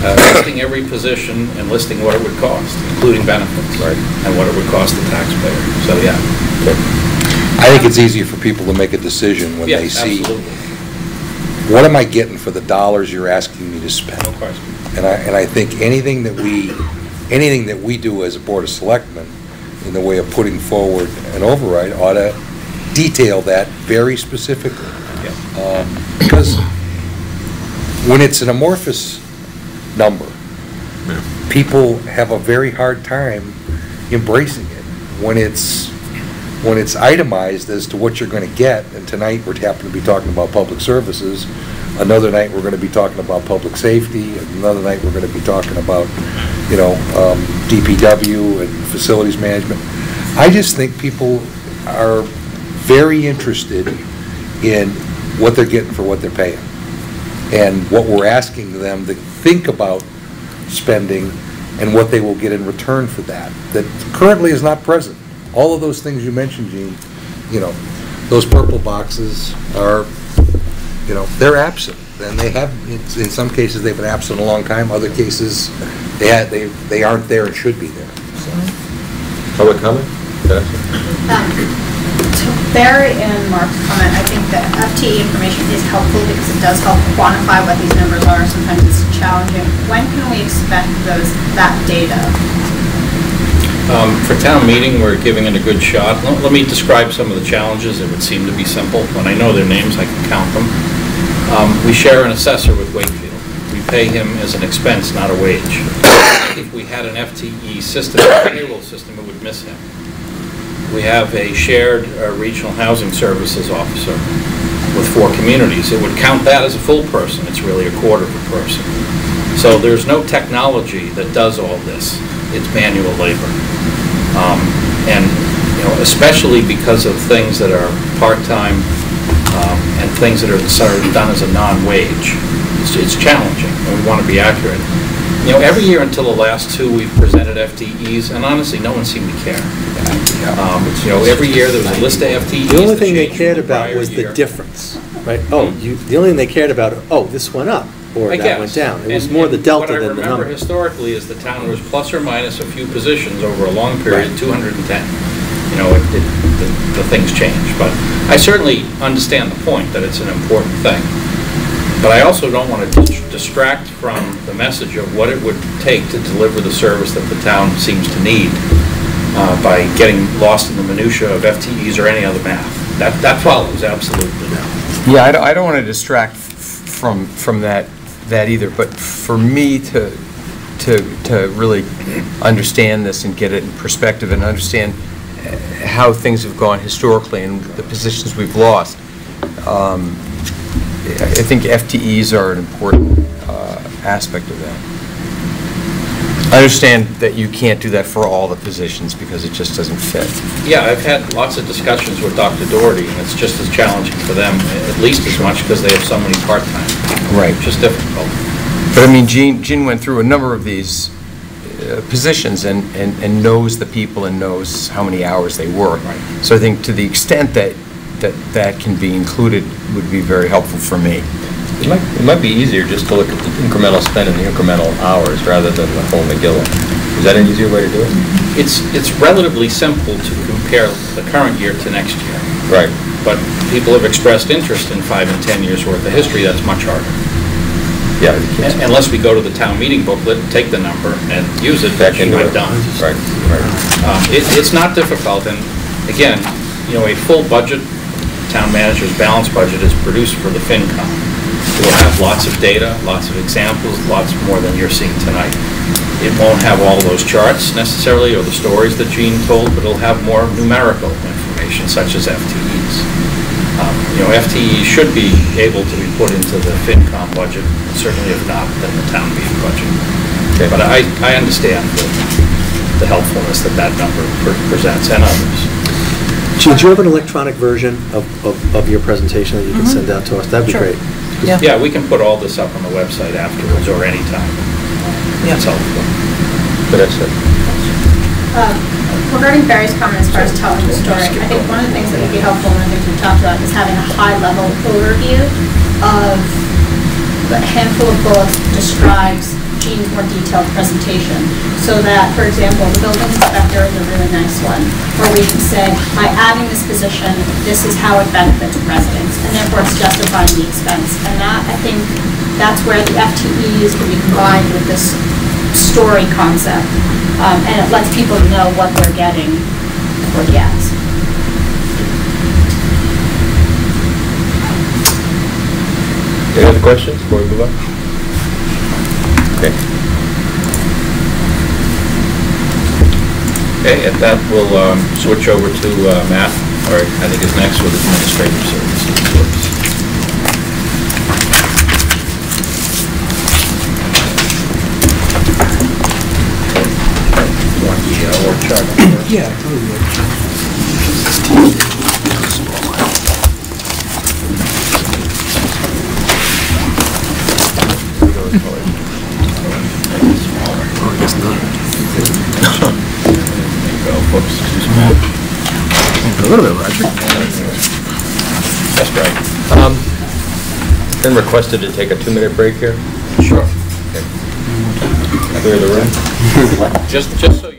H: uh, listing every position and listing what it would cost, including benefits.
B: Right.
H: And what it would cost the taxpayer. So, yeah.
E: I think it's easier for people to make a decision when they see,
H: absolutely.
E: what am I getting for the dollars you're asking me to spend?
H: No question.
E: And I, and I think anything that we, anything that we do as a Board of Selectmen in the way of putting forward an override ought to detail that very specifically. Um, Because when it's an amorphous number, people have a very hard time embracing it. When it's, when it's itemized as to what you're going to get, and tonight we're happen to be talking about public services, another night we're going to be talking about public safety, another night we're going to be talking about, you know, um, DPW and facilities management. I just think people are very interested in what they're getting for what they're paying. And what we're asking them to think about spending and what they will get in return for that, that currently is not present. All of those things you mentioned, Jean, you know, those purple boxes are, you know, they're absent. And they have, in in some cases, they've been absent a long time, other cases, they had, they, they aren't there and should be there.
B: Public comment? Vanessa?
N: Um, To Barry and Mark's comment, I think the FTE information is helpful because it does help quantify what these numbers are. Sometimes it's challenging. When can we expect those, that data?
H: Um, For town meeting, we're giving it a good shot. Let let me describe some of the challenges. It would seem to be simple. When I know their names, I can count them. Um, We share an assessor with Wakefield. We pay him as an expense, not a wage. If we had an FTE system, a payroll system, it would miss him. We have a shared uh, regional housing services officer with four communities. It would count that as a full person. It's really a quarter of a person. So there's no technology that does all this. It's manual labor. Um, And, you know, especially because of things that are part-time um, and things that are done as a non-wage, it's it's challenging, and we want to be accurate. You know, every year until the last two, we've presented FTEs, and honestly, no one seemed to care. Um, You know, every year, there was a list of FTEs.
C: The only thing they cared about was the difference, right? Oh, you, the only thing they cared about, oh, this went up, or
H: I
C: that went down. It was more the delta than the
H: What I remember
C: number.
H: historically is the town was plus or minus a few positions over a long period,
C: Right.
H: 210. You know, it, it- the the things change, but I certainly understand the point that it's an important thing. But I also don't want to distract from the message of what it would take to deliver the service that the town seems to need uh, by getting lost in the minutia of FTEs or any other math. That, that follows, absolutely.
A: Yeah, I don't, I don't want to distract from, from that, that either, but for me to, to, to really understand this and get it in perspective and understand how things have gone historically and the positions we've lost, um, I think FTEs are an important uh, aspect of that. I understand that you can't do that for all the positions because it just doesn't fit.
H: Yeah, I've had lots of discussions with Dr. Doherty, and it's just as challenging for them, at least as much, because they have so many part-time.
A: Right.
H: Just difficult.
A: But I mean, Jean, Jean went through a number of these uh, positions and, and and knows the people and knows how many hours they work.
H: Right.
A: So I think to the extent that, that that can be included would be very helpful for me.
B: It might, it might be easier just to look at the incremental spend and the incremental hours rather than the whole McGill. Is that an easier way to do it?
H: It's, it's relatively simple to compare the current year to next year.
B: Right.
H: But people have expressed interest in five and 10 years' worth of history, that's much harder.
B: Yeah.
H: Un- Unless we go to the town meeting booklet, take the number and use it,
B: Back
H: which you
B: into
H: have
B: it.
H: done.
B: Right, right.
H: Um, it- It's not difficult, and again, you know, a full budget, town manager's balanced budget is produced for the FinCom. It will have lots of data, lots of examples, lots more than you're seeing tonight. It won't have all those charts necessarily, or the stories that Jean told, but it'll have more numerical information, such as FTEs. Um, You know, FTE should be able to be put into the FinCom budget, certainly if not, then the town meeting budget. But I, I understand the the helpfulness that that number pre- presents, and others.
C: Jean, do you have an electronic version of, of of your presentation that you can send out to us? That'd be
D: Sure.
C: great.
D: Yeah.
H: Yeah, we can put all this up on the website afterwards, or anytime. Yeah. That's helpful.
B: But that's it.
N: Um, Regarding Barry's comment as far as telling the story, I think one of the things that would be helpful, and I think we've talked about, is having a high-level overview of a handful of bullets describes Jean's more detailed presentation. So that, for example, the building inspector is a really nice one, where we can say, by adding this position, this is how it benefits residents, and therefore it's justifying the expense. And that, I think, that's where the FTEs can be combined with this story concept, um, and it lets people know what they're getting for ads.
B: Any other questions before we move on? Okay.
H: Okay, at that, we'll um, switch over to uh, Matt, or I think is next with administrative services. You Want the uh, org chart?
C: Yeah,
B: A little bit, Roger.
H: That's right.
B: Um, Been requested to take a two-minute break here.
H: Sure.
B: Clear the room.
H: Just, just so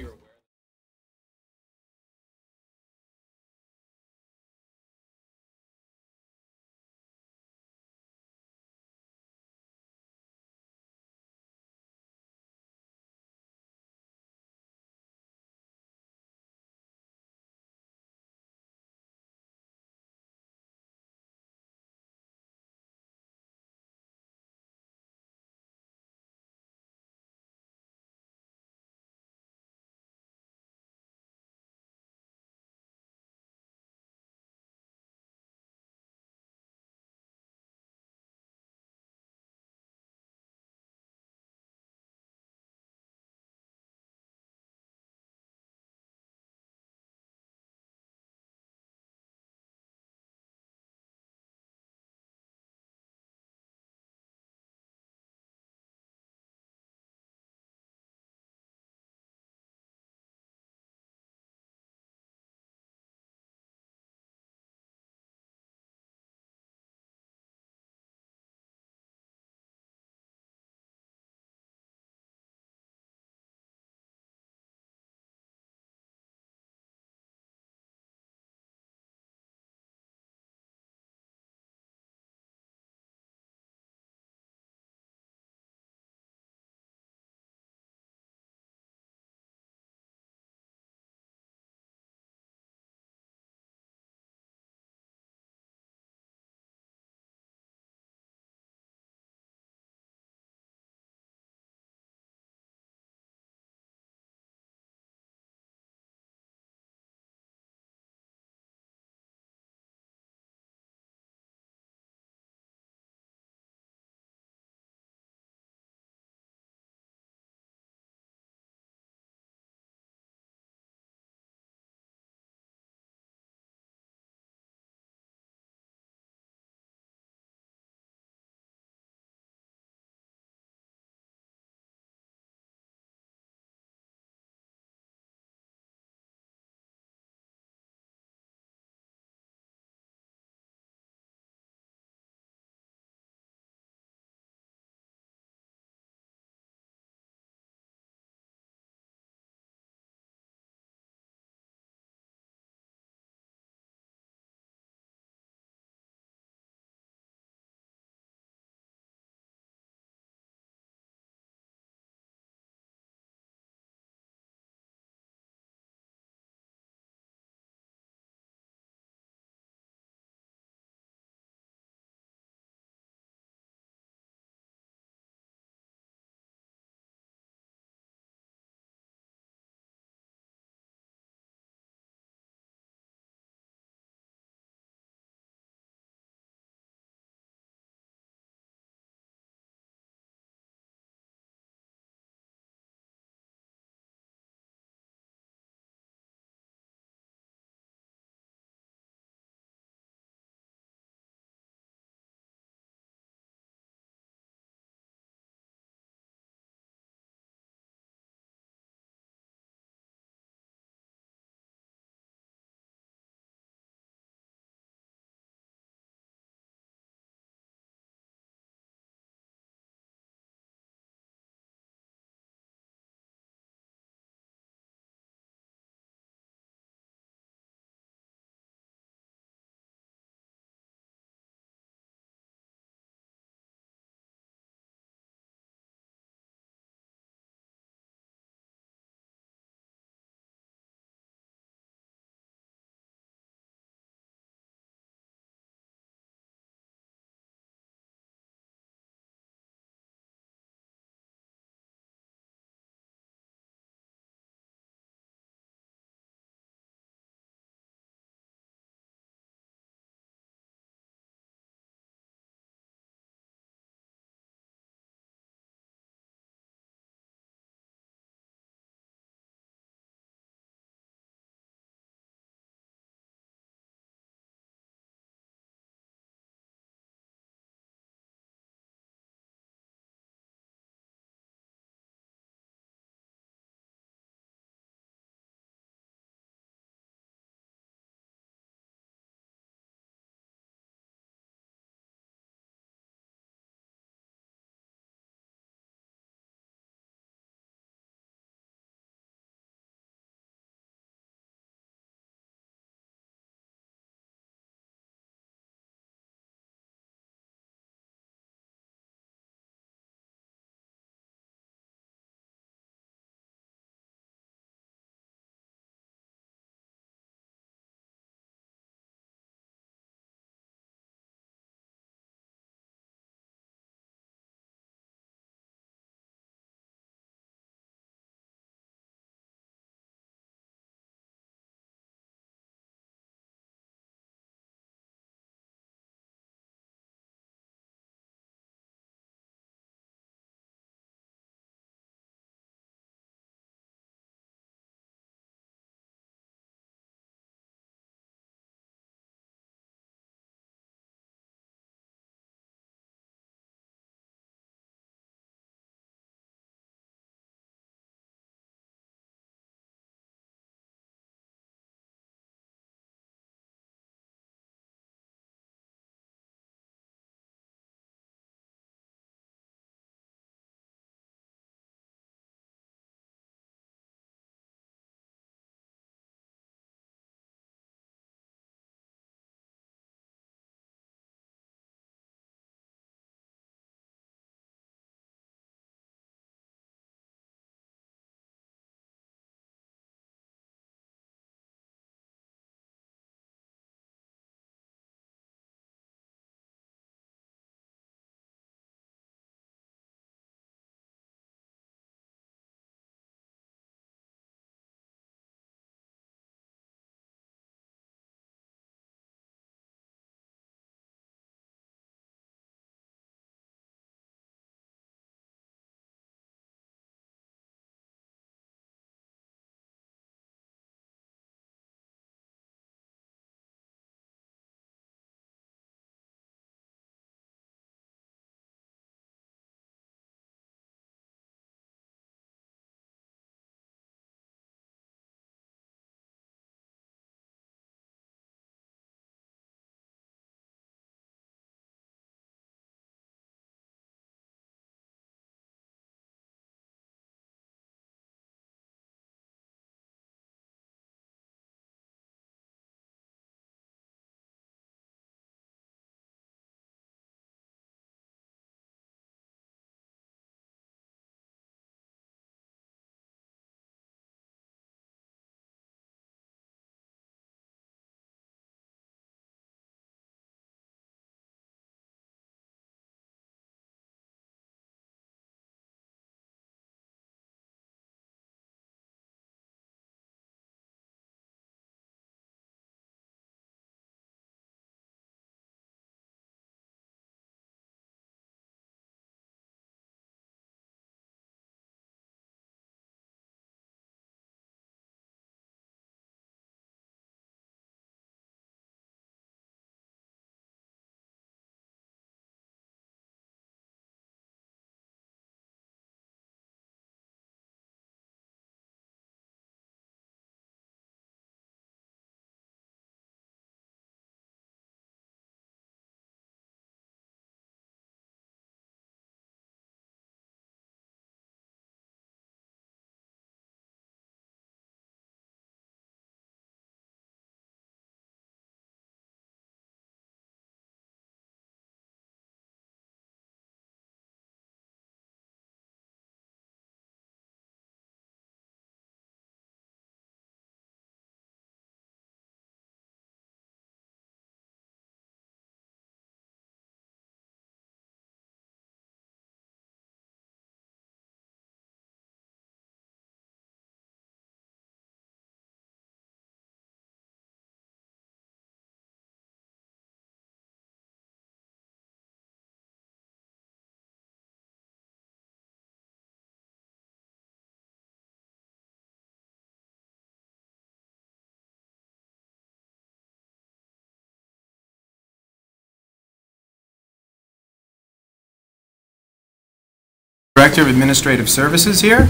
O: Director of Administrative Services here.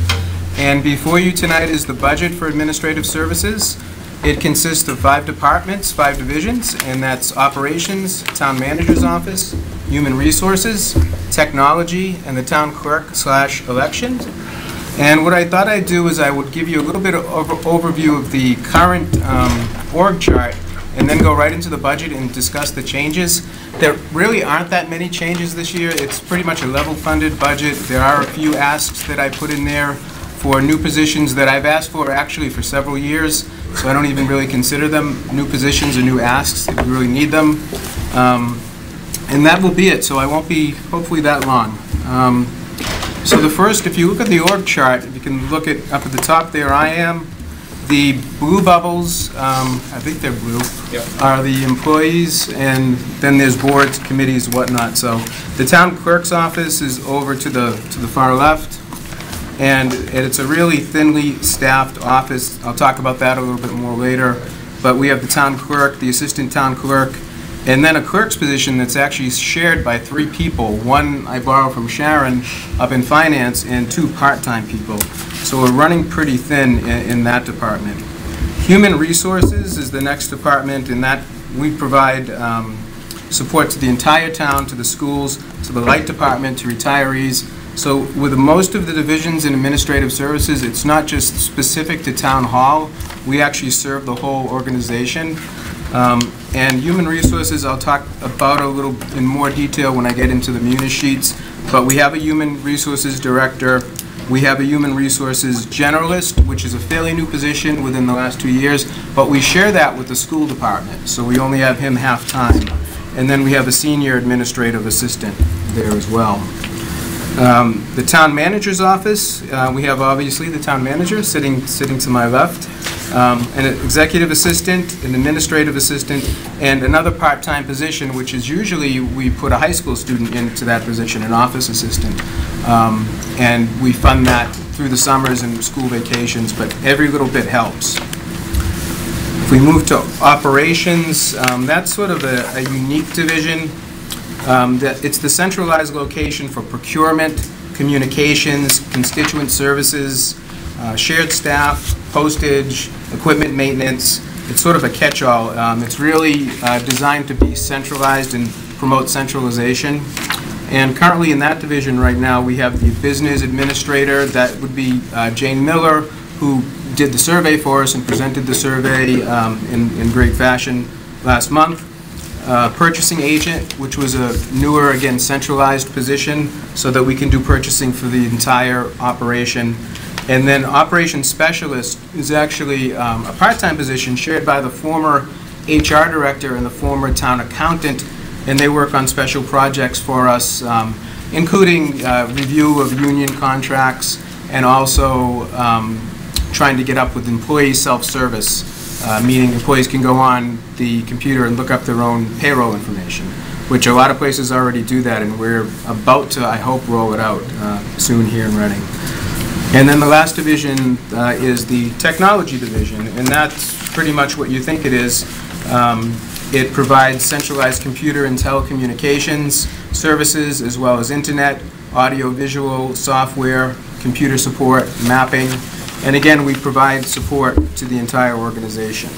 O: And before you tonight is the budget for Administrative Services. It consists of five departments, five divisions, and that's Operations, Town Manager's Office, Human Resources, Technology, and the Town Clerk slash Elections. And what I thought I'd do is I would give you a little bit of over- overview of the current um, org chart, and then go right into the budget and discuss the changes. There really aren't that many changes this year. It's pretty much a level-funded budget. There are a few asks that I put in there for new positions that I've asked for actually for several years, so I don't even really consider them new positions or new asks, if we really need them. Um, And that will be it, so I won't be, hopefully, that long. Um, So the first, if you look at the org chart, if you can look at, up at the top there, I am. The blue bubbles, um, I think they're blue, are the employees, and then there's boards, committees, whatnot. So the town clerk's office is over to the, to the far left, and it's a really thinly staffed office. I'll talk about that a little bit more later. But we have the town clerk, the assistant town clerk, and then a clerk's position that's actually shared by three people. One I borrow from Sharon up in finance, and two part-time people. So we're running pretty thin in, in that department. Human Resources is the next department, and that we provide um, support to the entire town, to the schools, to the light department, to retirees. So with most of the divisions in administrative services, it's not just specific to town hall. We actually serve the whole organization. Um, And human resources, I'll talk about a little in more detail when I get into the munis sheets. But we have a human resources director. We have a human resources generalist, which is a fairly new position within the last two years. But we share that with the school department, so we only have him half-time. And then we have a senior administrative assistant there as well. Um, The town manager's office, uh, we have obviously the town manager sitting, sitting to my left, um, an executive assistant, an administrative assistant, and another part-time position, which is usually, we put a high school student into that position, an office assistant. Um, And we fund that through the summers and school vacations, but every little bit helps. If we move to operations, um, that's sort of a a unique division. Um, that It's the centralized location for procurement, communications, constituent services, uh, shared staff, postage, equipment maintenance. It's sort of a catch-all. Um, It's really uh, designed to be centralized and promote centralization. And currently in that division right now, we have the business administrator, that would be uh, Jane Miller, who did the survey for us and presented the survey um, in in great fashion last month. Uh, Purchasing agent, which was a newer, again, centralized position, so that we can do purchasing for the entire operation. And then operations specialist is actually um, a part-time position shared by the former HR director and the former town accountant, and they work on special projects for us, um, including uh, review of union contracts and also um, trying to get up with employee self-service, uh, meaning employees can go on the computer and look up their own payroll information, which a lot of places already do that, and we're about to, I hope, roll it out uh, soon here in Reading. And then the last division uh, is the technology division, and that's pretty much what you think it is. Um, It provides centralized computer and telecommunications services, as well as internet, audio-visual, software, computer support, mapping, and again, we provide support to the entire organization.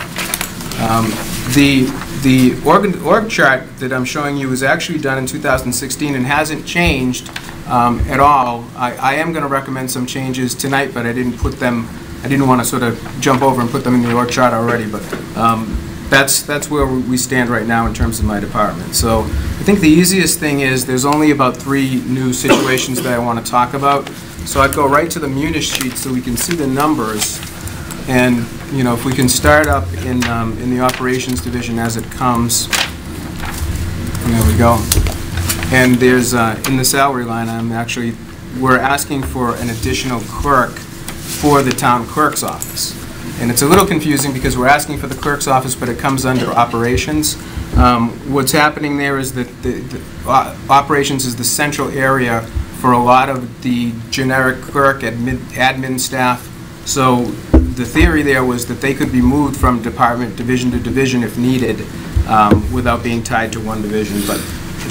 O: Um, The, the org org chart that I'm showing you was actually done in 2016 and hasn't changed um, at all. I I am going to recommend some changes tonight, but I didn't put them, I didn't want to sort of jump over and put them in the org chart already, but um, that's, that's where we stand right now in terms of my department. So I think the easiest thing is, there's only about three new situations that I want to talk about. So I'd go right to the munis sheet so we can see the numbers. And, you know, if we can start up in, um, in the operations division as it comes. There we go. And there's, uh, in the salary line, I'm actually, we're asking for an additional clerk for the town clerk's office. And it's a little confusing because we're asking for the clerk's office, but it comes under operations. Um, What's happening there is that the, the, uh, operations is the central area for a lot of the generic clerk, admin, admin staff. So the theory there was that they could be moved from department, division to division if needed, um, without being tied to one division. But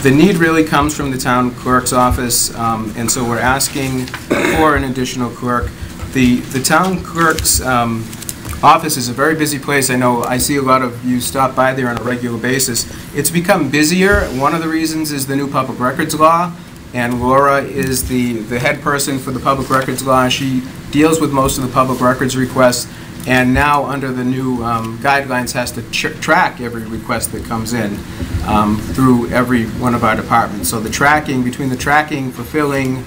O: the need really comes from the town clerk's office, um, and so we're asking for an additional clerk. The, the town clerk's um, office is a very busy place. I know, I see a lot of you stop by there on a regular basis. It's become busier. One of the reasons is the new public records law, and Laura is the, the head person for the public records law. She deals with most of the public records requests, and now, under the new um, guidelines, has to tr- track every request that comes in um, through every one of our departments. So the tracking, between the tracking, fulfilling,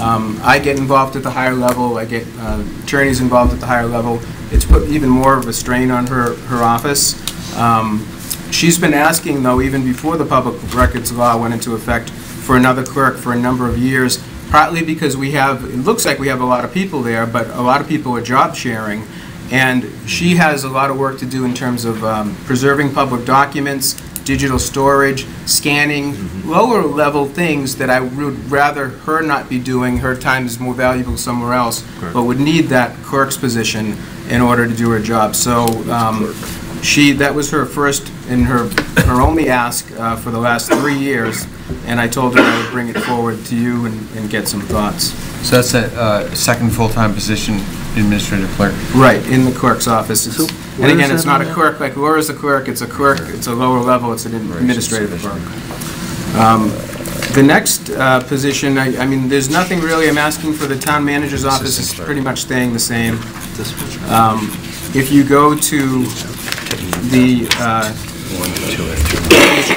O: um, I get involved at the higher level, I get uh, attorneys involved at the higher level. It's put even more of a strain on her, her office. Um, She's been asking, though, even before the public records law went into effect, for another clerk for a number of years, partly because we have, it looks like we have a lot of people there, but a lot of people are job sharing. And she has a lot of work to do in terms of um, preserving public documents, digital storage, scanning, lower level things that I would rather her not be doing. Her time is more valuable somewhere else, but would need that clerk's position in order to do her job. So um, she, that was her first and her, her only ask uh, for the last three years, and I told her I would bring it forward to you and and get some thoughts.
A: So that's a uh, second full-time position, administrative clerk?
O: Right, in the clerk's office. It's-
A: where
O: And
A: is
O: again, it's
A: that
O: not
A: on
O: a
A: there?
O: clerk, like Laura's a clerk, it's a clerk, it's a lower level, it's an administrative clerk. Um, The next uh, position, I I mean, there's nothing really I'm asking for the town manager's office, it's pretty much staying the same. Um, If you go to the uh,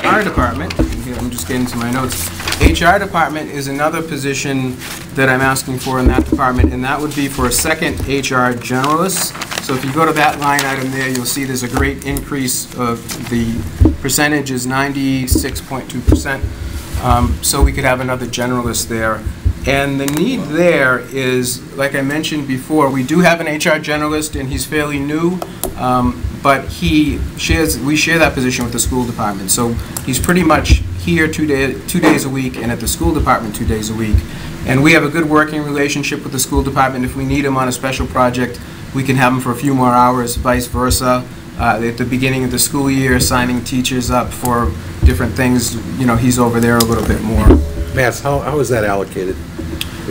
O: HR department, I'm just getting to my notes, HR department is another position that I'm asking for in that department, and that would be for a second HR generalist. So if you go to that line item there, you'll see there's a great increase of, the percentage is 96.2%. Um, So we could have another generalist there. And the need there is, like I mentioned before, we do have an HR generalist, and he's fairly new, um, but he shares, we share that position with the school department. So he's pretty much here two days, two days a week, and at the school department two days a week. And we have a good working relationship with the school department. If we need him on a special project, we can have him for a few more hours, vice versa. Uh, At the beginning of the school year, signing teachers up for different things, you know, he's over there a little bit more.
E: Mass, how, how is that allocated?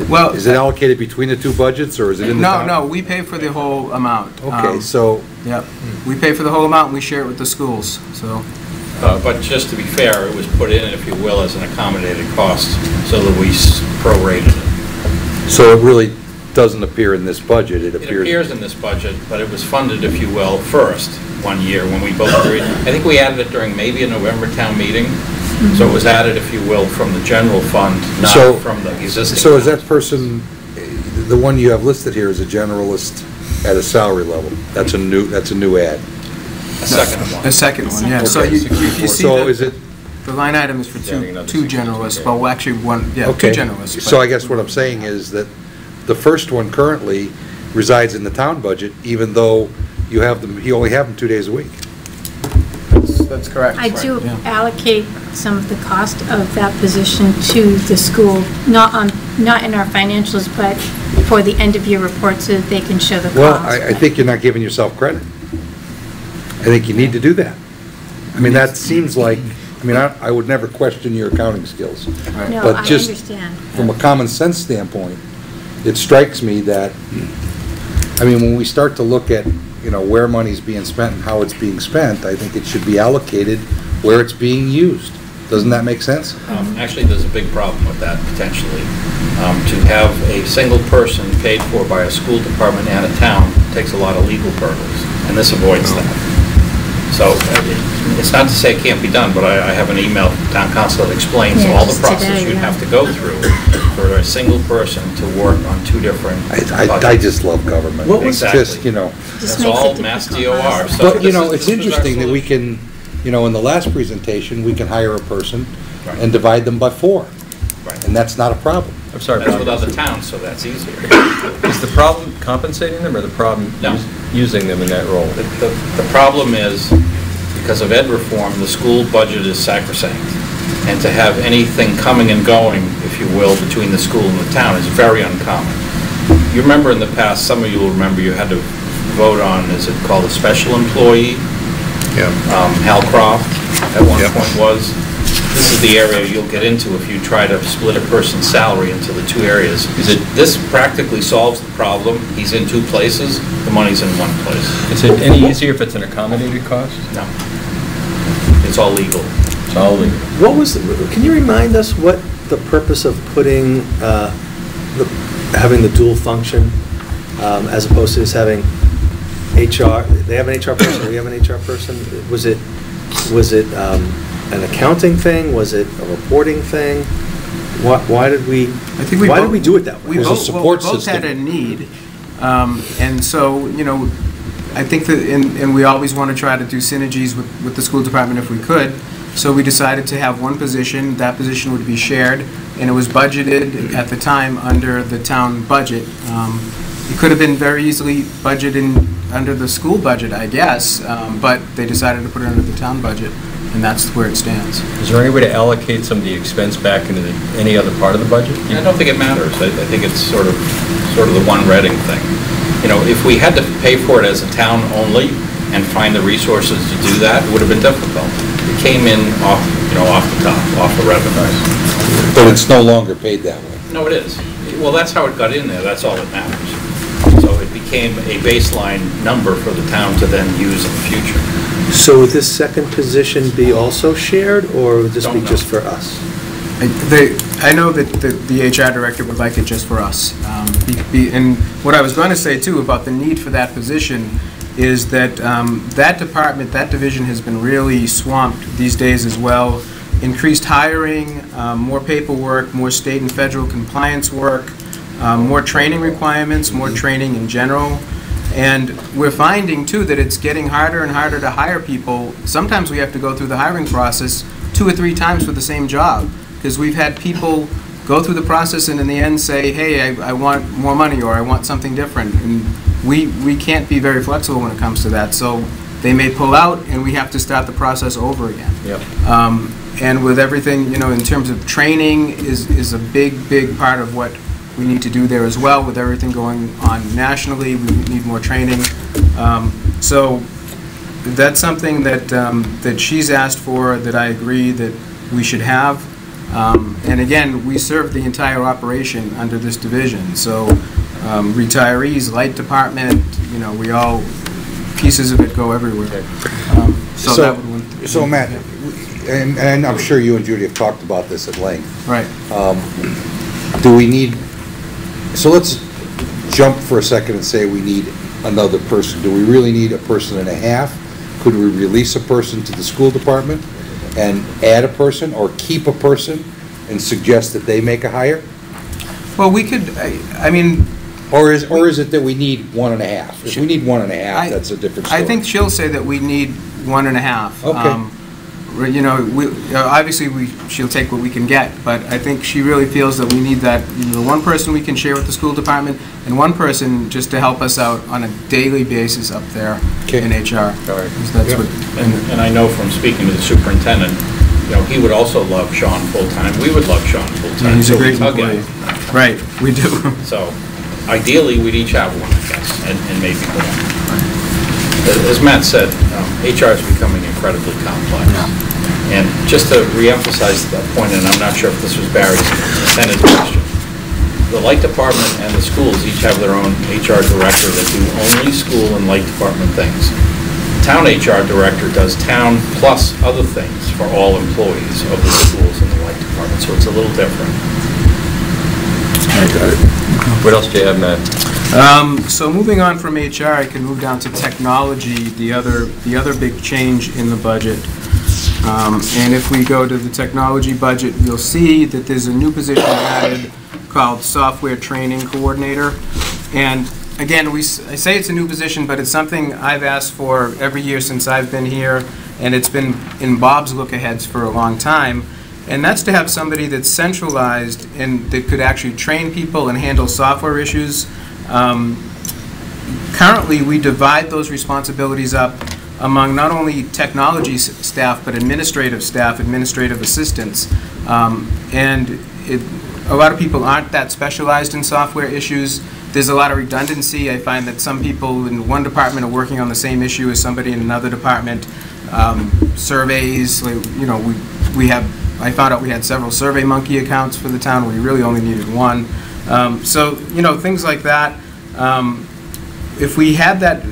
O: Well-
E: Is it allocated between the two budgets, or is it in the
O: No, no, we pay for the whole amount.
E: Okay,
O: Um,
E: so,
O: Yep, we pay for the whole amount, and we share it with the schools, so.
H: Uh, But just to be fair, it was put in, if you will, as an accommodated cost, so that we s- prorated it.
E: so it really doesn't appear in this budget, it
H: It
E: appears...
H: appears in this budget, but it was funded, if you will, first, one year, when we both agreed. I think we added it during maybe a November town meeting, so it was added, if you will, from the general fund,
E: So-
H: not from the existing.
E: So is that person, the one you have listed here is a generalist at a salary level? That's a new, that's a new ad?
H: A second one.
O: The second one, yeah, so
E: Okay.
O: you, you you see
E: So
O: the-
E: is it,
O: The line item is for two, two generalists, well, actually, one, yeah, two
E: okay.
O: generalists.
E: So
O: but-
E: I guess what I'm saying is that the first one currently resides in the town budget, even though you have them, you only have them two days a week.
O: That's- correct.
P: I do
O: Yeah.
P: allocate some of the cost of that position to the school, not on, not in our financials, but for the end-of-year report so that they can show the cost.
E: Well, I, I think you're not giving yourself credit. I think you need to do that. I mean, that seems like, I mean, I, I would never question your accounting skills.
P: No,
E: But
P: I
E: just
P: understand.
E: From a common sense standpoint, it strikes me that, I mean, when we start to look at, you know, where money's being spent and how it's being spent, I think it should be allocated where it's being used. Doesn't that make sense?
H: Um, Actually, there's a big problem with that, potentially. Um, To have a single person paid for by a school department and a town takes a lot of legal hurdles, and this avoids that. So uh, it's not to say it can't be done, but I I have an email from town counsel that explains
P: Yeah,
H: all the
P: just
H: process
P: today,
H: you'd
P: yeah.
H: have to go through for a single person to work on two different
E: I, I
H: budgets.
E: just love government.
H: What was-
E: It's Just, you know.
P: Just
H: That's
P: makes
H: all Mass
P: difficult.
H: DOR. So
E: But, you
H: this
E: know,
H: is-
E: it's
H: this was our
E: interesting that we can, you know, in the last presentation, we can hire a person and divide them by four.
H: Right.
E: And that's not a problem.
Q: I'm sorry,
H: That's
Q: Bob.
H: with other towns, so that's easier.
Q: Is the problem compensating them or the problem
H: No.
Q: us- using them in that role?
H: The, the the problem is, because of ed reform, the school budget is sacrosanct. And to have anything coming and going, if you will, between the school and the town is very uncommon. You remember in the past, some of you will remember, you had to vote on, is it called a special employee?
I: Yeah.
H: Um, Hal Croft at one point was. This is the area you'll get into if you try to split a person's salary into the two areas. Is it, this practically solves the problem. He's in two places, the money's in one place.
Q: Is it any easier if it's an accommodated cost?
H: No. It's all legal.
Q: It's all legal.
C: What was, the- can you remind us what the purpose of putting, uh, the- having the dual function, um, as opposed to just having HR, they have an HR person, we have an HR person? Was it, was it um, an accounting thing? Was it a reporting thing? Why why did we,
O: I think we
C: why did
O: both-
C: we do it that way?
O: We both, well, we both had a need, um, and so, you know, I think that, and, and we always want to try to do synergies with, with the school department if we could, so we decided to have one position, that position would be shared, and it was budgeted at the time under the town budget. Um, It could have been very easily budgeted under the school budget, I guess, um, but they decided to put it under the town budget, and that's where it stands.
Q: Is there any way to allocate some of the expense back into the- any other part of the budget?
H: I don't think it matters. I, I think it's sort of, sort of the one Reading thing. You know, if we had to pay for it as a town only and find the resources to do that, it would have been difficult. It came in off, you know, off the top, off the revenues.
L: But it's no longer paid that way.
H: No, it is. Well, that's how it got in there, that's all that matters. So it became a baseline number for the town to then use in the future.
C: So would this second position be also shared, or would this be
H: Don't know.
C: just for us?
O: I- They, I know that the the HR director would like it just for us. Um, be- be- And what I was going to say, too, about the need for that position is that um, that department, that division has been really swamped these days as well. Increased hiring, um, more paperwork, more state and federal compliance work, um, more training requirements, more training in general. And we're finding, too, that it's getting harder and harder to hire people. Sometimes we have to go through the hiring process two or three times for the same job, because we've had people go through the process and in the end say, hey, I, I want more money, or I want something different. And we, we can't be very flexible when it comes to that, so they may pull out, and we have to start the process over again.
Q: Yep.
O: Um, And with everything, you know, in terms of training is, is a big, big part of what we need to do there as well. With everything going on nationally, we need more training. Um, So that's something that, um, that she's asked for, that I agree that we should have. Um, And again, we serve the entire operation under this division, so um, retirees, light department, you know, we all, pieces of it go everywhere. Um, So that would. one-
L: So Matt, and, and I'm sure you and Judy have talked about this at length.
O: Right.
L: Um, Do we need, so let's jump for a second and say we need another person. Do we really need a person and a half? Could we release a person to the school department and add a person, or keep a person and suggest that they make a hire?
O: Well, we could, I I mean...
L: Or is, or is it that we need one and a half? If we need one and a half,
O: I-
L: that's a different story.
O: I think she'll say that we need one and a half.
L: Okay.
O: Um, You know, we, uh, obviously, we, she'll take what we can get, but I think she really feels that we need that, you know, one person we can share with the school department, and one person just to help us out on a daily basis up there in HR. Because that's what,
H: And and I know from speaking to the superintendent, you know, he would also love Sean full-time. We would love Sean full-time.
O: he's a
H: so we
O: great employee.
H: him.
O: Right, we do.
H: So ideally, we'd each have one, I guess, and and maybe more. As- As Matt said, um, HR is becoming incredibly complex. And just to reemphasize that point, and I'm not sure if this was Barry's intended question, the light department and the schools each have their own HR director that do only school and light department things. Town HR director does town plus other things for all employees of the schools and the light department, so it's a little different. I got it.
Q: What else do you have, Matt?
O: Um, So moving on from HR, I can move down to technology, the other, the other big change in the budget. Um, And if we go to the technology budget, you'll see that there's a new position added called Software Training Coordinator. And again, we, I say it's a new position, but it's something I've asked for every year since I've been here, and it's been in Bob's look-aheads for a long time. And that's to have somebody that's centralized and that could actually train people and handle software issues. Um, Currently, we divide those responsibilities up among not only technology staff, but administrative staff, administrative assistants. Um, And it, a lot of people aren't that specialized in software issues. There's a lot of redundancy. I find that some people in one department are working on the same issue as somebody in another department. Um, Surveys, like, you know, we, we have I found out we had several Survey Monkey accounts for the town, we really only needed one. Um, So, you know, things like that. Um, If we had that,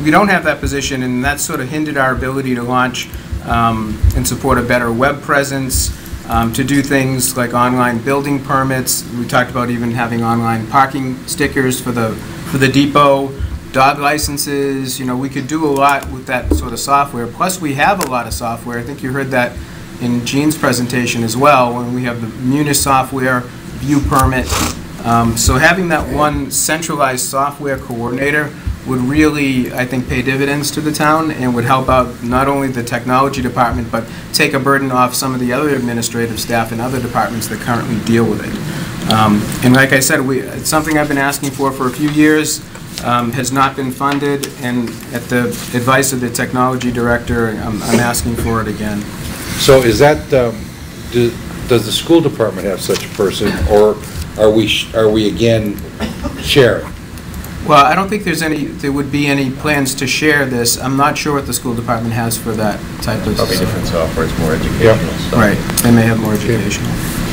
O: we don't have that position, and that sort of hindered our ability to launch um, and support a better web presence, um, to do things like online building permits. We talked about even having online parking stickers for the, for the depot, dog licenses, you know, we could do a lot with that sort of software. Plus, we have a lot of software. I think you heard that in Jean's presentation as well, when we have the Munis software, ViewPermit. Um, So having that one centralized software coordinator would really, I think, pay dividends to the town and would help out not only the technology department, but take a burden off some of the other administrative staff in other departments that currently deal with it. Um, And like I said, we, it's something I've been asking for for a few years, um, has not been funded, and at the advice of the technology director, I'm I'm asking for it again.
L: So is that, um, do- does the school department have such a person, or are we, are we again sharing?
O: Well, I don't think there's any, there would be any plans to share this. I'm not sure what the school department has for that type of...
Q: Probably different software, it's more educational stuff.
O: Right, they may have more educational.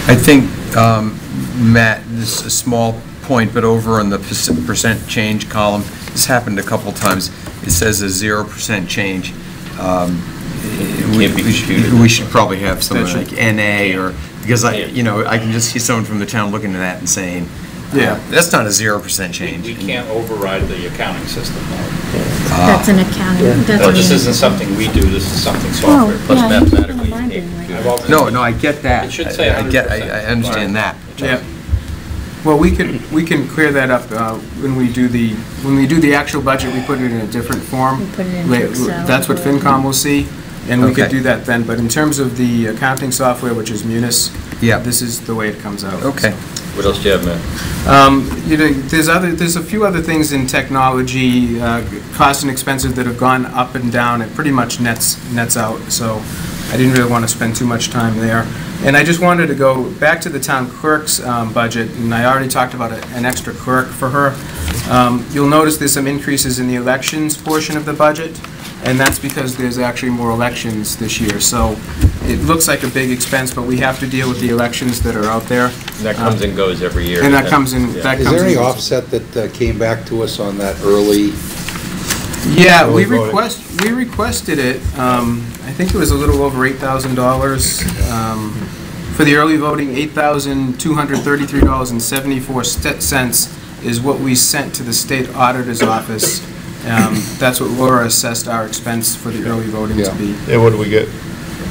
A: I think, um, Matt, this is a small point, but over on the perc- percent change column, this happened a couple times, it says a zero percent change. Um, we-
Q: Can't be
A: we should-
Q: computed.
A: We should probably have something like NA, or, because I, you know, I can just see someone from the town looking at that and saying,
O: Yeah.
A: that's not a zero percent change.
H: We can't override the accounting system, though.
P: That's an accounting, that's
H: No, this isn't something we do, this is something software.
P: Oh,
Q: Plus
P: yeah,
Q: mathematically,
P: mine
Q: can't
P: didn't like
H: I've always-
A: No, no, I get that.
H: It should say
A: I- I get, I
H: 100%.
A: I understand that.
O: Yeah. Well, we can, we can clear that up uh, when we do the, when we do the actual budget, we put it in a different form.
P: We put it into
O: La-
P: Excel.
O: That's what FinCom will see, and we could
A: Okay.
O: do that then. But in terms of the accounting software, which is Munis,
A: Yeah.
O: this is the way it comes out.
A: Okay.
Q: What else do you have, Matt?
O: Um, You know, there's other, there's a few other things in technology, uh, costs and expenses that have gone up and down. It pretty much nets, nets out, so I didn't really want to spend too much time there. And I just wanted to go back to the town clerk's um, budget, and I already talked about a- an extra clerk for her. Um, You'll notice there's some increases in the elections portion of the budget, and that's because there's actually more elections this year. So it looks like a big expense, but we have to deal with the elections that are out there.
Q: And That comes and goes every year.
O: And that comes in,
Q: Yeah.
O: that
L: Is
O: comes in.
L: there any offset that uh, came back to us on that early?
O: Yeah, we
L: voting.
O: request, we requested it, um, I think it was a little over eight thousand dollars. um, For the early voting, eight thousand two hundred thirty-three dollars and seventy-four cents is what we sent to the state auditor's office. Um, That's what Laura assessed our expense for the early voting to
L: Yeah.
O: be.
I: And what do we get?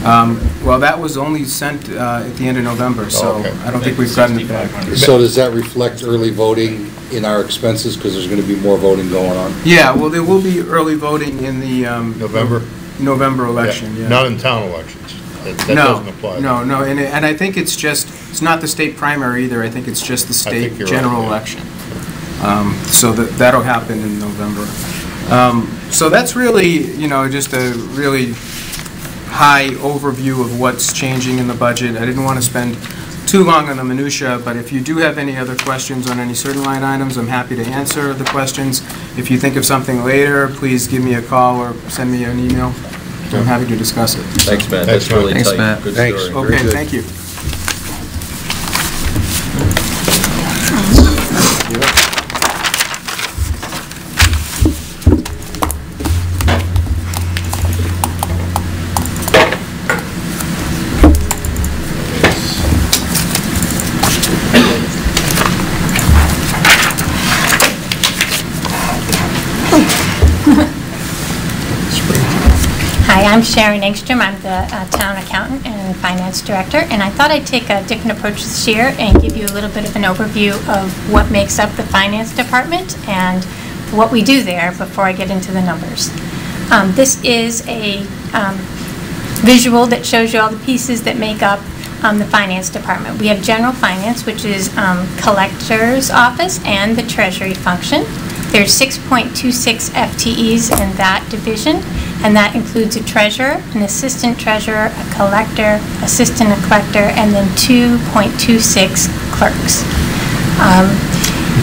O: Um, Well, that was only sent uh, at the end of November, so
I: okay.
O: I don't think we've gotten it back.
L: So does that reflect early voting in our expenses, because there's going to be more voting going on?
O: Yeah, well, there will be early voting in the... um,
I: November?
O: November election, yeah.
I: Not in town elections. That that
O: No,
I: doesn't apply.
O: No, no, and, it- and I think it's just, it's not the state primary either, I think it's just the state
I: you're right,
O: general
I: yeah.
O: election. Um, So that, that'll happen in November. Um, So that's really, you know, just a really high overview of what's changing in the budget. I didn't want to spend too long on the minutia, but if you do have any other questions on any certain line items, I'm happy to answer the questions. If you think of something later, please give me a call or send me an email. I'm happy to discuss it.
Q: Thanks, Matt,
I: Thanks,
Q: that's really
A: Matt. Thanks,
Q: tight.
A: Matt.
Q: Good
L: Thanks.
Q: story.
L: Very
O: Okay,
L: good.
O: thank you.
P: I'm Sharon Angstrom. I'm the uh, town accountant and finance director, and I thought I'd take a different approach this year and give you a little bit of an overview of what makes up the finance department and what we do there before I get into the numbers. Um, This is a um, visual that shows you all the pieces that make up um, the finance department. We have general finance, which is um, collector's office and the treasury function. There's 6.26 FTEs in that division, and that includes a treasurer, an assistant treasurer, a collector, assistant collector, and then 2.26 clerks. Um,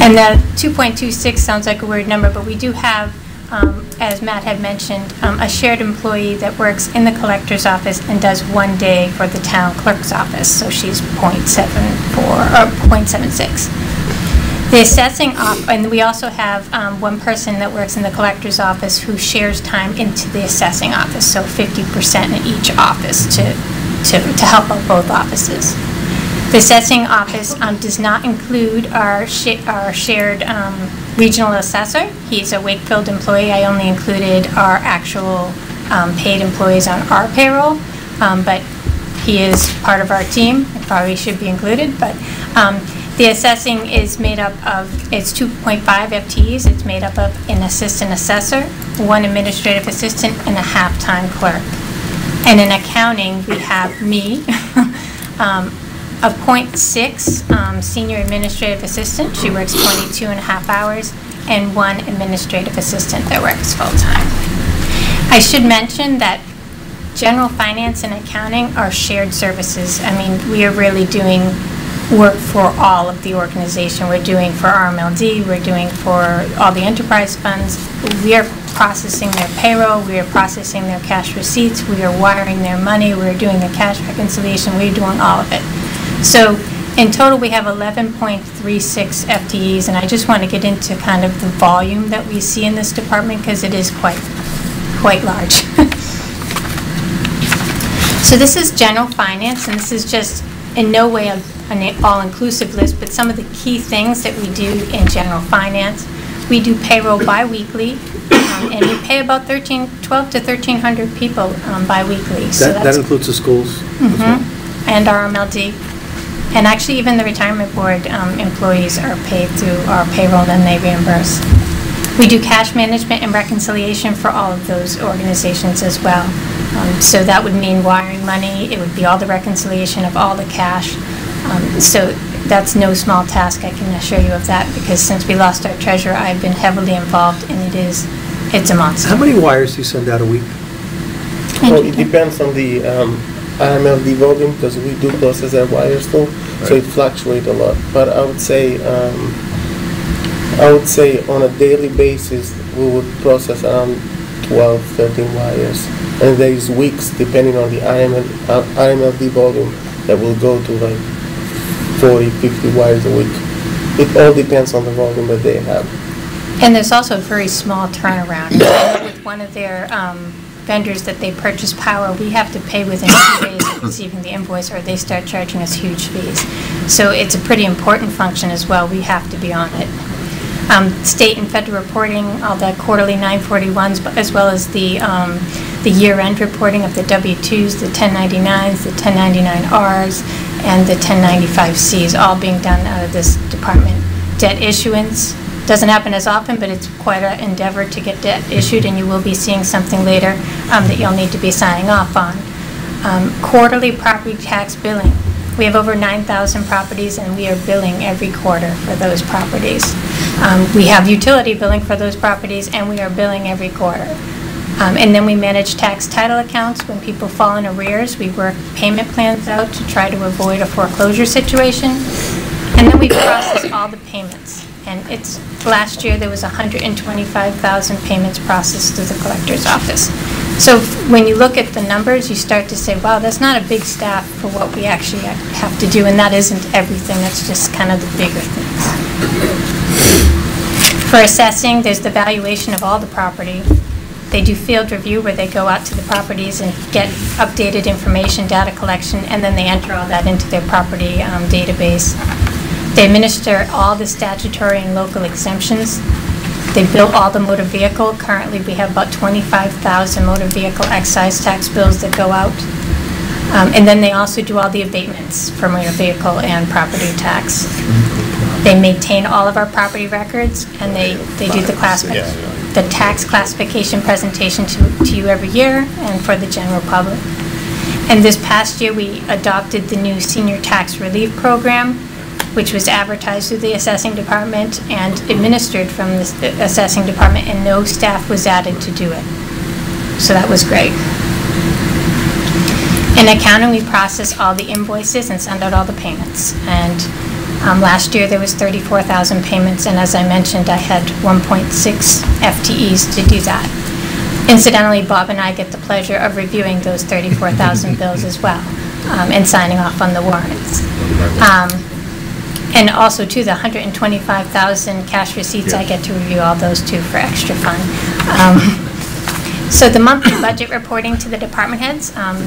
P: And the 2.26 sounds like a weird number, but we do have um, as Matt had mentioned, um, a shared employee that works in the collector's office and does one day for the town clerk's office, so she's .74, or .76. The assessing, off- and we also have um, one person that works in the collector's office who shares time into the assessing office, so 50% in each office to, to, to help out both offices. The assessing office um, does not include our, sha- our shared um, regional assessor. He's a Wakefield employee. I only included our actual um, paid employees on our payroll, um, but he is part of our team. It probably should be included, but um, the assessing is made up of, it's 2.5 FTEs. It's made up of an assistant assessor, one administrative assistant, and a half-time clerk. And in accounting, we have me, um, a .6 um, senior administrative assistant. She works 22 and a half hours, and one administrative assistant that works full-time. I should mention that general finance and accounting are shared services. I mean, we are really doing work for all of the organization. We're doing for RMLD, we're doing for all the enterprise funds. We are processing their payroll, we are processing their cash receipts, we are wiring their money, we're doing the cash reconciliation, we're doing all of it. So in total, we have 11.36 FTEs, and I just want to get into kind of the volume that we see in this department because it is quite, quite large. So this is general finance, and this is just in no way a- an all-inclusive list, but some of the key things that we do in general finance. We do payroll biweekly, um, and we pay about 13, 12 to 1,300 people um, biweekly. So
C: That that includes the schools?
P: Mhm. And RMLD. And actually, even the retirement board um, employees are paid through our payroll, and they reimburse. We do cash management and reconciliation for all of those organizations as well. Um, So that would mean wiring money, it would be all the reconciliation of all the cash. Um, So that's no small task, I can assure you of that, because since we lost our treasurer, I've been heavily involved, and it is, it's a monster.
C: How many wires do you send out a week?
R: Well, it depends on the um, RMLD volume, because we do process our wires too, so it fluctuates a lot. But I would say, um, I would say on a daily basis, we would process around 12, 13 wires. And there is weeks, depending on the IML, uh, RMLD volume, that will go to like 40, 50 wires a week. It all depends on the volume that they have.
P: And there's also a very small turnaround. With one of their um, vendors that they purchase power, we have to pay within two days of receiving the invoice, or they start charging us huge fees. So it's a pretty important function as well. We have to be on it. Um, State and federal reporting, all the quarterly 941s, but as well as the um, the year-end reporting of the W-2s, the 1099s, the 1099Rs, and the 1095Cs, all being done out of this department. Debt issuance, doesn't happen as often, but it's quite an endeavor to get debt issued, and you will be seeing something later um, that you'll need to be signing off on. Um, Quarterly property tax billing. We have over 9,000 properties, and we are billing every quarter for those properties. Um, We have utility billing for those properties, and we are billing every quarter. Um, And then we manage tax title accounts. When people fall in arrears, we work payment plans out to try to avoid a foreclosure situation. And then we process all the payments. And it's, last year, there was 125,000 payments processed through the collector's office. So when you look at the numbers, you start to say, wow, that's not a big staff for what we actually have to do, and that isn't everything, that's just kind of the bigger things. For assessing, there's the valuation of all the property. They do field review where they go out to the properties and get updated information, data collection, and then they enter all that into their property um, database. They administer all the statutory and local exemptions. They bill all the motor vehicle. Currently, we have about 25,000 motor vehicle excise tax bills that go out. Um, And then they also do all the abatements for motor vehicle and property tax. They maintain all of our property records, and they, they do the classification, the tax classification presentation to, to you every year and for the general public. And this past year, we adopted the new senior tax relief program, which was advertised through the assessing department and administered from the assessing department, and no staff was added to do it. So that was great. In accounting, we process all the invoices and send out all the payments. And Um, Last year, there was 34,000 payments, and as I mentioned, I had 1.6 FTEs to do that. Incidentally, Bob and I get the pleasure of reviewing those 34,000 bills as well, um, and signing off on the warrants. Um, And also, too, the 125,000 cash receipts, I get to review all those, too, for extra fun. Um, So the monthly budget reporting to the department heads, um,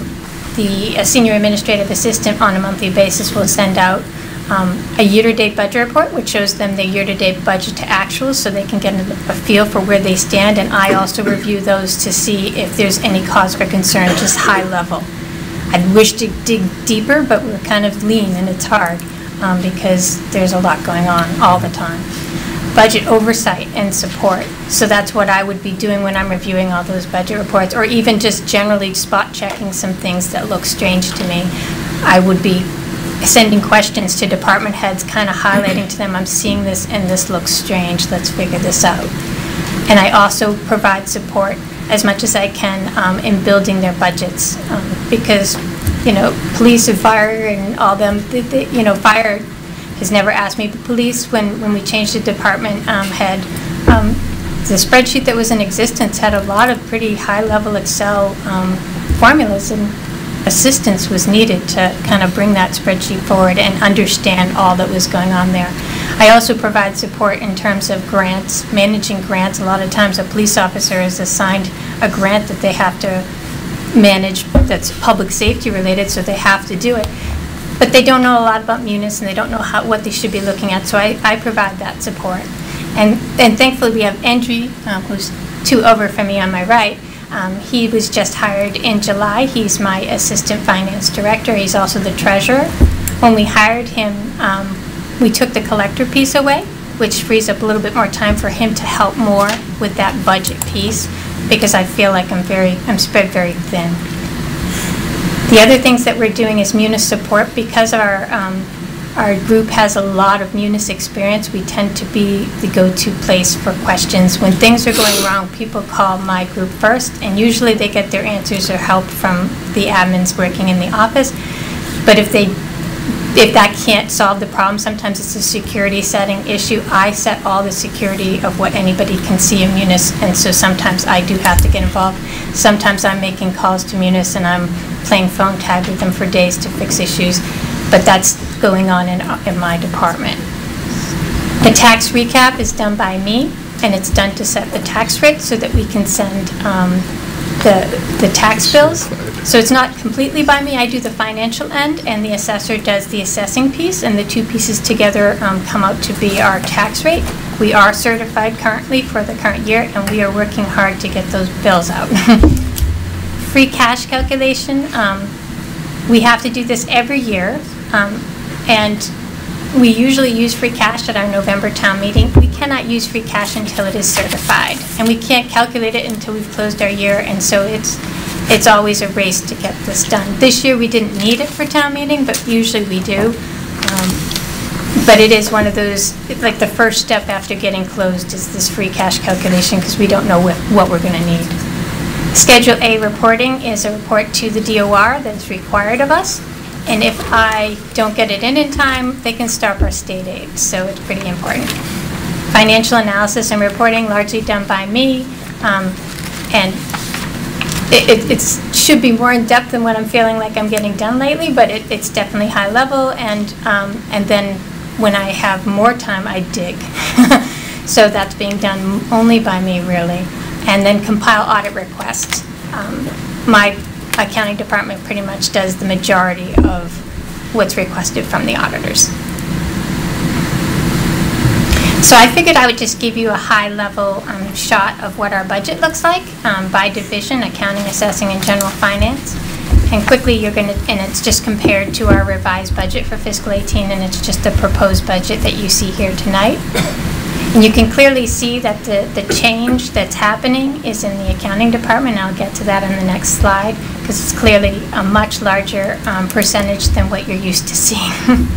P: the uh, senior administrative assistant on a monthly basis will send out um, a year-to-date budget report, which shows them the year-to-date budget to actuals, so they can get a a feel for where they stand, and I also review those to see if there's any cause for concern, just high level. I'd wish to dig deeper, but we're kind of lean, and it's hard, um, because there's a lot going on all the time. Budget oversight and support, so that's what I would be doing when I'm reviewing all those budget reports, or even just generally spot checking some things that look strange to me. I would be sending questions to department heads, kind of highlighting to them, I'm seeing this and this looks strange, let's figure this out. And I also provide support as much as I can um, in building their budgets, um, because, you know, police and fire and all them, they- they- you know, fire has never asked me, but police, when, when we changed the department um, head, um, the spreadsheet that was in existence had a lot of pretty high-level Excel um, formulas, and assistance was needed to kind of bring that spreadsheet forward and understand all that was going on there. I also provide support in terms of grants, managing grants. A lot of times, a police officer is assigned a grant that they have to manage that's public safety related, so they have to do it. But they don't know a lot about Munis, and they don't know how, what they should be looking at, so I, I provide that support. And, and thankfully, we have Andrew, um, who's two over from me on my right. Um, He was just hired in July. He's my assistant finance director. He's also the treasurer. When we hired him, um, we took the collector piece away, which frees up a little bit more time for him to help more with that budget piece, because I feel like I'm very, I'm spread very thin. The other things that we're doing is Munis support, because our, um, our group has a lot of Munis experience, we tend to be the go-to place for questions. When things are going wrong, people call my group first, and usually they get their answers or help from the admins working in the office. But if they, if that can't solve the problem, sometimes it's a security setting issue. I set all the security of what anybody can see in Munis, and so sometimes I do have to get involved. Sometimes I'm making calls to Munis and I'm playing phone tag with them for days to fix issues, but that's going on in, in my department. The tax recap is done by me, and it's done to set the tax rate so that we can send um, the, the tax bills. So it's not completely by me, I do the financial end, and the assessor does the assessing piece, and the two pieces together um, come out to be our tax rate. We are certified currently for the current year, and we are working hard to get those bills out. Free cash calculation, um, we have to do this every year, um, and we usually use free cash at our November town meeting. We cannot use free cash until it is certified, and we can't calculate it until we've closed our year, and so it's, it's always a race to get this done. This year, we didn't need it for town meeting, but usually we do. Um, But it is one of those, like, the first step after getting closed is this free cash calculation, because we don't know what, what we're gonna need. Schedule A reporting is a report to the DOR that is required of us, and if I don't get it in in time, they can stop our state aid, so it's pretty important. Financial analysis and reporting largely done by me, um, and it, it- it's, should be more in-depth than what I'm feeling like I'm getting done lately, but it, it's definitely high level, and, um, and then when I have more time, I dig. So that's being done only by me, really. And then compile audit requests. Um, My accounting department pretty much does the majority of what's requested from the auditors. So I figured I would just give you a high-level um, shot of what our budget looks like um, by division, accounting, assessing, and general finance. And quickly, you're going to, and it's just compared to our revised budget for fiscal 18, and it's just the proposed budget that you see here tonight. And you can clearly see that the, the change that's happening is in the accounting department. I'll get to that on the next slide, because it's clearly a much larger um, percentage than what you're used to seeing.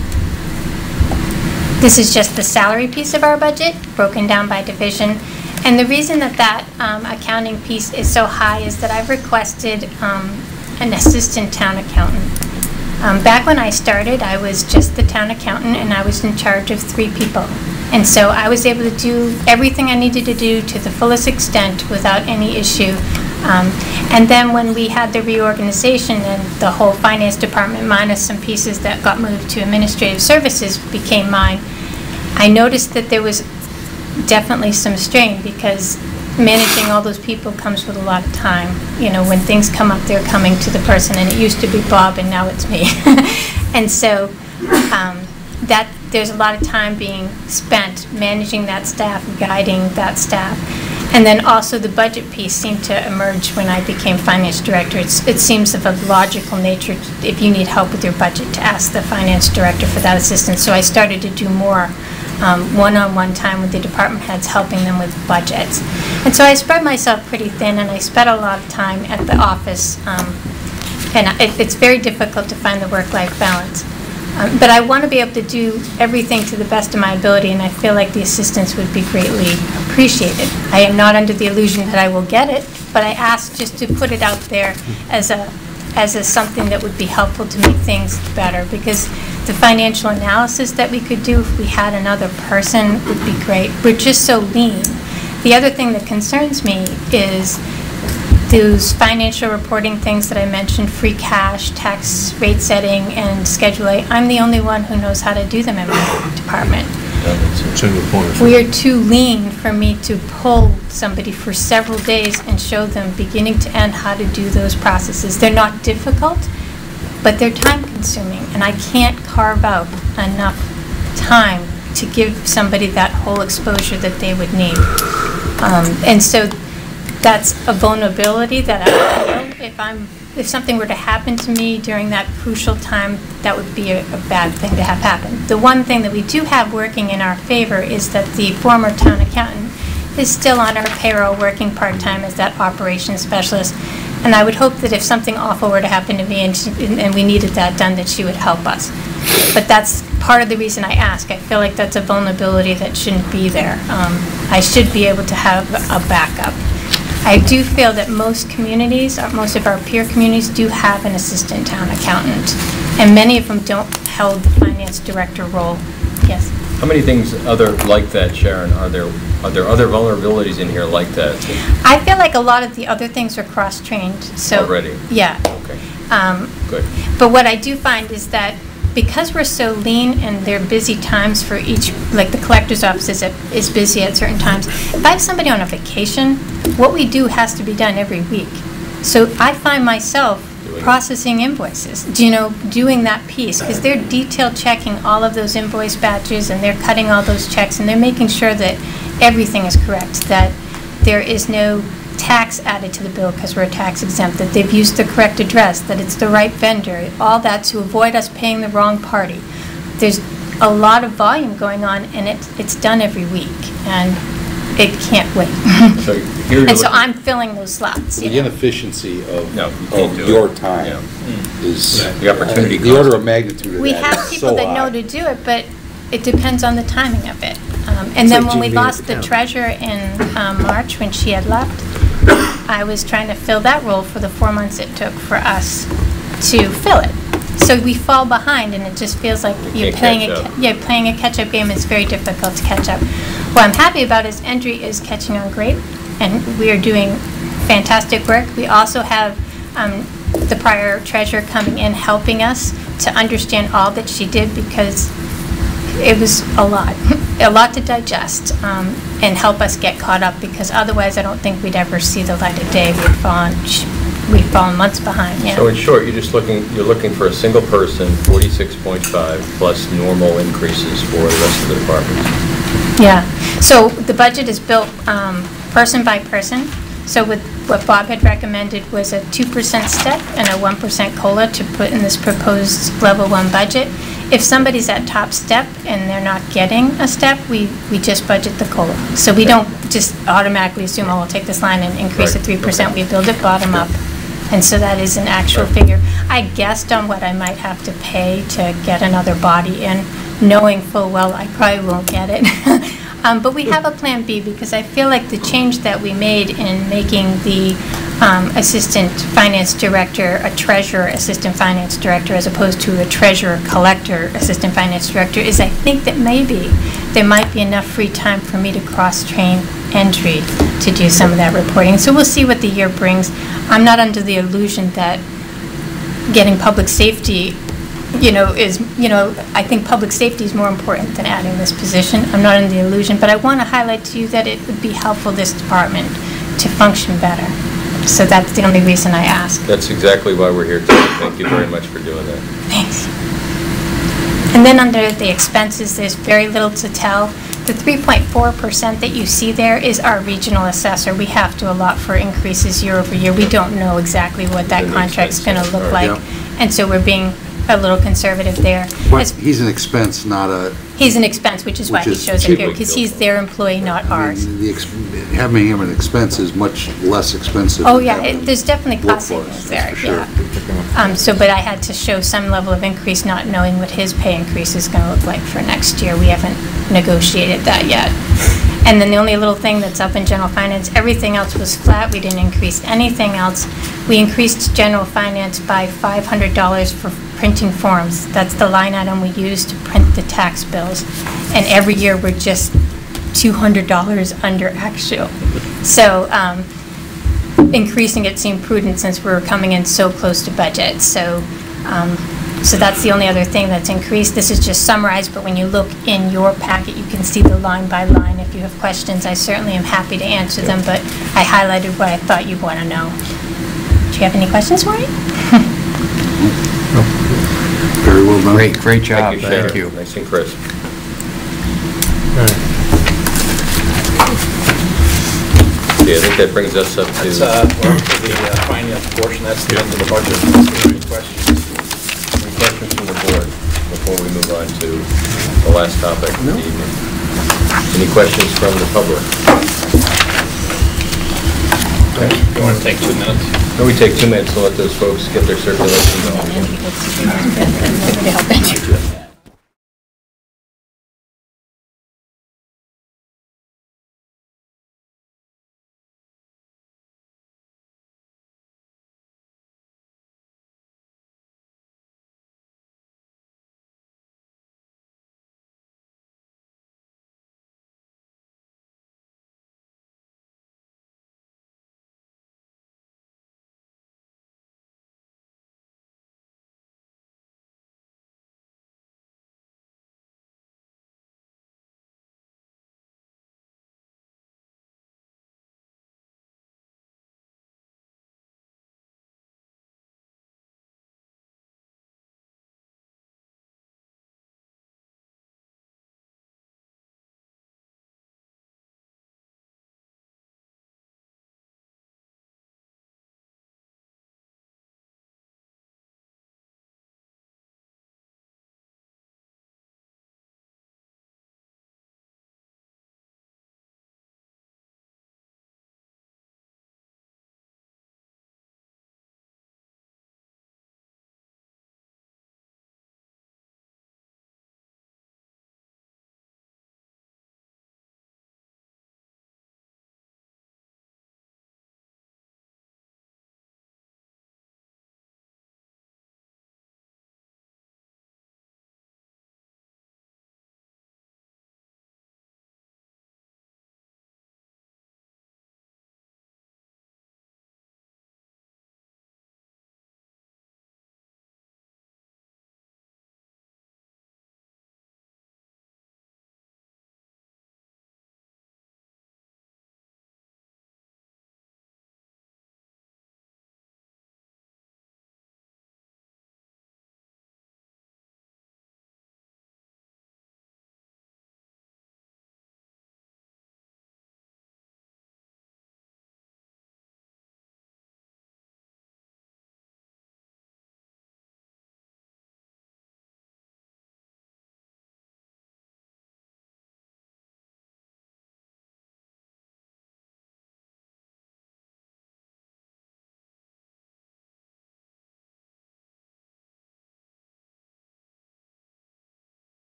P: This is just the salary piece of our budget, broken down by division. And the reason that that um, accounting piece is so high is that I've requested um, an assistant town accountant. Um, Back when I started, I was just the town accountant, and I was in charge of three people. And so I was able to do everything I needed to do to the fullest extent without any issue. Um, And then when we had the reorganization and the whole finance department minus some pieces that got moved to administrative services became mine, I noticed that there was definitely some strain because managing all those people comes with a lot of time. You know, when things come up, they're coming to the person, and it used to be Bob, and now it's me. And so, um, that, there's a lot of time being spent managing that staff, guiding that staff. And then also the budget piece seemed to emerge when I became finance director. It's, it seems of a logical nature, if you need help with your budget, to ask the finance director for that assistance. So I started to do more um, one-on-one time with the department heads, helping them with budgets. And so I spread myself pretty thin, and I spent a lot of time at the office. um, And it- it's very difficult to find the work-life balance. Um, But I want to be able to do everything to the best of my ability, and I feel like the assistance would be greatly appreciated. I am not under the illusion that I will get it, but I ask just to put it out there as a, as a something that would be helpful to make things better, because the financial analysis that we could do if we had another person would be great. We're just so lean. The other thing that concerns me is those financial reporting things that I mentioned, free cash, tax rate setting, and Schedule A, I'm the only one who knows how to do them in my department. We are too lean for me to pull somebody for several days and show them beginning to end how to do those processes. They're not difficult, but they're time-consuming, and I can't carve out enough time to give somebody that whole exposure that they would need. Um, And so that's a vulnerability that I feel if I'm, if something were to happen to me during that crucial time, that would be a, a bad thing to have happen. The one thing that we do have working in our favor is that the former town accountant is still on our payroll, working part-time as that operations specialist. And I would hope that if something awful were to happen to me and, she- and we needed that done, that she would help us. But that's part of the reason I ask. I feel like that's a vulnerability that shouldn't be there. Um, I should be able to have a backup. I do feel that most communities, most of our peer communities, do have an assistant town accountant, and many of them don't hold the finance director role. Yes.
Q: How many things other like that, Sharon, are there, are there other vulnerabilities in here like that
P: I feel like a lot of the other things are cross-trained, so.
Q: already?
P: Yeah.
Q: Okay,
P: Um,
Q: good.
P: But what I do find is that because we're so lean and there are busy times for each, like the collector's office is, at- is busy at certain times, if I have somebody on a vacation, what we do has to be done every week. So I find myself processing invoices, do you know, doing that piece, because they're detail checking all of those invoice batches, and they're cutting all those checks, and they're making sure that everything is correct, that there is no tax added to the bill because we're tax exempt, that they've used the correct address, that it's the right vendor, all that to avoid us paying the wrong party. There's a lot of volume going on, and it, it's done every week, and it can't wait.
Q: So here you're
P: And so
Q: looking-
P: I'm filling those slots,
E: The
P: know.
E: inefficiency of,
Q: No, you can't
E: of
Q: do
E: your
Q: it.
E: time is,
Q: The opportunity
E: the order of magnitude of
P: We
E: that
P: have
E: is
P: people
E: so
P: that know
E: high.
P: to do it, but it depends on the timing of it. Um, And
C: It's
P: then
C: like
P: when we
C: Jean Mead at
P: lost
C: the
P: the treasurer in um, March, when she had left, I was trying to fill that role for the four months it took for us to fill it. So we fall behind, and it just feels like you're playing a, yeah, playing a catch-up game. It's very difficult to catch up. What I'm happy about is Andrew is catching on great, and we are doing fantastic work. We also have um, the prior treasurer coming in, helping us to understand all that she did, because it was a lot, a lot to digest, um, and help us get caught up, because otherwise I don't think we'd ever see the light of day. We'd fallen, we'd fallen months behind, yeah.
Q: So in short, you're just looking, you're looking for a single person, 46.5, plus normal increases for the rest of the departments.
P: Yeah, so the budget is built um, person by person. So with, what Bob had recommended was a 2% step and a 1% COLA to put in this proposed level one budget. If somebody's at top step and they're not getting a step, we, we just budget the COLA. So we don't just automatically assume, oh, we'll take this line and increase it
Q: Right,
P: 3%.
Q: okay.
P: We build it bottom up. And so that is an actual
Q: Right.
P: figure. I guessed on what I might have to pay to get another body in, knowing full well I probably won't get it. Um, But we have a Plan B, because I feel like the change that we made in making the um, assistant finance director, a treasurer assistant finance director, as opposed to a treasurer collector assistant finance director, is I think that maybe there might be enough free time for me to cross-train Andrew to do some of that reporting. So we'll see what the year brings. I'm not under the illusion that getting public safety, you know, is, you know, I think public safety is more important than adding this position. I'm not in the illusion, but I want to highlight to you that it would be helpful, this department, to function better. So that's the only reason I ask.
Q: That's exactly why we're here today. Thank you very much for doing that.
P: Thanks. And then under the expenses, there's very little to tell. The 3.4% that you see there is our regional assessor. We have to allot for increases year over year. We don't know exactly what that contract's going to look like.
E: Yeah.
P: And so we're being a little conservative there.
E: But
P: As-
E: he's an expense, not a,
P: He's an expense, which is why
E: Which
P: he
E: is
P: shows up here, because he's their employee, not ours.
E: the ex- having him an expense is much less expensive.
P: Oh,
E: than
P: yeah,
E: having
P: it- there's definitely cost savings
E: that's
P: there,
E: sure.
P: yeah. Um, so, but I had to show some level of increase, not knowing what his pay increase is gonna look like for next year. We haven't negotiated that yet. And then the only little thing that's up in general finance, everything else was flat, we didn't increase anything else. We increased general finance by five hundred dollars for printing forms. That's the line item we use to print the tax bills. And every year, we're just two hundred dollars under actual. So, um, increasing it seemed prudent since we were coming in so close to budget. So, um, so that's the only other thing that's increased. This is just summarized, but when you look in your packet, you can see the line by line. If you have questions, I certainly am happy to answer them, but I highlighted what I thought you'd want to know. Do you have any questions for me?
E: Very well done.
A: Great, great job,
Q: Thank you,
A: thank you.
Q: Nice and crisp. Okay, I think that brings us up to...
H: That's, uh, well, for the uh, finance portion, that's the end of the budget. Unless there are Any questions?
Q: Any questions from the board before we move on to the last topic of the evening? Any questions from the public?
H: You want to take two minutes?
Q: Can we take two minutes to let those folks get their circulation going?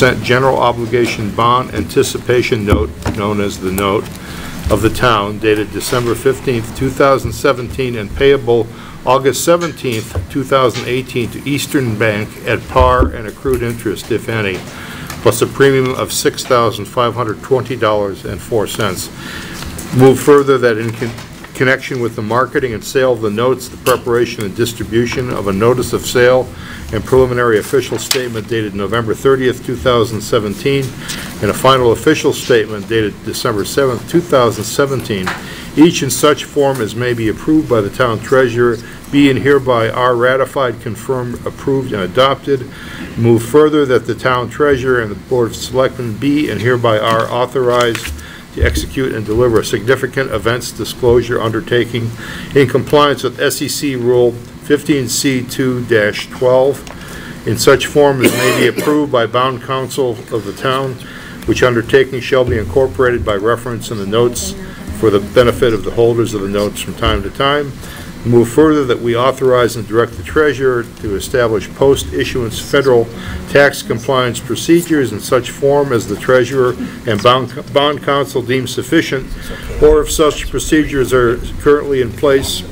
P: Help
I: 2% general obligation bond anticipation note, known as the note, of the town dated December 15th, 2017, and payable August 17th, 2018, to Eastern Bank at par and accrued interest, if any, plus a premium of $6,520.04. Move further that in connection with the marketing and sale of the notes, the preparation and distribution of a notice of sale and preliminary official statement dated November 30th, 2017, and a final official statement dated December 7th, 2017, each in such form as may be approved by the town treasurer, be and hereby are ratified, confirmed, approved, and adopted. Move further that the town treasurer and the board of selectmen be and hereby are authorized to execute and deliver a significant events disclosure undertaking in compliance with SEC Rule 15C2-12 in such form as may be approved by bond counsel of the town, which undertaking shall be incorporated by reference in the notes for the benefit of the holders of the notes from time to time. Move further that we authorize and direct the treasurer to establish post-issuance federal tax compliance procedures in such form as the treasurer and bond bond counsel deem sufficient, or if such procedures are currently in place,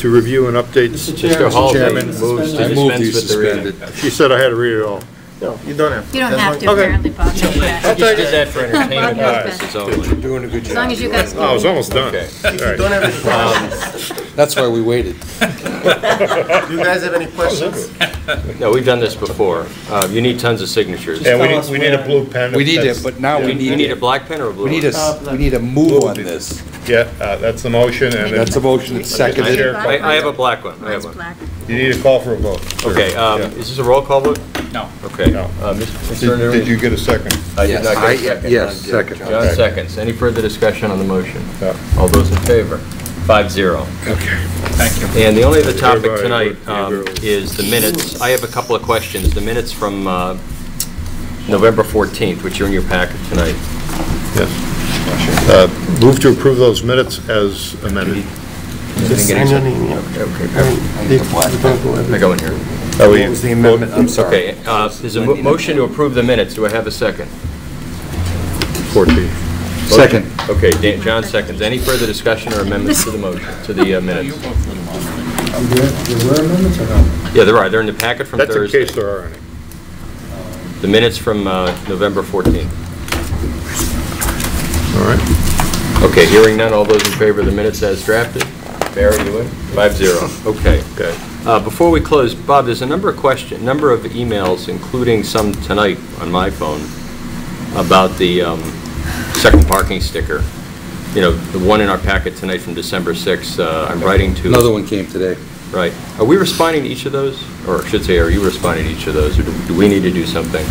I: to review and update.
J: Mr. Chairman. Mr. Chairman.
I: moves to
J: I move
I: dispense with the reading.
J: suspended.
I: She said I had to read it all.
R: No, you don't have.
P: You don't have to,
R: Okay.
P: apparently, Bob.
B: Just did that for entertainment
P: Bob knows
B: purposes
P: best.
B: only.
L: Doing a good
P: As long as you guys.
I: Oh, I was almost done.
B: Okay.
I: All right.
R: Don't have any
B: Um,
E: That's why we waited.
R: Do you guys have any questions?
B: No, we've done this before. Uh, You need tons of signatures.
I: Yeah, we need, we need a blue pen.
E: We need it, but now
B: You
E: we
B: you need
E: need
B: a black pen or a blue
E: We need a,
B: one?
E: s- we need a move on this.
I: Yeah, uh, that's the motion, and
E: That's a motion, it's seconded.
I: Chair,
B: I I have a black one. I have
P: Mine's
B: one.
P: black.
I: You need a call for a vote.
B: Okay, um,
I: Yeah.
B: is this a roll call vote?
H: No.
B: Okay.
I: No.
B: Uh, Mr.
I: Did
B: Mr.
I: did you get a second?
B: I did not
E: I-
B: get a second.
E: Yes, second.
B: John seconds. Any further discussion on the motion?
I: Yeah.
B: All those in favor? Five zero.
I: Okay.
H: Thank you.
B: And the only other topic
I: Everybody,
B: tonight
I: everybody.
B: um, is the minutes. I have a couple of questions. The minutes from uh, November 14th, which are in your packet tonight.
I: Yes. Uh, Move to approve those minutes as amended.
R: Just
B: Didn't get
R: sign
B: any-
R: your name, yeah.
B: Okay, okay.
R: They- they don't go every-
B: I go in here.
I: Are we-
L: What was the amendment? I'm sorry.
B: Okay, uh, there's a mo- motion to approve the minutes. Do I have a second?
I: 14.
E: Second.
B: Okay, Dan- John seconds. Any further discussion or amendments to the motion, to the uh, minutes?
R: There were amendments or no?
B: Yeah, there are. They're in the packet from
I: That's in
B: Thursday.
I: case there are any.
B: The minutes from uh, November 14th.
I: All right.
B: Okay, hearing none, all those in favor of the minutes as drafted? Barry, you in? Five zero. Okay.
I: Okay.
B: Uh, Before we close, Bob, there's a number of question, number of emails, including some tonight on my phone, about the um, second parking sticker. You know, the one in our packet tonight from December 6th, uh, I'm writing to...
E: Another one came today.
B: Right. Are we responding to each of those? Or I should say, are you responding to each of those, or do do we need to do something?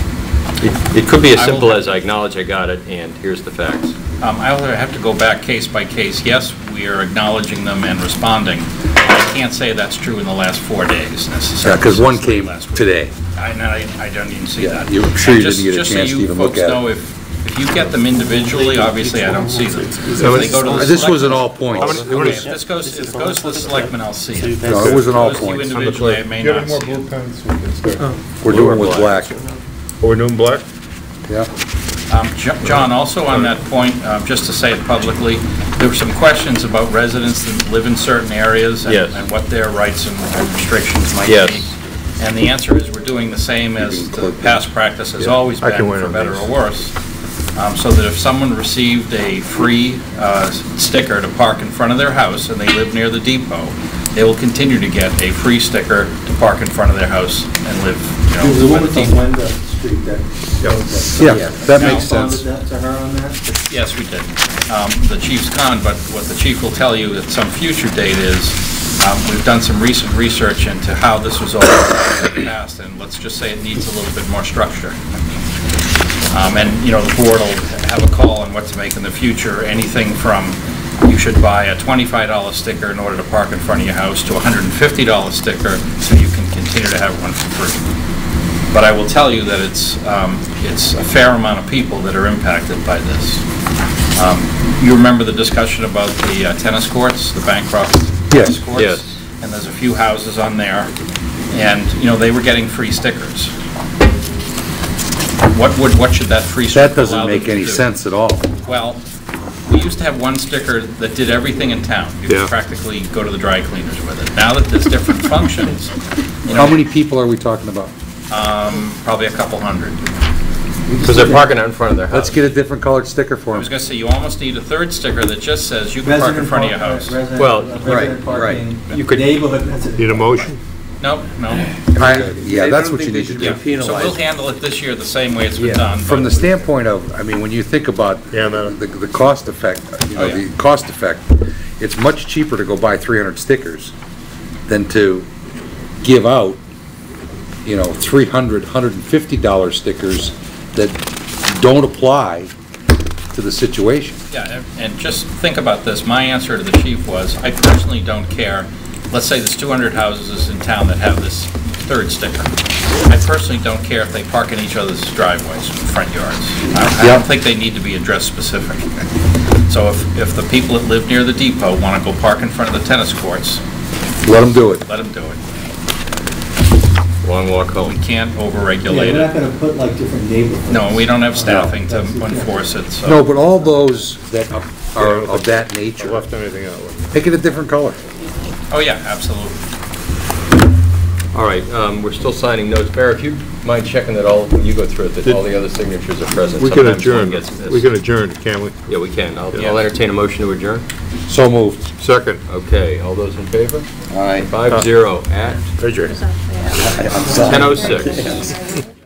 B: It it could be as
H: I
B: simple as I acknowledge I got it, and here's the facts.
H: Um, I'll have to go back case by case. Yes, we are acknowledging them and responding. I can't say that's true in the last four days necessarily.
E: Yeah, because one came
H: last week.
E: today.
H: I, and I I don't even see
E: Yeah,
H: that.
E: you- I'm sure
H: And
E: you
H: just-
E: didn't get a
H: just so
E: chance to even look
H: folks
E: at it.
H: know, if, if you get them individually, obviously, I don't see them. If they go to the
E: This was an all points.
H: Okay, if this goes, if it goes to the selectmen, I'll see it.
E: No, it was an all
H: If it goes to you
E: points.
H: individually, I may not
I: have more
H: see it.
I: We can start.
E: We're doing with
B: black?
E: black.
I: Oh, we're doing black?
E: Yeah.
H: Um, John, also on that point, um, just to say it publicly, there were some questions about residents that live in certain areas and-
B: Yes.
H: and what their rights and and restrictions might be.
B: Yes.
H: And the answer is, we're doing the same as the past practice has
I: Yeah,
H: always been,
I: can win
H: for
I: on
H: better
I: these.
H: or worse. Um, So that if someone received a free uh, sticker to park in front of their house and they live near the depot, they will continue to get a free sticker to park in front of their house and live, you know.
R: There was a
H: by the
R: from
H: depot.
R: Wenda Street that.
E: Yeah, that
H: Now,
E: makes sense.
R: That to her on that?
H: Yes, we did. Um, The chief's con, but what the chief will tell you at some future date is, um, we've done some recent research into how this was all in the past, and let's just say it needs a little bit more structure. Um, And, you know, the board will have a call on what to make in the future, anything from you should buy a $25 sticker in order to park in front of your house to a $150 sticker so you can continue to have one for free. But I will tell you that it's, um, it's a fair amount of people that are impacted by this. Um, You remember the discussion about the uh, tennis courts, the Bancroft tennis
E: Yes.
H: courts?
B: Yes.
H: And there's a few houses on there, and, you know, they were getting free stickers. What would, what should that free
E: That
H: sticker allow
E: doesn't
H: them
E: make
H: to
E: any
H: do?
E: sense at all.
H: Well, we used to have one sticker that did everything in town. You
E: Yeah.
H: could practically go to the dry cleaners with it. Now that there's different functions, you
E: How
H: know,
E: many people are we talking about?
H: Um, probably a couple hundred.
B: Because they're parking out in front of their house.
E: Let's get a different colored sticker for them.
H: I
E: them.
H: was gonna say, you almost need a third sticker that just says you can park in front of your house.
B: Well,
A: Right, right.
B: You could,
I: Need a motion?
H: No, no.
E: Yeah, that's what you need to do.
H: So we'll handle it this year the same way it's been done.
E: from the
H: but-
E: standpoint of, I mean, when you think about
I: Yeah, no.
E: the, the cost effect, you
H: Oh,
E: know,
H: yeah.
E: the cost effect, it's much cheaper to go buy 300 stickers than to give out, you know, 300, $150 stickers that don't apply to the situation.
H: Yeah, and- just think about this, my answer to the chief was, I personally don't care, let's say there's 200 houses in town that have this third sticker. I personally don't care if they park in each other's driveways, front yards. I I
E: Yep.
H: don't think they need to be address specific. So if, if the people that live near the depot want to go park in front of the tennis courts,
E: Let them do it.
H: let them do it.
B: Long walk home.
H: We can't
C: Yeah,
H: overregulate
C: we're not
H: it.
C: gonna put like different neighborhoods.
H: No, we don't have staffing to enforce it, so.
E: No, but all those that are of that nature,
I: Left anything out?
E: make it a different color.
H: Oh, yeah, absolutely.
B: All right, um, we're still signing notes. Barry, if you mind checking that all, when you go through it, that all the other signatures are present.
I: We can
B: Sometimes one
I: adjourn,
B: gets missed.
I: we can adjourn, can we?
B: Yeah, we can. I'll
H: Yeah.
B: I'll entertain a motion to adjourn.
E: So moved.
I: Second.
B: Okay, all those in favor?
E: Aye.
B: Five zero at
I: Adjourn.
B: 10:06.